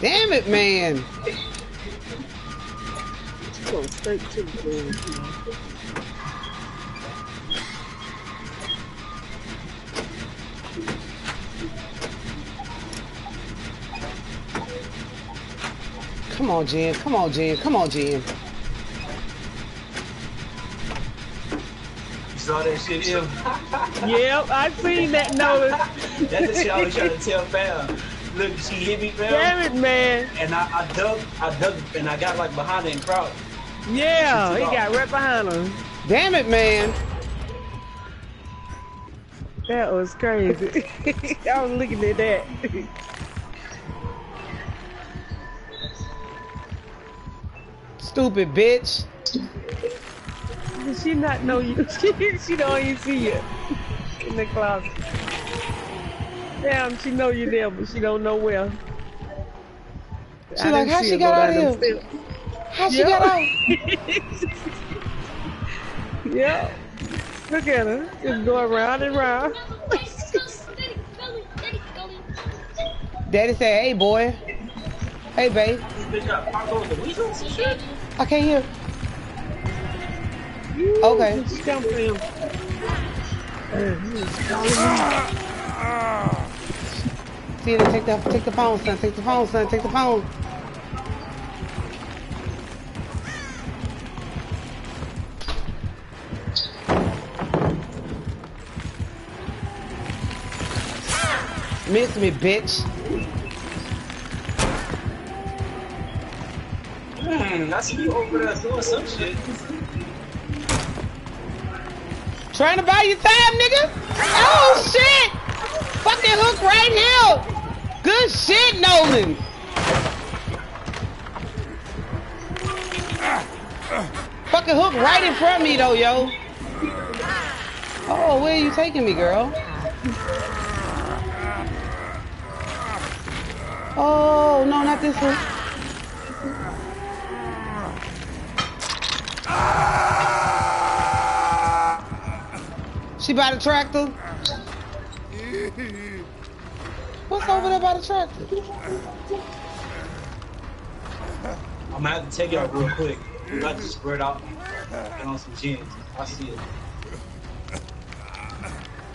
Damn it, man. Go straight to the. Come on, Jen. Come on, Jen. Come on, Jen. You saw that shit, Em? Yep, I seen that notice. That's the shit I was trying to tell fam. Look, she hit me, fam. Damn it, man. And I, I dug, I dug, and I got like behind her and crouched. Yeah, he got right behind her. Damn it, man. That was crazy. I was looking at that. Stupid bitch. Does she not know you? She, she don't even see you in the closet. Damn, she know you there, but she don't know where. She I like, how she got out of them here? How she Yep. got out? Yeah. Look at her. Just going round and round. Daddy said, hey, boy. Hey, babe. This bitch got popped over the weasels and shit. I can't hear. Okay. Stump him. See, take the, take the phone, son. Take the phone, son. Take the phone. Miss me, bitch. Hmm, I see you over there doing some shit. Trying to buy you time, nigga? Oh, shit! Fucking hook right here! Good shit, Nolan! Fucking hook right in front of me, though, yo. Oh, where are you taking me, girl? Oh, no, not this one. She by the tractor? What's over there by the tractor? I'm gonna have to take y'all real quick. We got to spread out and on some gens. I see it.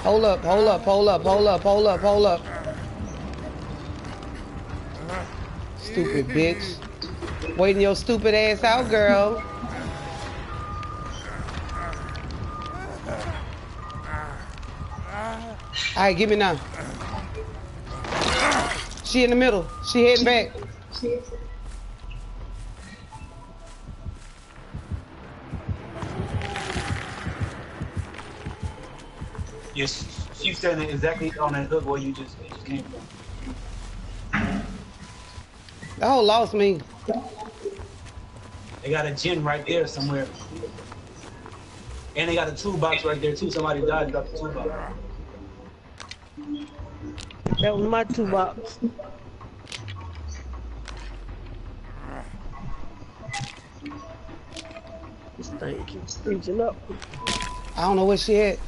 Hold up, hold up, hold up, hold up, hold up, hold up. Stupid bitch. Waiting your stupid ass out, girl. Alright, give me now. She in the middle. She heading back. Yes, she's standing exactly on that hook where you just, just came from. That whole lost me. They got a gen right there somewhere. And they got a toolbox right there too. Somebody died and dropped the toolbox. That was my toolbox. This thing keeps reaching up. I don't know where she at.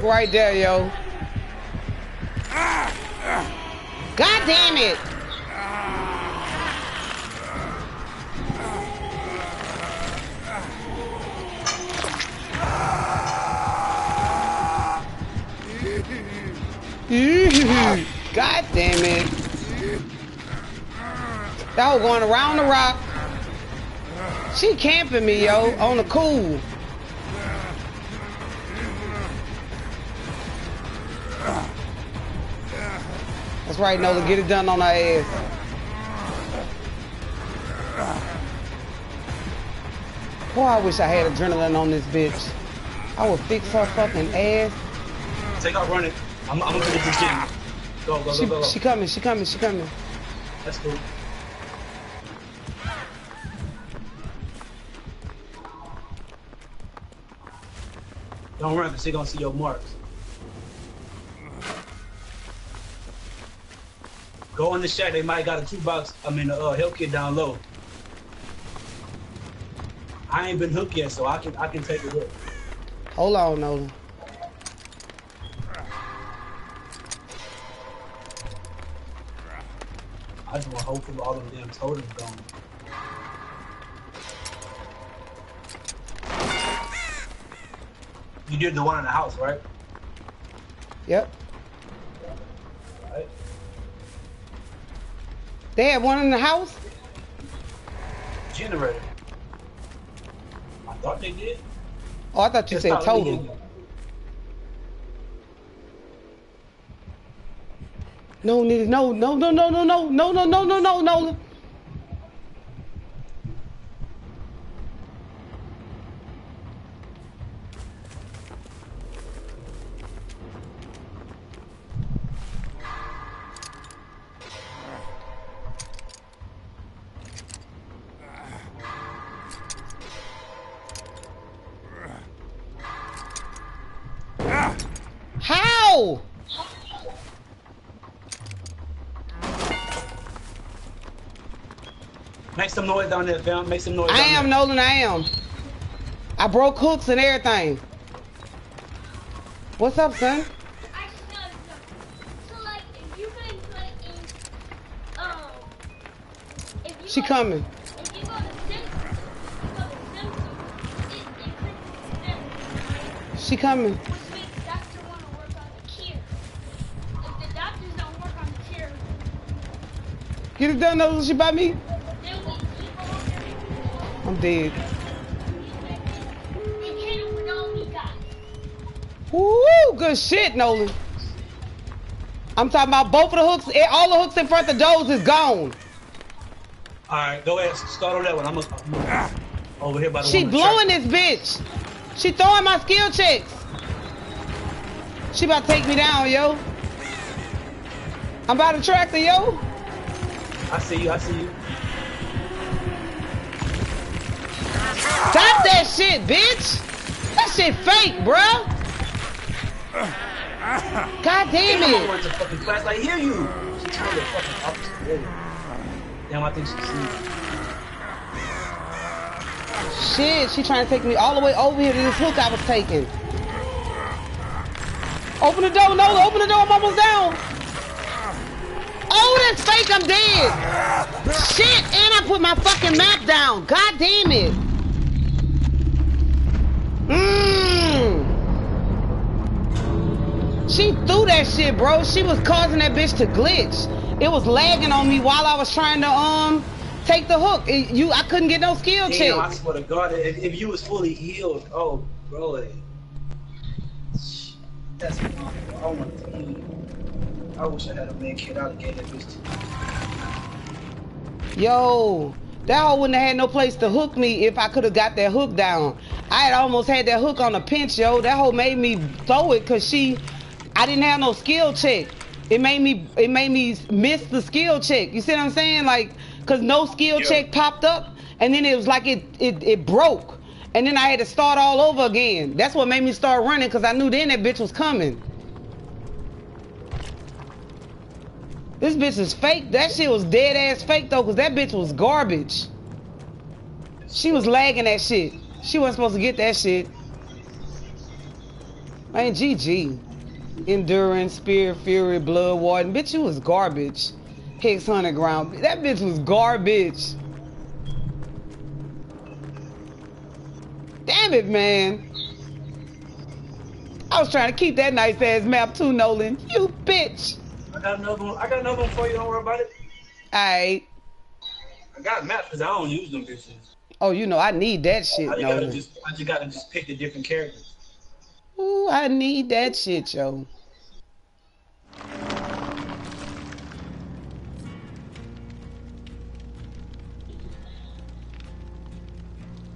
Hook right there, yo. God damn it. God damn it. That was going around the rock. She camping me, yo, on the cool. Right, Nola. Get it done on her ass. Boy, I wish I had adrenaline on this bitch. I would fix her fucking ass. Take out running. I'm, I'm gonna get this shit. Go, go, She, go, go, go. she coming, she coming, she coming. That's cool. Don't run, cause she gonna see your marks. Go in the shack. They might got a toolbox. I mean, a uh, health kit down low. I ain't been hooked yet, so I can I can take a look. Hold on, Nolan. I just want to hope for all of them totems gone. You did the one in the house, right? Yep. Right. They had one in the house? Generator. I thought they did. Oh, I thought you Just said thought, let me total. get- No, nigga, no, no, no, no, no, no, no, no, no, no, no, no. How? Make some noise down there, fam. Make some noise. I am there. Nolan, I am. I broke hooks and everything. What's up, son? She coming. She something. So, like, if you can put in, um, if you She go, coming. If you go to sensor, you go to sensor, it, it clicks sensor, She coming. which means doctor want to work on the cure. If the doctors don't work on the cure, Get it done, Nolan. She by me. then we keep on I'm dead. and hit him with all we got. Woo, good shit, Nolan. I'm talking about both of the hooks. eh, All the hooks in front of the doors is gone. All right, go ahead. Start on that one. I'm, a, I'm a- over here by the She blowing this bitch. She throwing my skill checks. She about to take me down, yo. I'm about to track her, yo. I see you. I see you. Stop that shit, bitch. That shit fake, bruh. God damn I it. went to fucking class. I hear you. She turned the fucking opposite. Damn, I think she see. Shit, she trying to take me all the way over here to this hook I was taking. Open the door, no, open the door, I'm almost down. Fake, I'm dead. Shit, and I put my fucking map down. God damn it. Mmm. She threw that shit, bro. She was causing that bitch to glitch. It was lagging on me while I was trying to um take the hook. It- you, I couldn't get no skill Damn, I swear to God, if, if you was fully healed, oh, bro, eh. that's I want to. I wish I had a man kid. I'd have gave that bitch to Yo, that hoe wouldn't have had no place to hook me if I could have got that hook down. I had almost had that hook on a pinch, yo. That hoe made me throw it because she, I didn't have no skill check. It made me, it made me miss the skill check. You see what I'm saying? Like, cause no skill Yeah. check popped up, and then it was like it, it, it broke, and then I had to start all over again. That's what made me start running, cause I knew then that bitch was coming. This bitch is fake. That shit was dead ass fake though, cause that bitch was garbage. She was lagging that shit. She wasn't supposed to get that shit. Man, GG. Endurance, Spirit, Fury, Bloodwarden. Bitch, you was garbage. Hex Haunted Ground. That bitch was garbage. Damn it, man. I was trying to keep that nice ass map too, Nolan. You bitch. I got another one. I got another one for you. Don't worry about it. Alright. I got maps because I don't use them bitches. Oh, you know, I need that shit, I just gotta just, I just gotta just pick the different characters. Ooh, I need that shit, yo.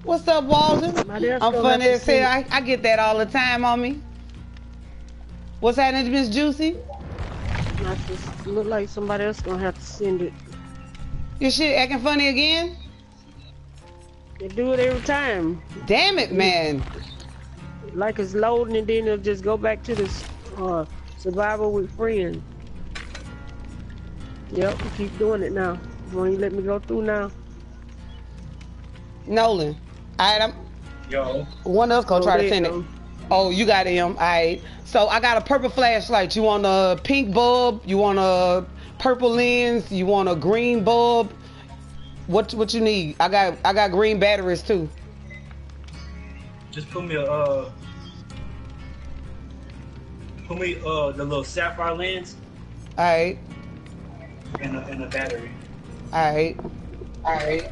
What's up, Walden? Somebody else I'm funny as hell. I, I get that all the time on me. What's happening, Miss Juicy? I just look like somebody else gonna have to send it. Your shit acting funny again? They do it every time. Damn it, man. Like it's loading and then it'll just go back to this uh, survival with friends. Yep, keep doing it now. Won't you let me go through now? Nolan. Alright, I'm Yo, one of us gonna Oh, try to send you it. Oh, you got him. Alright. So I got a purple flashlight. You want a pink bulb? You want a purple lens? You want a green bulb? What what you need? I got I got green batteries too. just put me a uh, put me uh the little sapphire lens Alright. and a, and a battery. Alright. Alright.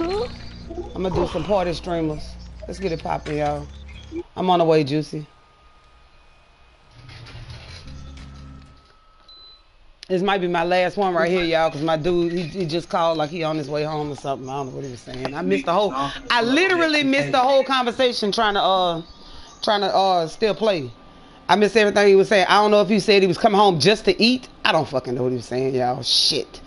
I'm gonna do some party streamers. Let's get it popping, y'all. I'm on the way, Juicy. This might be my last one right here, y'all, because my dude, he, he just called like he on his way home or something. I don't know what he was saying. I missed the whole, I literally missed the whole conversation trying to, uh, trying to, uh, still play. I missed everything he was saying. I don't know if he said he was coming home just to eat. I don't fucking know what he was saying, y'all. Shit.